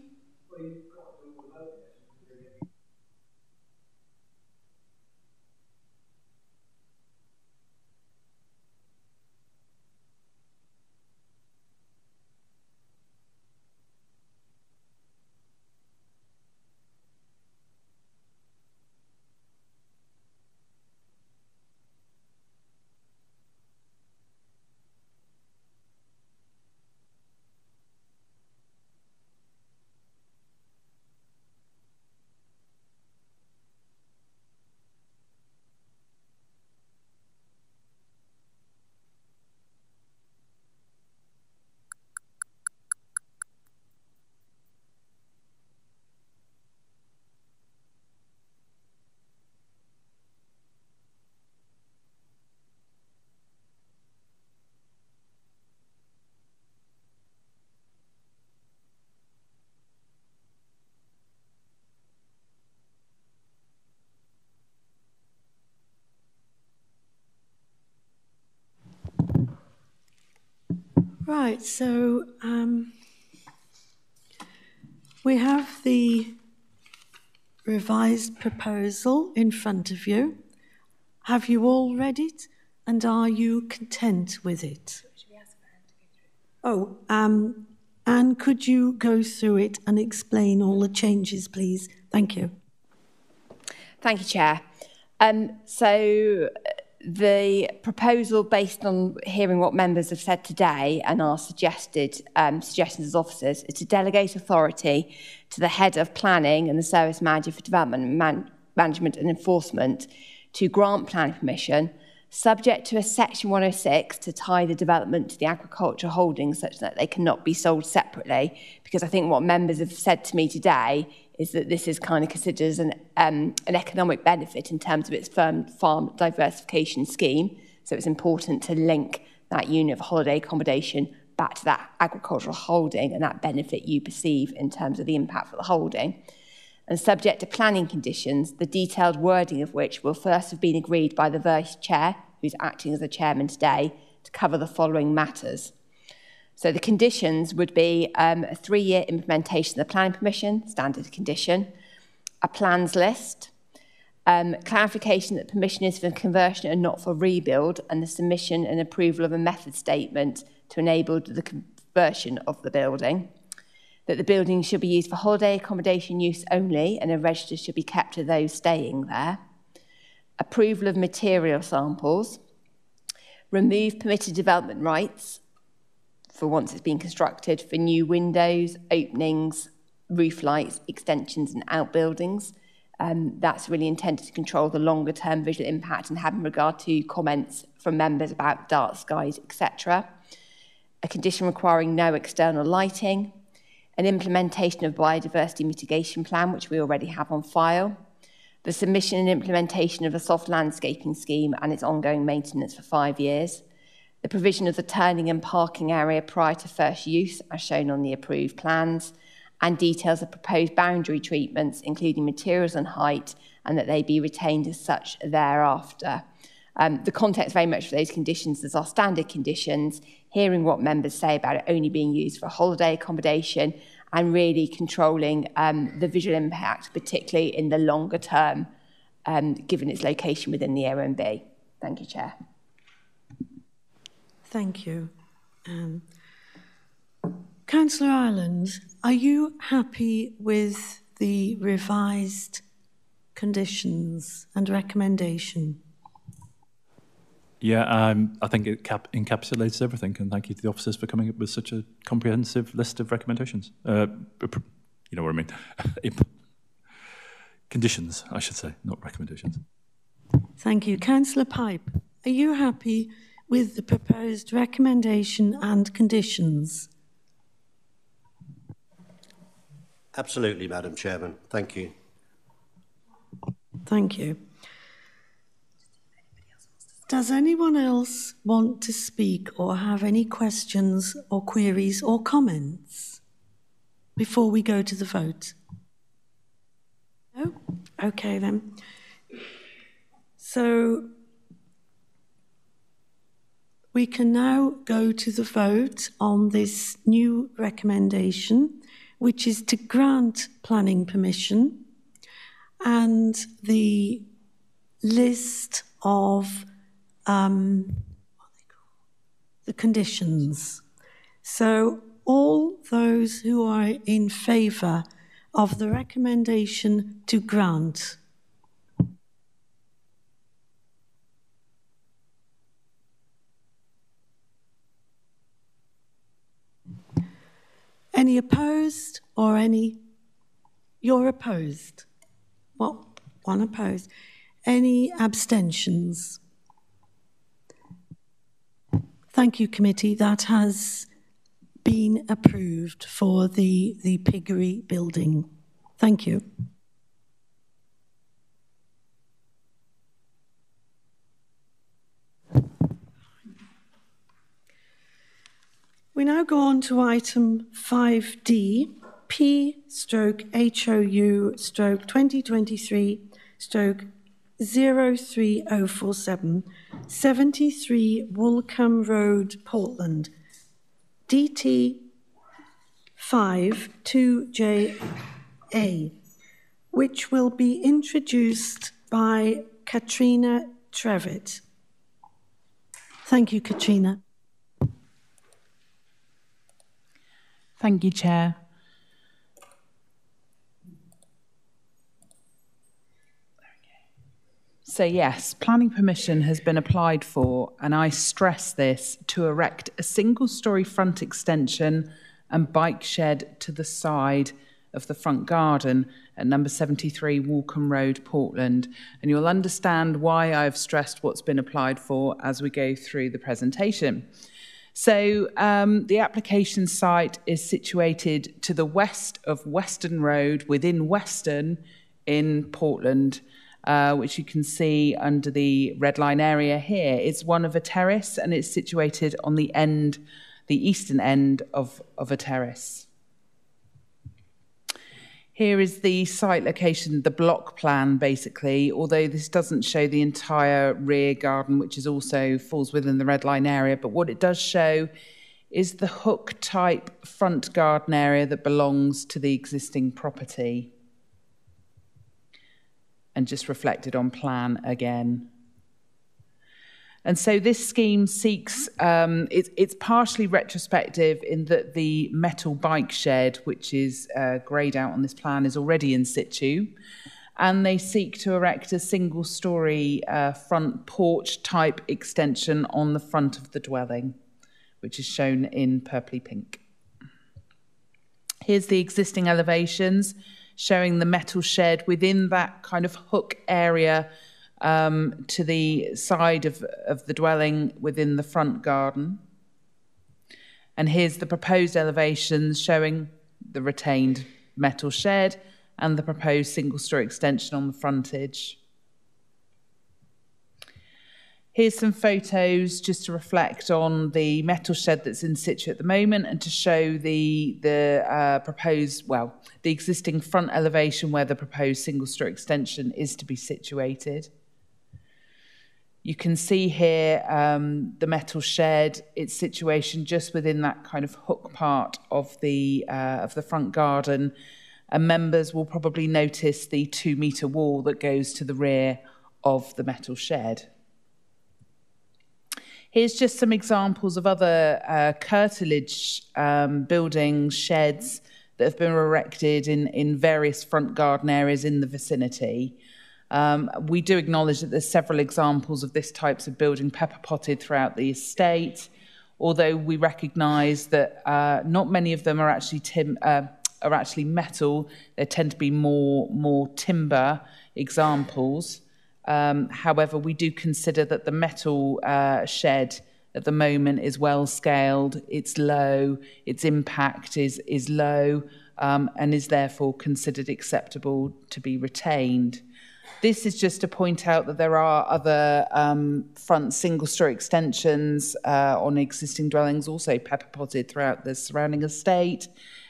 Speaker 1: Right, so um, we have the revised proposal in front of you. Have you all read it and are you content with it? Oh, um, Anne, could you go through it and explain all the changes, please? Thank you.
Speaker 19: Thank you, Chair. Um, so the proposal based on hearing what members have said today and our suggested um, suggestions as officers is to delegate authority to the head of planning and the service manager for development man management and enforcement to grant planning permission subject to a section 106 to tie the development to the agricultural holdings such that they cannot be sold separately. Because I think what members have said to me today is that this is kind of considered as an, um, an economic benefit in terms of its firm farm diversification scheme. So it's important to link that unit of holiday accommodation back to that agricultural holding and that benefit you perceive in terms of the impact for the holding. And subject to planning conditions, the detailed wording of which will first have been agreed by the Vice Chair, who's acting as the Chairman today, to cover the following matters. So the conditions would be um, a three-year implementation of the planning permission, standard condition, a plans list, um, clarification that permission is for conversion and not for rebuild, and the submission and approval of a method statement to enable the conversion of the building, that the building should be used for holiday accommodation use only, and a register should be kept of those staying there, approval of material samples, remove permitted development rights, for once it's been constructed for new windows, openings, roof lights, extensions and outbuildings. Um, that's really intended to control the longer term visual impact and having regard to comments from members about dark skies, etc. A condition requiring no external lighting, an implementation of biodiversity mitigation plan, which we already have on file, the submission and implementation of a soft landscaping scheme and its ongoing maintenance for five years, the provision of the turning and parking area prior to first use, as shown on the approved plans, and details of proposed boundary treatments, including materials and height, and that they be retained as such thereafter. Um, the context very much for those conditions is our standard conditions, hearing what members say about it only being used for holiday accommodation and really controlling um, the visual impact, particularly in the longer term, um, given its location within the AONB. Thank you, Chair.
Speaker 1: Thank you. Um, Councillor Ireland, are you happy with the revised conditions and recommendation?
Speaker 14: Yeah, um, I think it cap encapsulates everything, and thank you to the officers for coming up with such a comprehensive list of recommendations. Uh, you know what I mean? Conditions, I should say, not recommendations.
Speaker 1: Thank you. Councillor Pipe, are you happy with the proposed recommendation and conditions?
Speaker 3: Absolutely, Madam Chairman. Thank you.
Speaker 1: Thank you. Does anyone else want to speak or have any questions or queries or comments before we go to the vote? No? Okay then. So We can now go to the vote on this new recommendation, which is to grant planning permission and the list of um, the conditions. So, all those who are in favour of the recommendation to grant. Any opposed or any? You're opposed. What? One opposed. Any abstentions? Thank you, committee. That has been approved for the, the piggery building. Thank you. We now go on to item 5D, P stroke HOU stroke 2023 stroke 03047, 73 Woolcombe Road, Portland, DT 5 2JA, which will be introduced by Katrina Trevitt. Thank you, Katrina.
Speaker 22: Thank you, Chair. So, yes, planning permission has been applied for, and I stress this to erect a single story front extension and bike shed to the side of the front garden at number 73 Walcombe Road, Portland. And you'll understand why I've stressed what's been applied for as we go through the presentation. So, um, the application site is situated to the west of Weston Road within Weston in Portland uh, which you can see under the red line area here. It's one of a terrace and it's situated on the end, the eastern end of, of a terrace. Here is the site location, the block plan basically, although this doesn't show the entire rear garden, which is also falls within the red line area, but what it does show is the hook type front garden area that belongs to the existing property and just reflected on plan again. And so this scheme seeks, um, it, it's partially retrospective in that the metal bike shed, which is uh, greyed out on this plan, is already in situ. And they seek to erect a single story uh, front porch type extension on the front of the dwelling, which is shown in purpley pink. Here's the existing elevations showing the metal shed within that kind of hook area um, to the side of, of the dwelling within the front garden. And here's the proposed elevations showing the retained metal shed and the proposed single story extension on the frontage. Here's some photos just to reflect on the metal shed that's in situ at the moment and to show the, the uh, proposed, well, the existing front elevation where the proposed single story extension is to be situated. You can see here um, the metal shed, its situation just within that kind of hook part of the, uh, of the front garden. And members will probably notice the two metre wall that goes to the rear of the metal shed. Here's just some examples of other uh, curtilage um, buildings, sheds that have been erected in, in various front garden areas in the vicinity. Um, we do acknowledge that there's several examples of this types of building pepper potted throughout the estate, although we recognise that uh, not many of them are actually tim- uh, are actually metal. They tend to be more more timber examples. Um, however, we do consider that the metal uh, shed at the moment is well scaled, it's low, its impact is, is low, um, and is therefore considered acceptable to be retained. This is just to point out that there are other um, front single story extensions uh, on existing dwellings, also pepper potted throughout the surrounding estate.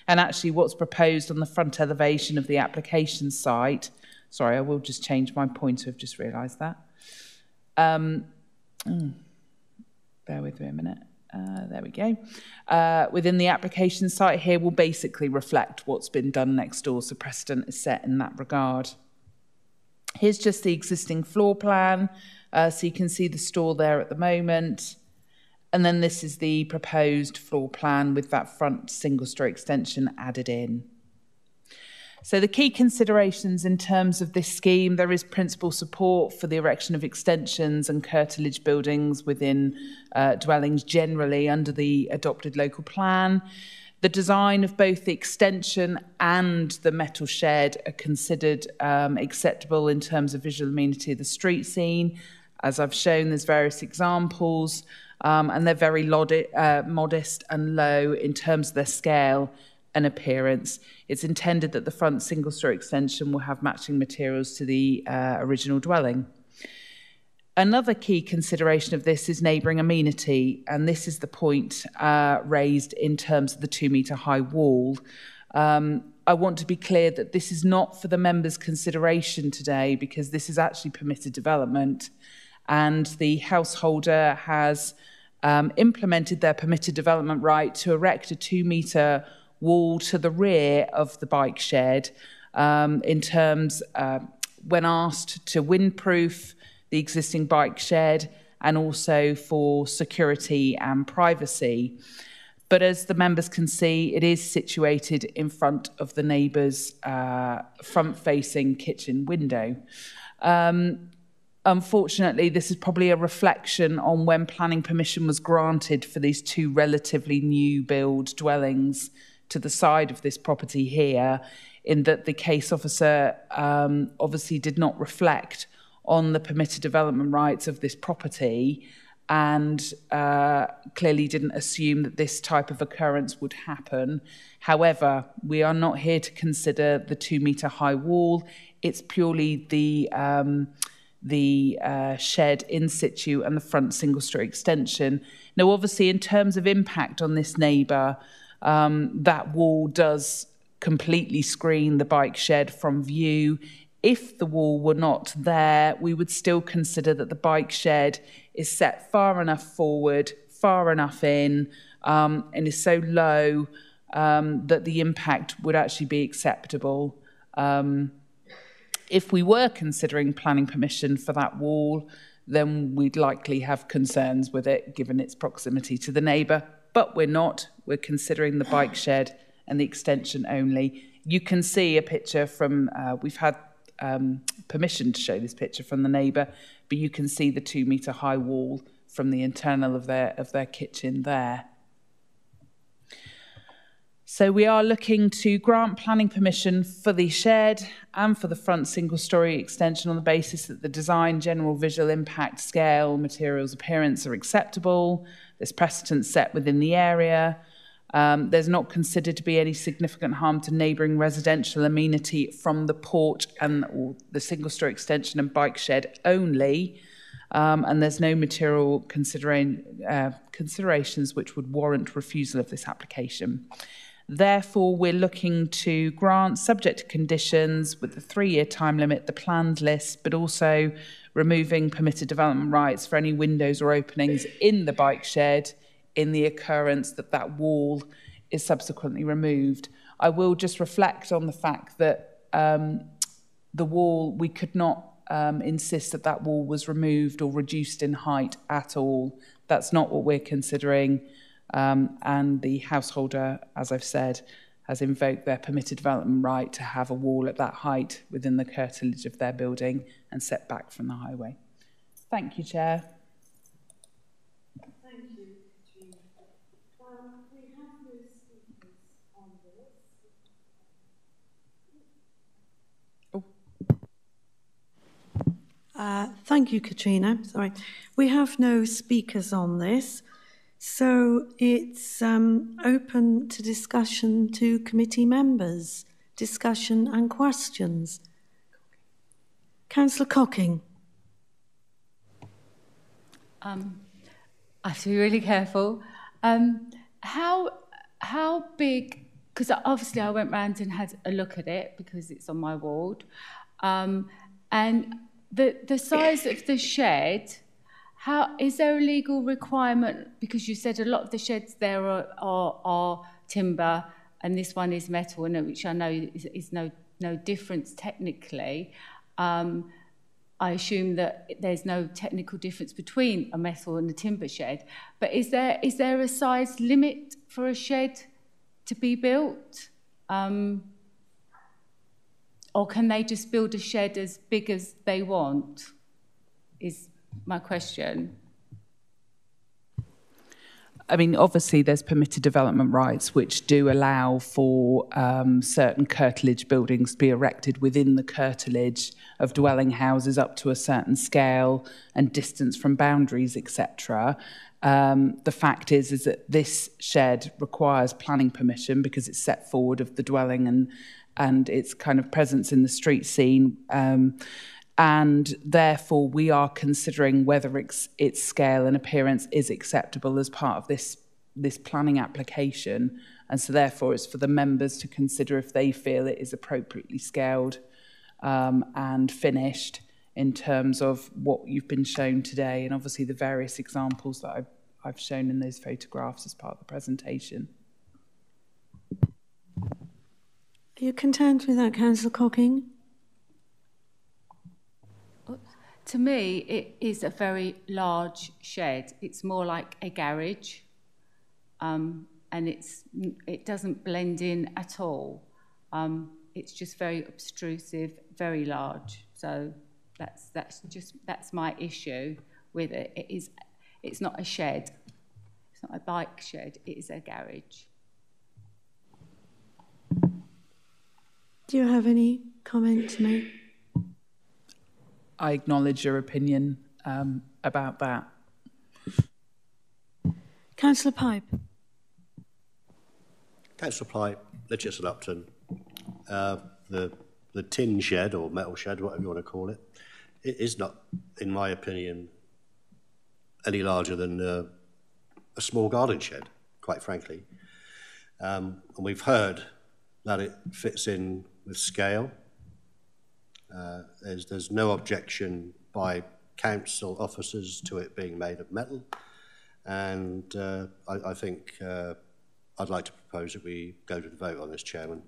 Speaker 22: And actually, what's proposed on the front elevation of the application site Sorry, I will just change my point. I've just realised that. Um, mm. bear with me a minute. Uh, there we go. Uh, within the application site here will basically reflect what's been done next door, so precedent is set in that regard. Here's just the existing floor plan, uh, so you can see the store there at the moment. And then this is the proposed floor plan with that front single store extension added in. So the key considerations in terms of this scheme, there is principal support for the erection of extensions and curtilage buildings within uh, dwellings generally under the adopted local plan. The design of both the extension and the metal shed are considered um, acceptable in terms of visual amenity of the street scene. As I've shown, there's various examples, um, and they're very uh, modest and low in terms of their scale and appearance. It's intended that the front single story extension will have matching materials to the uh, original dwelling. Another key consideration of this is neighbouring amenity, and this is the point uh, raised in terms of the two metre high wall. Um, I want to be clear that this is not for the members' consideration today because this is actually permitted development, and the householder has um, implemented their permitted development right to erect a two metre wall to the rear of the bike shed um, in terms, uh, when asked to windproof the existing bike shed and also for security and privacy. But as the members can see, it is situated in front of the neighbour's uh, front facing kitchen window. Um, unfortunately, this is probably a reflection on when planning permission was granted for these two relatively new build dwellings to the side of this property here, in that the case officer um, obviously did not reflect on the permitted development rights of this property and uh, clearly didn't assume that this type of occurrence would happen. However, we are not here to consider the two metre high wall. It's purely the um, the uh, shed in situ and the front single story extension. Now, obviously, in terms of impact on this neighbour, um, that wall does completely screen the bike shed from view. If the wall were not there, we would still consider that the bike shed is set far enough forward, far enough in, um, and is so low um, that the impact would actually be acceptable. Um, if we were considering planning permission for that wall, then we'd likely have concerns with it given its proximity to the neighbour but we're not. We're considering the bike shed and the extension only. You can see a picture from, uh, we've had um, permission to show this picture from the neighbour, but you can see the two metre high wall from the internal of their, of their kitchen there. So we are looking to grant planning permission for the shed and for the front single story extension on the basis that the design, general visual impact, scale, materials, appearance are acceptable, there's precedent set within the area. Um, there's not considered to be any significant harm to neighbouring residential amenity from the port and the single story extension and bike shed only. Um, and there's no material uh, considerations which would warrant refusal of this application. Therefore, we're looking to grant, subject to conditions, with the three year time limit, the planned list, but also removing permitted development rights for any windows or openings in the bike shed in the occurrence that that wall is subsequently removed. I will just reflect on the fact that um, the wall, we could not um, insist that that wall was removed or reduced in height at all. That's not what we're considering. Um, and the householder, as I've said, has invoked their permitted development right to have a wall at that height within the curtilage of their building and set back from the highway. Thank you, Chair.
Speaker 1: Thank you, Katrina. Um, we have no speakers on this. Oh. Uh, thank you, Katrina. Sorry. We have no speakers on this. So it's um, open to discussion to committee members, discussion and questions. Councillor Cocking.
Speaker 6: Um, I have to be really careful. Um, how how big? Because obviously I went round and had a look at it because it's on my ward, um, and the the size of the shed How is there a legal requirement? Because you said a lot of the sheds there are, are, are timber, and this one is metal, which I know is, is no no difference technically. Um, I assume that there's no technical difference between a metal and a timber shed. But is there is there a size limit for a shed to be built? Um, or can they just build a shed as big as they want? Is my question.
Speaker 22: I mean, obviously, there's permitted development rights which do allow for um, certain curtilage buildings to be erected within the curtilage of dwelling houses up to a certain scale and distance from boundaries, etc. Um, the fact is, is that this shed requires planning permission because it's set forward of the dwelling and and its kind of presence in the street scene. Um, and therefore we are considering whether its, its scale and appearance is acceptable as part of this, this planning application. And so therefore it's for the members to consider if they feel it is appropriately scaled um, and finished in terms of what you've been shown today and obviously the various examples that I've, I've shown in those photographs as part of the presentation.
Speaker 1: Are you content with that, Councillor Cocking?
Speaker 6: To me, it is a very large shed. It's more like a garage, um, and it's it doesn't blend in at all. Um, it's just very obtrusive, very large. So that's that's just that's my issue with it. It is it's not a shed. It's not a bike shed. It is a garage.
Speaker 1: Do you have any comment to make?
Speaker 22: I acknowledge your opinion um, about that.
Speaker 1: Councillor Pipe.
Speaker 3: Councillor Pipe, Legislator Upton, uh, the, the tin shed or metal shed, whatever you want to call it, it is not, in my opinion, any larger than uh, a small garden shed, quite frankly. Um, and we've heard that it fits in with scale, uh, there's, there's no objection by council officers to it being made of metal. And uh, I, I think uh, I'd like to propose that we go to the vote on this, Chairman.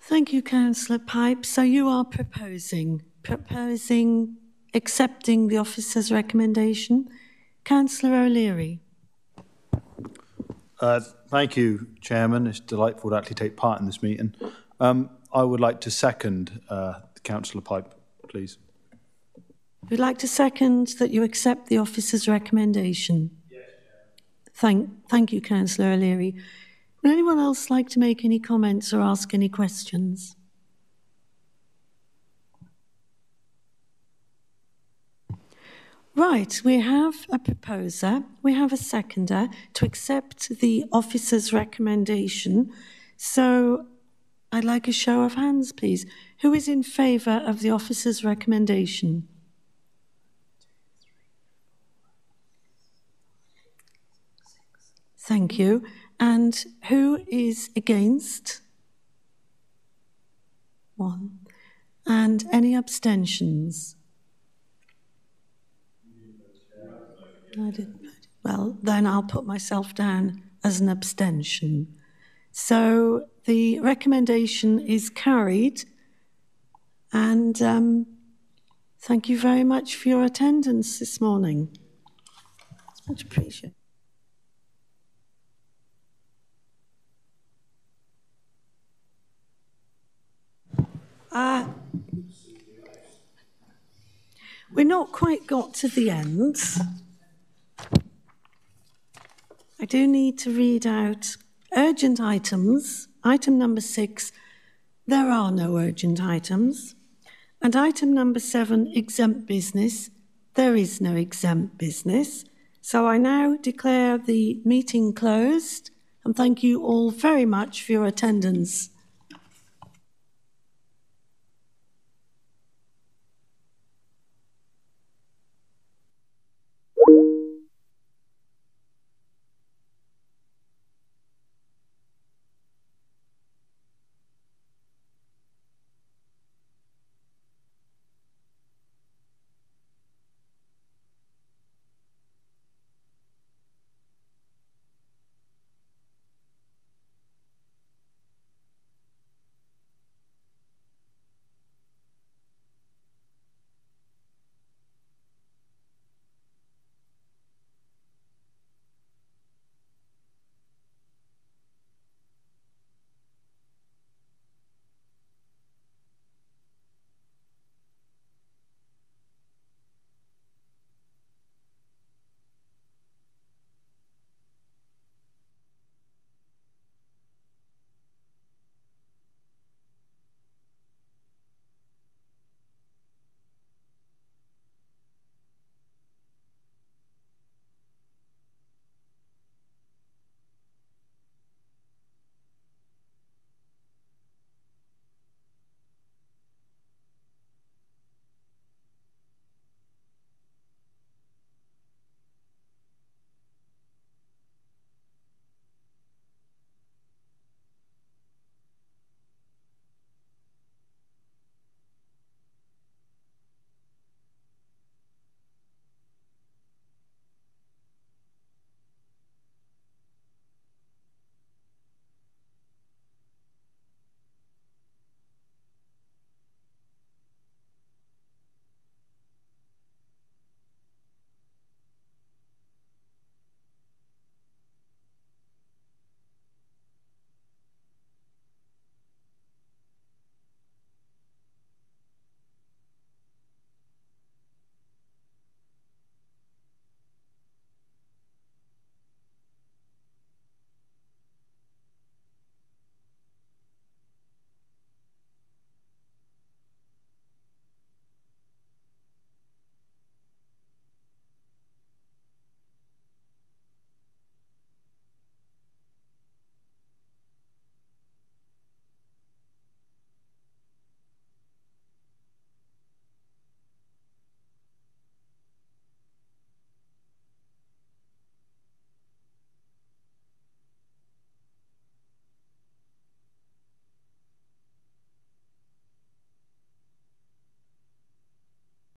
Speaker 1: Thank you, Councillor Pipe. So you are proposing, proposing accepting the officer's recommendation. Councillor O'Leary.
Speaker 2: Uh, thank you, Chairman. It's delightful to actually take part in this meeting. Um, I would like to second uh, Councillor Pipe, please.
Speaker 1: We'd like to second that you accept the officer's recommendation. Yes, thank, thank you, Councillor O'Leary. Would anyone else like to make any comments or ask any questions? Right, we have a proposer, we have a seconder to accept the officer's recommendation. So I'd like a show of hands, please. Who is in favour of the officer's recommendation? Thank you. And who is against? One. And any abstentions? I didn't. Well, then I'll put myself down as an abstention. So the recommendation is carried, and um, thank you very much for your attendance this morning. It's much appreciated. Uh, we're not quite got to the end. I do need to read out urgent items. Item number six, there are no urgent items. And item number seven, exempt business, there is no exempt business. So I now declare the meeting closed and thank you all very much for your attendance.